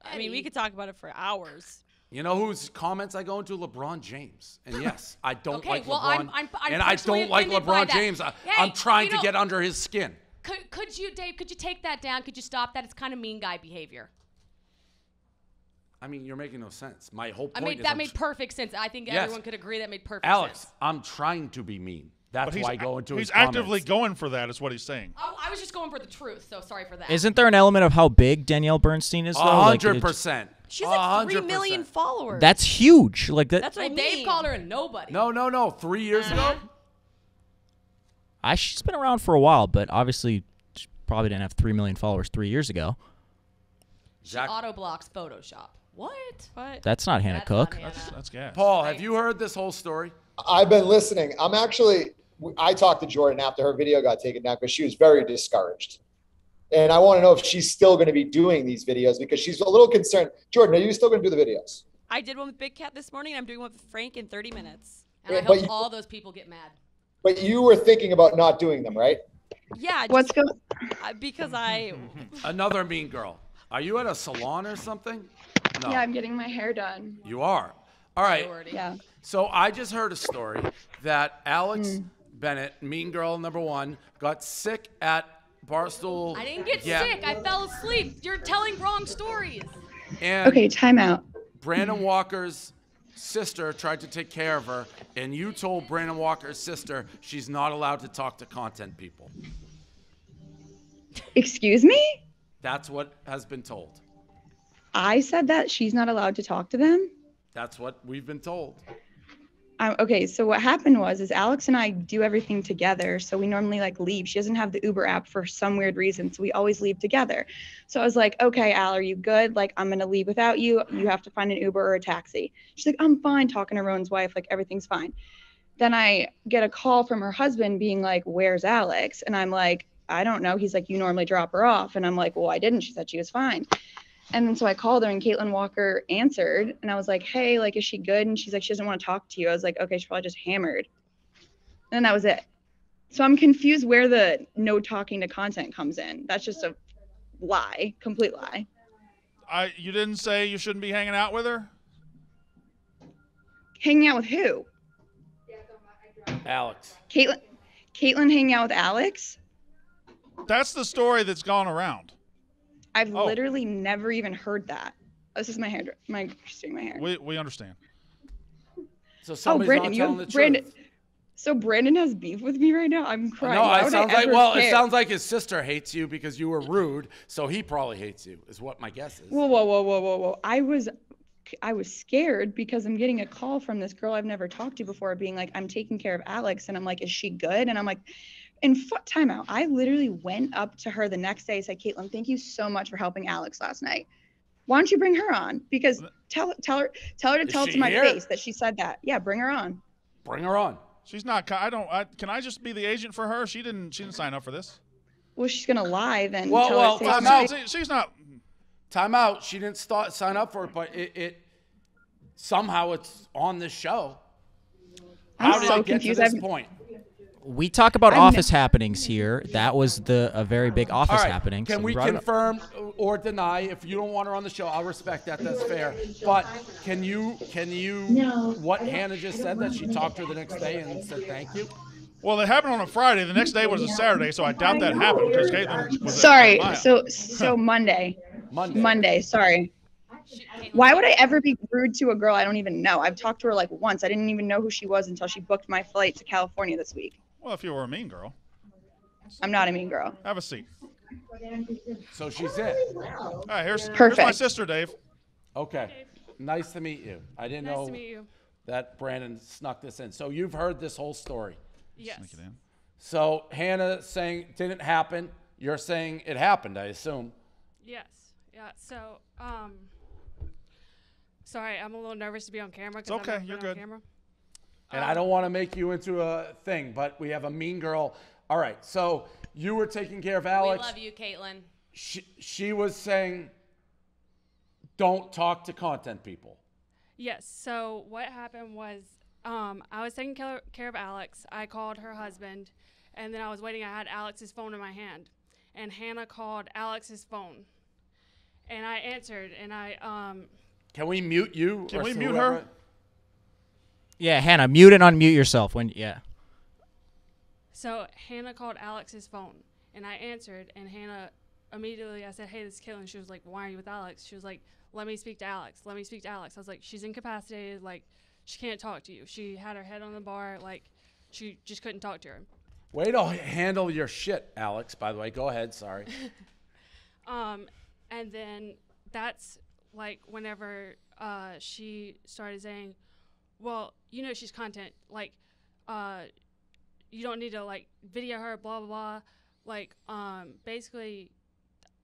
I mean, we could talk about it for hours. You know whose comments I go into? LeBron James. And yes, I don't Okay, like well, LeBron. I'm- I'm- I'm and I don't like LeBron James. I, hey, I'm trying you to know- get under his skin. Could, could you, Dave? Could you take that down? Could you stop that? It's kind of mean guy behavior. I mean, you're making no sense. My whole I point mean, is that I'm made tr- perfect sense. I think Yes. everyone could agree that made perfect Alex, sense. I'm trying to be mean. That's But he's, why I go into he's his actively comments. going for that, is what he's saying. Oh, I was just going for the truth, so sorry for that. Isn't there an element of how big Danielle Bernstein is? A though? Like, hundred it- percent. She's A like hundred three million percent. followers. That's huge. Like that. That's what well, I Dave called her a nobody. No, no, no. Three years uh-huh. ago. I she's been around for a while, but obviously she probably didn't have three million followers three years ago. Zach, Auto blocks Photoshop. What? What? That's not Hannah That's Cook. not Hannah. That's, that's gas. Paul, have you heard this whole story? I've been listening. I'm actually, I talked to Jordan after her video got taken down because she was very discouraged. And I want to know if she's still going to be doing these videos because she's a little concerned. Jordan, are you still going to do the videos? I did one with Big Cat this morning. And I'm doing one with Frank in 30 minutes. And I But hope you- all those people get mad. But you were thinking about not doing them, right? Yeah. What's going? uh, because I. Another mean girl. Are you at a salon or something? No. Yeah, I'm getting my hair done. You are. All right. Priority. Yeah. So I just heard a story that Alex Mm. Bennett, mean girl number one, got sick at Barstool. I didn't get Yeah. sick. I fell asleep. You're telling wrong stories. And Okay, timeout. Brandon Walker's sister tried to take care of her, and you told Brandon Walker's sister she's not allowed to talk to content people. Excuse me? That's what has been told. I said that she's not allowed to talk to them. That's what we've been told. Um, okay, so what happened was is Alex and I do everything together. So we normally like leave. She doesn't have the Uber app for some weird reason, so we always leave together. So I was like, "Okay, Al, are you good? Like I'm gonna leave without you. You have to find an Uber or a taxi." She's like, "I'm fine." Talking to Rowan's wife, like everything's fine. Then I get a call from her husband being like, "Where's Alex?" And I'm like, "I don't know." He's like, "You normally drop her off," and I'm like, "Well, I didn't." She said she was fine. And then so I called her and Caitlin Walker answered and I was like, Hey, like, is she good? And she's like, She doesn't want to talk to you. I was like, Okay, she's probably just hammered. And then that was it. So I'm confused where the no talking to content comes in. That's just a lie, complete lie. I you didn't say you shouldn't be hanging out with her. Hanging out with who? Alex. Caitlin Caitlin hanging out with Alex? That's the story that's gone around. I've Oh. literally never even heard that. This is my hair my she's doing my hair. We we understand. So oh, somebody's Brandon, not you telling the Brandon. truth. So Brandon has beef with me right now. I'm crying. No, it would sounds like ever well, it sounds like his sister hates you because you were rude, so he probably hates you. Is what my guess is. Whoa, whoa, whoa, whoa, whoa, whoa! I was, I was scared because I'm getting a call from this girl I've never talked to before, being like, "I'm taking care of Alex," and I'm like, "Is she good?" And I'm like, "In foot timeout." I literally went up to her the next day, and said, "Caitlin, thank you so much for helping Alex last night. Why don't you bring her on? Because tell tell her tell her to Is tell it to my here? face that she said that. Yeah, bring her on. Bring her on. She's not. I don't. I, can I just be the agent for her? She didn't. She didn't sign up for this. Well, she's gonna lie then. Well, tell well, time out. face- she's not. Mm-hmm. Time out. She didn't start sign up for it, but it, it somehow it's on this show. I'm How did so it get confused. to this I've- point? We talk about I'm office ne- happenings here. That was the a very big office right. happening. Can so we brought it up. confirm or deny? If you don't want her on the show, I'll respect that. That's fair. But can you can you what Hannah just said that she talked to her the next day and said thank you? Well, it happened on a Friday. The next day was a Saturday, so I doubt that happened because Caitlin was. Sorry. So so Monday. Monday. Monday. Sorry. Why would I ever be rude to a girl I don't even know? I've talked to her like once. I didn't even know who she was until she booked my flight to California this week. Well, if you were a mean girl, I'm not a mean girl. have a seat. So she's it. All right, here's, here's my Perfect. sister, Dave. Okay. Nice to meet you. I didn't Nice know to meet you. that Brandon snuck this in. So you've heard this whole story. Yes. Sneak it in. So Hannah saying didn't happen. You're saying it happened, I assume. Yes. Yeah. So, um, sorry, I'm a little nervous to be on camera. I've okay, never you're been on good. Camera. And I don't want to make you into a thing, but we have a mean girl. All right. So you were taking care of Alex. We love you, Caitlin. She, she was saying, don't talk to content people. Yes. So what happened was, um, I was taking care, care of Alex. I called her husband, and then I was waiting. I had Alex's phone in my hand, and Hannah called Alex's phone, and I answered, and I um, Can we mute you? Can or we mute whoever? her? Yeah, Hannah, mute and unmute yourself when yeah. So Hannah called Alex's phone, and I answered, and Hannah immediately I said, "Hey, this is Caitlin." She was like, "Why are you with Alex?" She was like, "Let me speak to Alex. Let me speak to Alex." I was like, "She's incapacitated. Like, she can't talk to you. She had her head on the bar. Like, she just couldn't talk to her." Way to handle your shit, Alex, by the way. Go ahead. Sorry. Um, and then that's like whenever uh, she started saying, "Well, you know she's content. Like, uh, you don't need to like video her. Blah blah blah." Like, um, basically,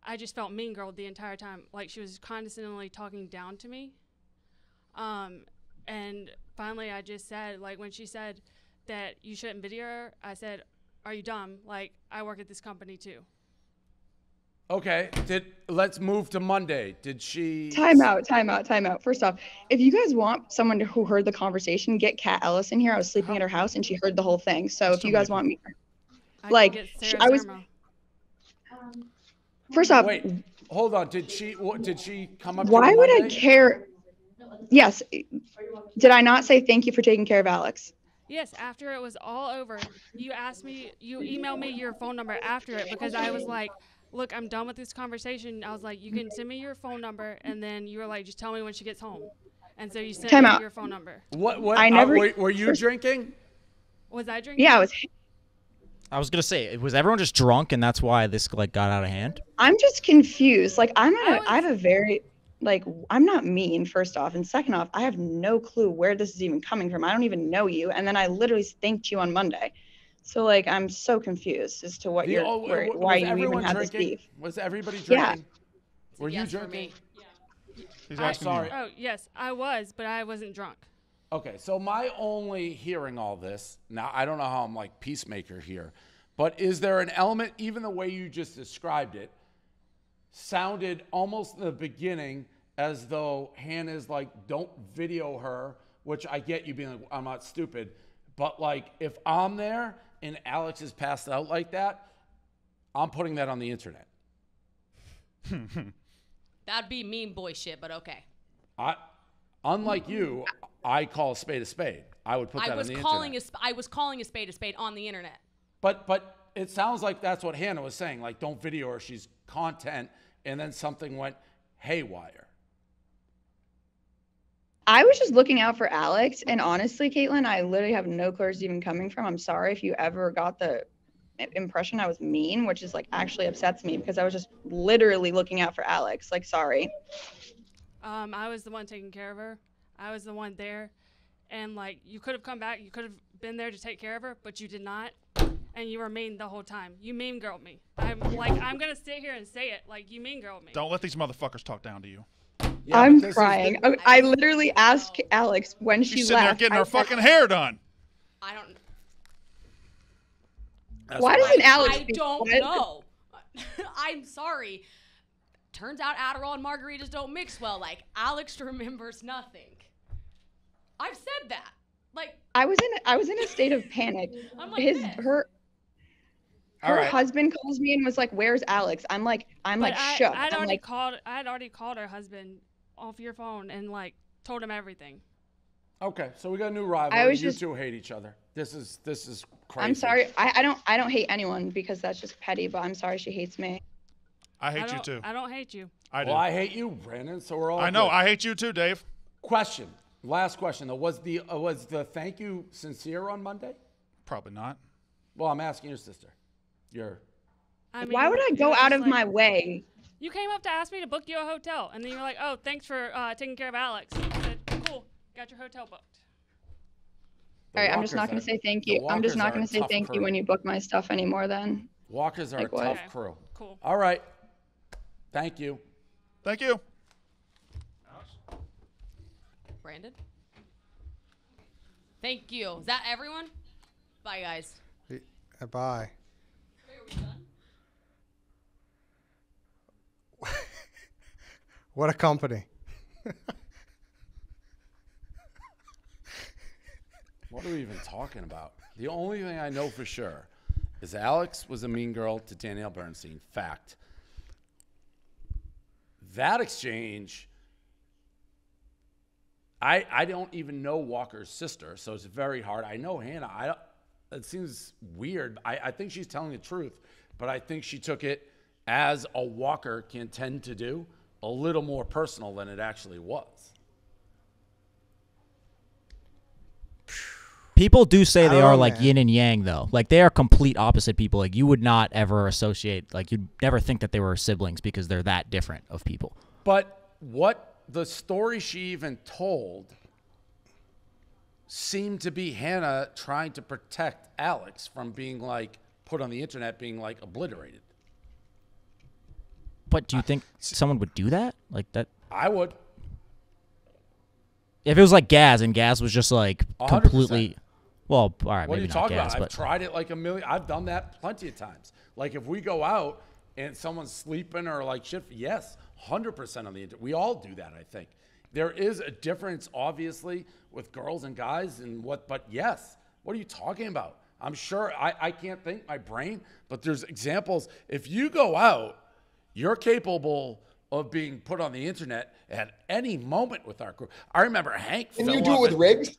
I just felt mean girl the entire time. Like she was condescendingly talking down to me. Um, and finally, I just said, like when she said that you shouldn't video her, I said, "Are you dumb? Like I work at this company too." Okay. Did let's move to Monday. Did she? Time out, time out, time out. First off, if you guys want someone to, who heard the conversation, get Kat Ellis in here. I was sleeping at her house and she heard the whole thing. So if you guys want me, I like, get sh- Sarah I was Zermo. first off, Wait. Hold on. Did she? What, did she come up? why you would I care? Yes. Did I not say thank you for taking care of Alex? Yes, after it was all over, you asked me, you emailed me your phone number after it because I was like, look, I'm done with this conversation. I was like, you can send me your phone number, and then you were like, just tell me when she gets home. And so you sent Time me out. your phone number. What? What? I uh, never- were, were you drinking? Was I drinking? Yeah, I was. I was gonna say, was everyone just drunk and that's why this like got out of hand? I'm just confused. Like I'm at I a, I have a very like I'm not mean first off, and second off, I have no clue where this is even coming from. I don't even know you, and then I literally thanked you on Monday. So like I'm so confused as to what The- you're oh, where, w- why you even everyone had this beef. Was everybody drinking? Yeah. drinking? Were you yes for drinking? me. He's I- asking sorry. you. Oh, yes, I was, but I wasn't drunk. Okay, so my only hearing all this now, I don't know how I'm like peacemaker here, but is there an element, even the way you just described it, sounded almost in the beginning as though Hannah's like, don't video her, which I get you being like, I'm not stupid, but like if I'm there and Alex is passed out like that, I'm putting that on the internet. That'd be mean boy shit, but okay. I, unlike you, I call a spade a spade. I would put that I was on the calling internet. a sp- I was calling a spade a spade on the internet. But but it sounds like that's what Hannah was saying. Like, don't video her; she's content. And then something went haywire. I was just looking out for Alex, and honestly, Caitlin, I literally have no clue where it's even coming from. I'm sorry if you ever got the impression I was mean, which is like actually upsets me because I was just literally looking out for Alex. Like, sorry. Um, I was the one taking care of her. I was the one there, and like you could have come back, you could have been there to take care of her, but you did not, and you were mean the whole time. You mean girl me. I'm like I'm gonna sit here and say it, like you mean girl me. Don't let these motherfuckers talk down to you. Yeah, I'm but this is the- crying. I, I literally asked Alex when she She's sitting there left. getting I her said, fucking hair done. I don't. That's Why doesn't Alex? I don't why- know. I'm sorry. Turns out Adderall and margaritas don't mix well. Like Alex remembers nothing. I've said that. Like I was in. I was in a state of panic. I'm like His this. her. Her right. husband calls me and was like, "Where's Alex?" I'm like, I'm But like I, shook. I'd I'm already like, called. I'd already called her husband off your phone and like told him everything. Okay, so we got a new rival. I was you just- two hate each other. This is this is crazy. I'm sorry. I, I don't. I don't hate anyone because that's just petty. But I'm sorry she hates me. I I hate you too. I don't hate you. I do. Well, I hate you, Brandon. So we're all. I know. good. I hate you too, Dave. Question. Last question though. Was the uh, was the thank you sincere on Monday? Probably not. Well, I'm asking your sister. Your I mean, Why would I go out just of my way? You came up to ask me to book you a hotel, and then you're like, "Oh, thanks for uh, taking care of Alex." I said, "Cool, got your hotel booked." All right, I'm just not going to say thank you. I'm just not going to say tough thank you when you book my stuff anymore. Then. Walkers are Like a what? tough Okay, crew. cool. All right. Thank you. Thank you. Brandon. Thank you. Is that everyone? Bye, guys. Bye. What a company. What are we even talking about? The only thing I know for sure is Alex was a mean girl to Danielle Bernstein. Fact. That exchange, I I don't even know Walker's sister, so it's very hard. I know Hannah. I don't, it seems weird. I, I think she's telling the truth, but I think she took it as a Walker can tend to do, a little more personal than it actually was. People do say they are know, like man. yin and yang, though. Like they are complete opposite people. Like you would not ever associate, like you'd never think that they were siblings because they're that different of people. But what the story she even told seemed to be Hannah trying to protect Alex from being like put on the internet, being like obliterated. But do you think someone would do that? Like that? I would. If it was like Gaz and Gaz was just like A hundred completely, well, all right, What are you talking about? I've tried it like a million. I've done that plenty of times. Like if we go out and someone's sleeping or like shit, yes, hundred percent on the internet. We all do that. I think there is a difference, obviously, with girls and guys and what. But yes, what are you talking about? I'm sure I, I can't think my brain, but there's examples. If you go out, you're capable of being put on the internet at any moment with our crew. I remember Hank. Can you do it with a- Riggs?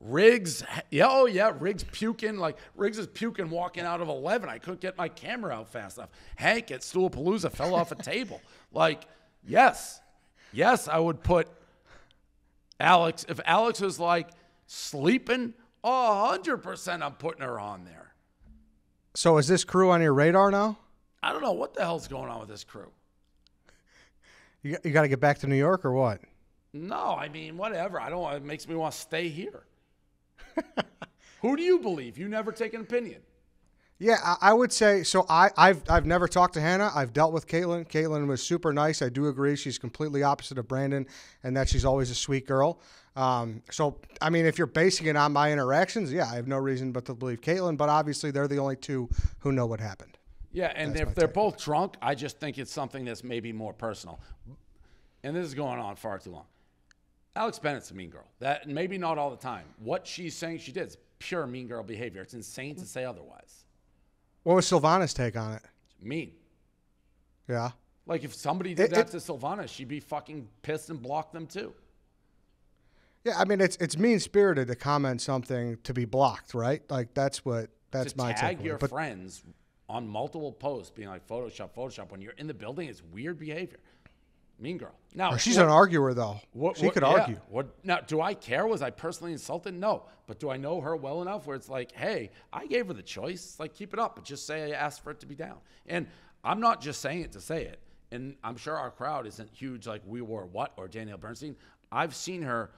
Riggs, yeah, oh yeah, Riggs puking like Riggs is puking walking out of eleven. I couldn't get my camera out fast enough. Hank at Stoolpalooza fell off a table. Like, yes, yes, I would put Alex. If Alex was like sleeping, a hundred percent, I'm putting her on there. So is this crew on your radar now? I don't know what the hell's going on with this crew. You, you got to get back to New York or what? No, I mean whatever. I don't. It makes me want to stay here. Who do you believe? You never take an opinion. Yeah, I, I would say so. I, I've I've never talked to Hannah. I've dealt with Caitlin. Caitlin was super nice. I do agree she's completely opposite of Brandon, and that she's always a sweet girl. Um, so I mean, if you're basing it on my interactions, yeah, I have no reason but to believe Caitlin. But obviously, they're the only two who know what happened. Yeah, and if they're both drunk, I just think it's something that's maybe more personal. And this is going on far too long. Alex Bennett's a mean girl. That maybe not all the time. What she's saying she did is pure mean girl behavior. It's insane to say otherwise. What was Silvana's take on it? Mean. Yeah. Like if somebody did It- that it- to Silvana, she'd be fucking pissed and block them too. Yeah, I mean it's it's mean spirited to comment something to be blocked, right? Like that's what that's to my tag take. your But friends on multiple posts, being like Photoshop, Photoshop. When you're in the building, it's weird behavior. Mean girl. Now Oh, she's what- an arguer though. What, she what- could yeah. argue. What now? Do I care? Was I personally insulted? No. But do I know her well enough where it's like, hey, I gave her the choice. It's like, keep it up, but just say I asked for it to be down. And I'm not just saying it to say it. And I'm sure our crowd isn't huge like we were what or Danielle Bernstein. I've seen her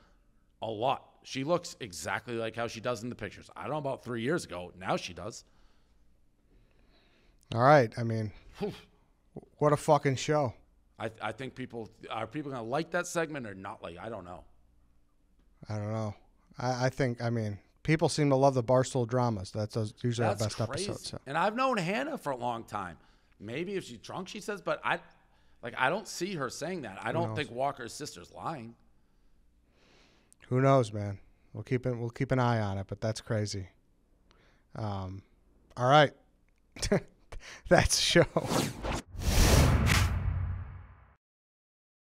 a lot. She looks exactly like how she does in the pictures. I don't know about three years ago. Now she does. All right. I mean, what a fucking show. I, I think people are people gonna like that segment or not like. I don't know. I don't know. I, I think. I mean, people seem to love the barstool dramas. That's usually That's our best crazy. episodes. So. And I've known Hannah for a long time. Maybe if she's drunk, she says, but I, like, I don't see her saying that. I don't knows? think Walker's sister's lying. Who knows, man? We'll keep it. We'll keep an eye on it. But that's crazy. Um, all right. that's show.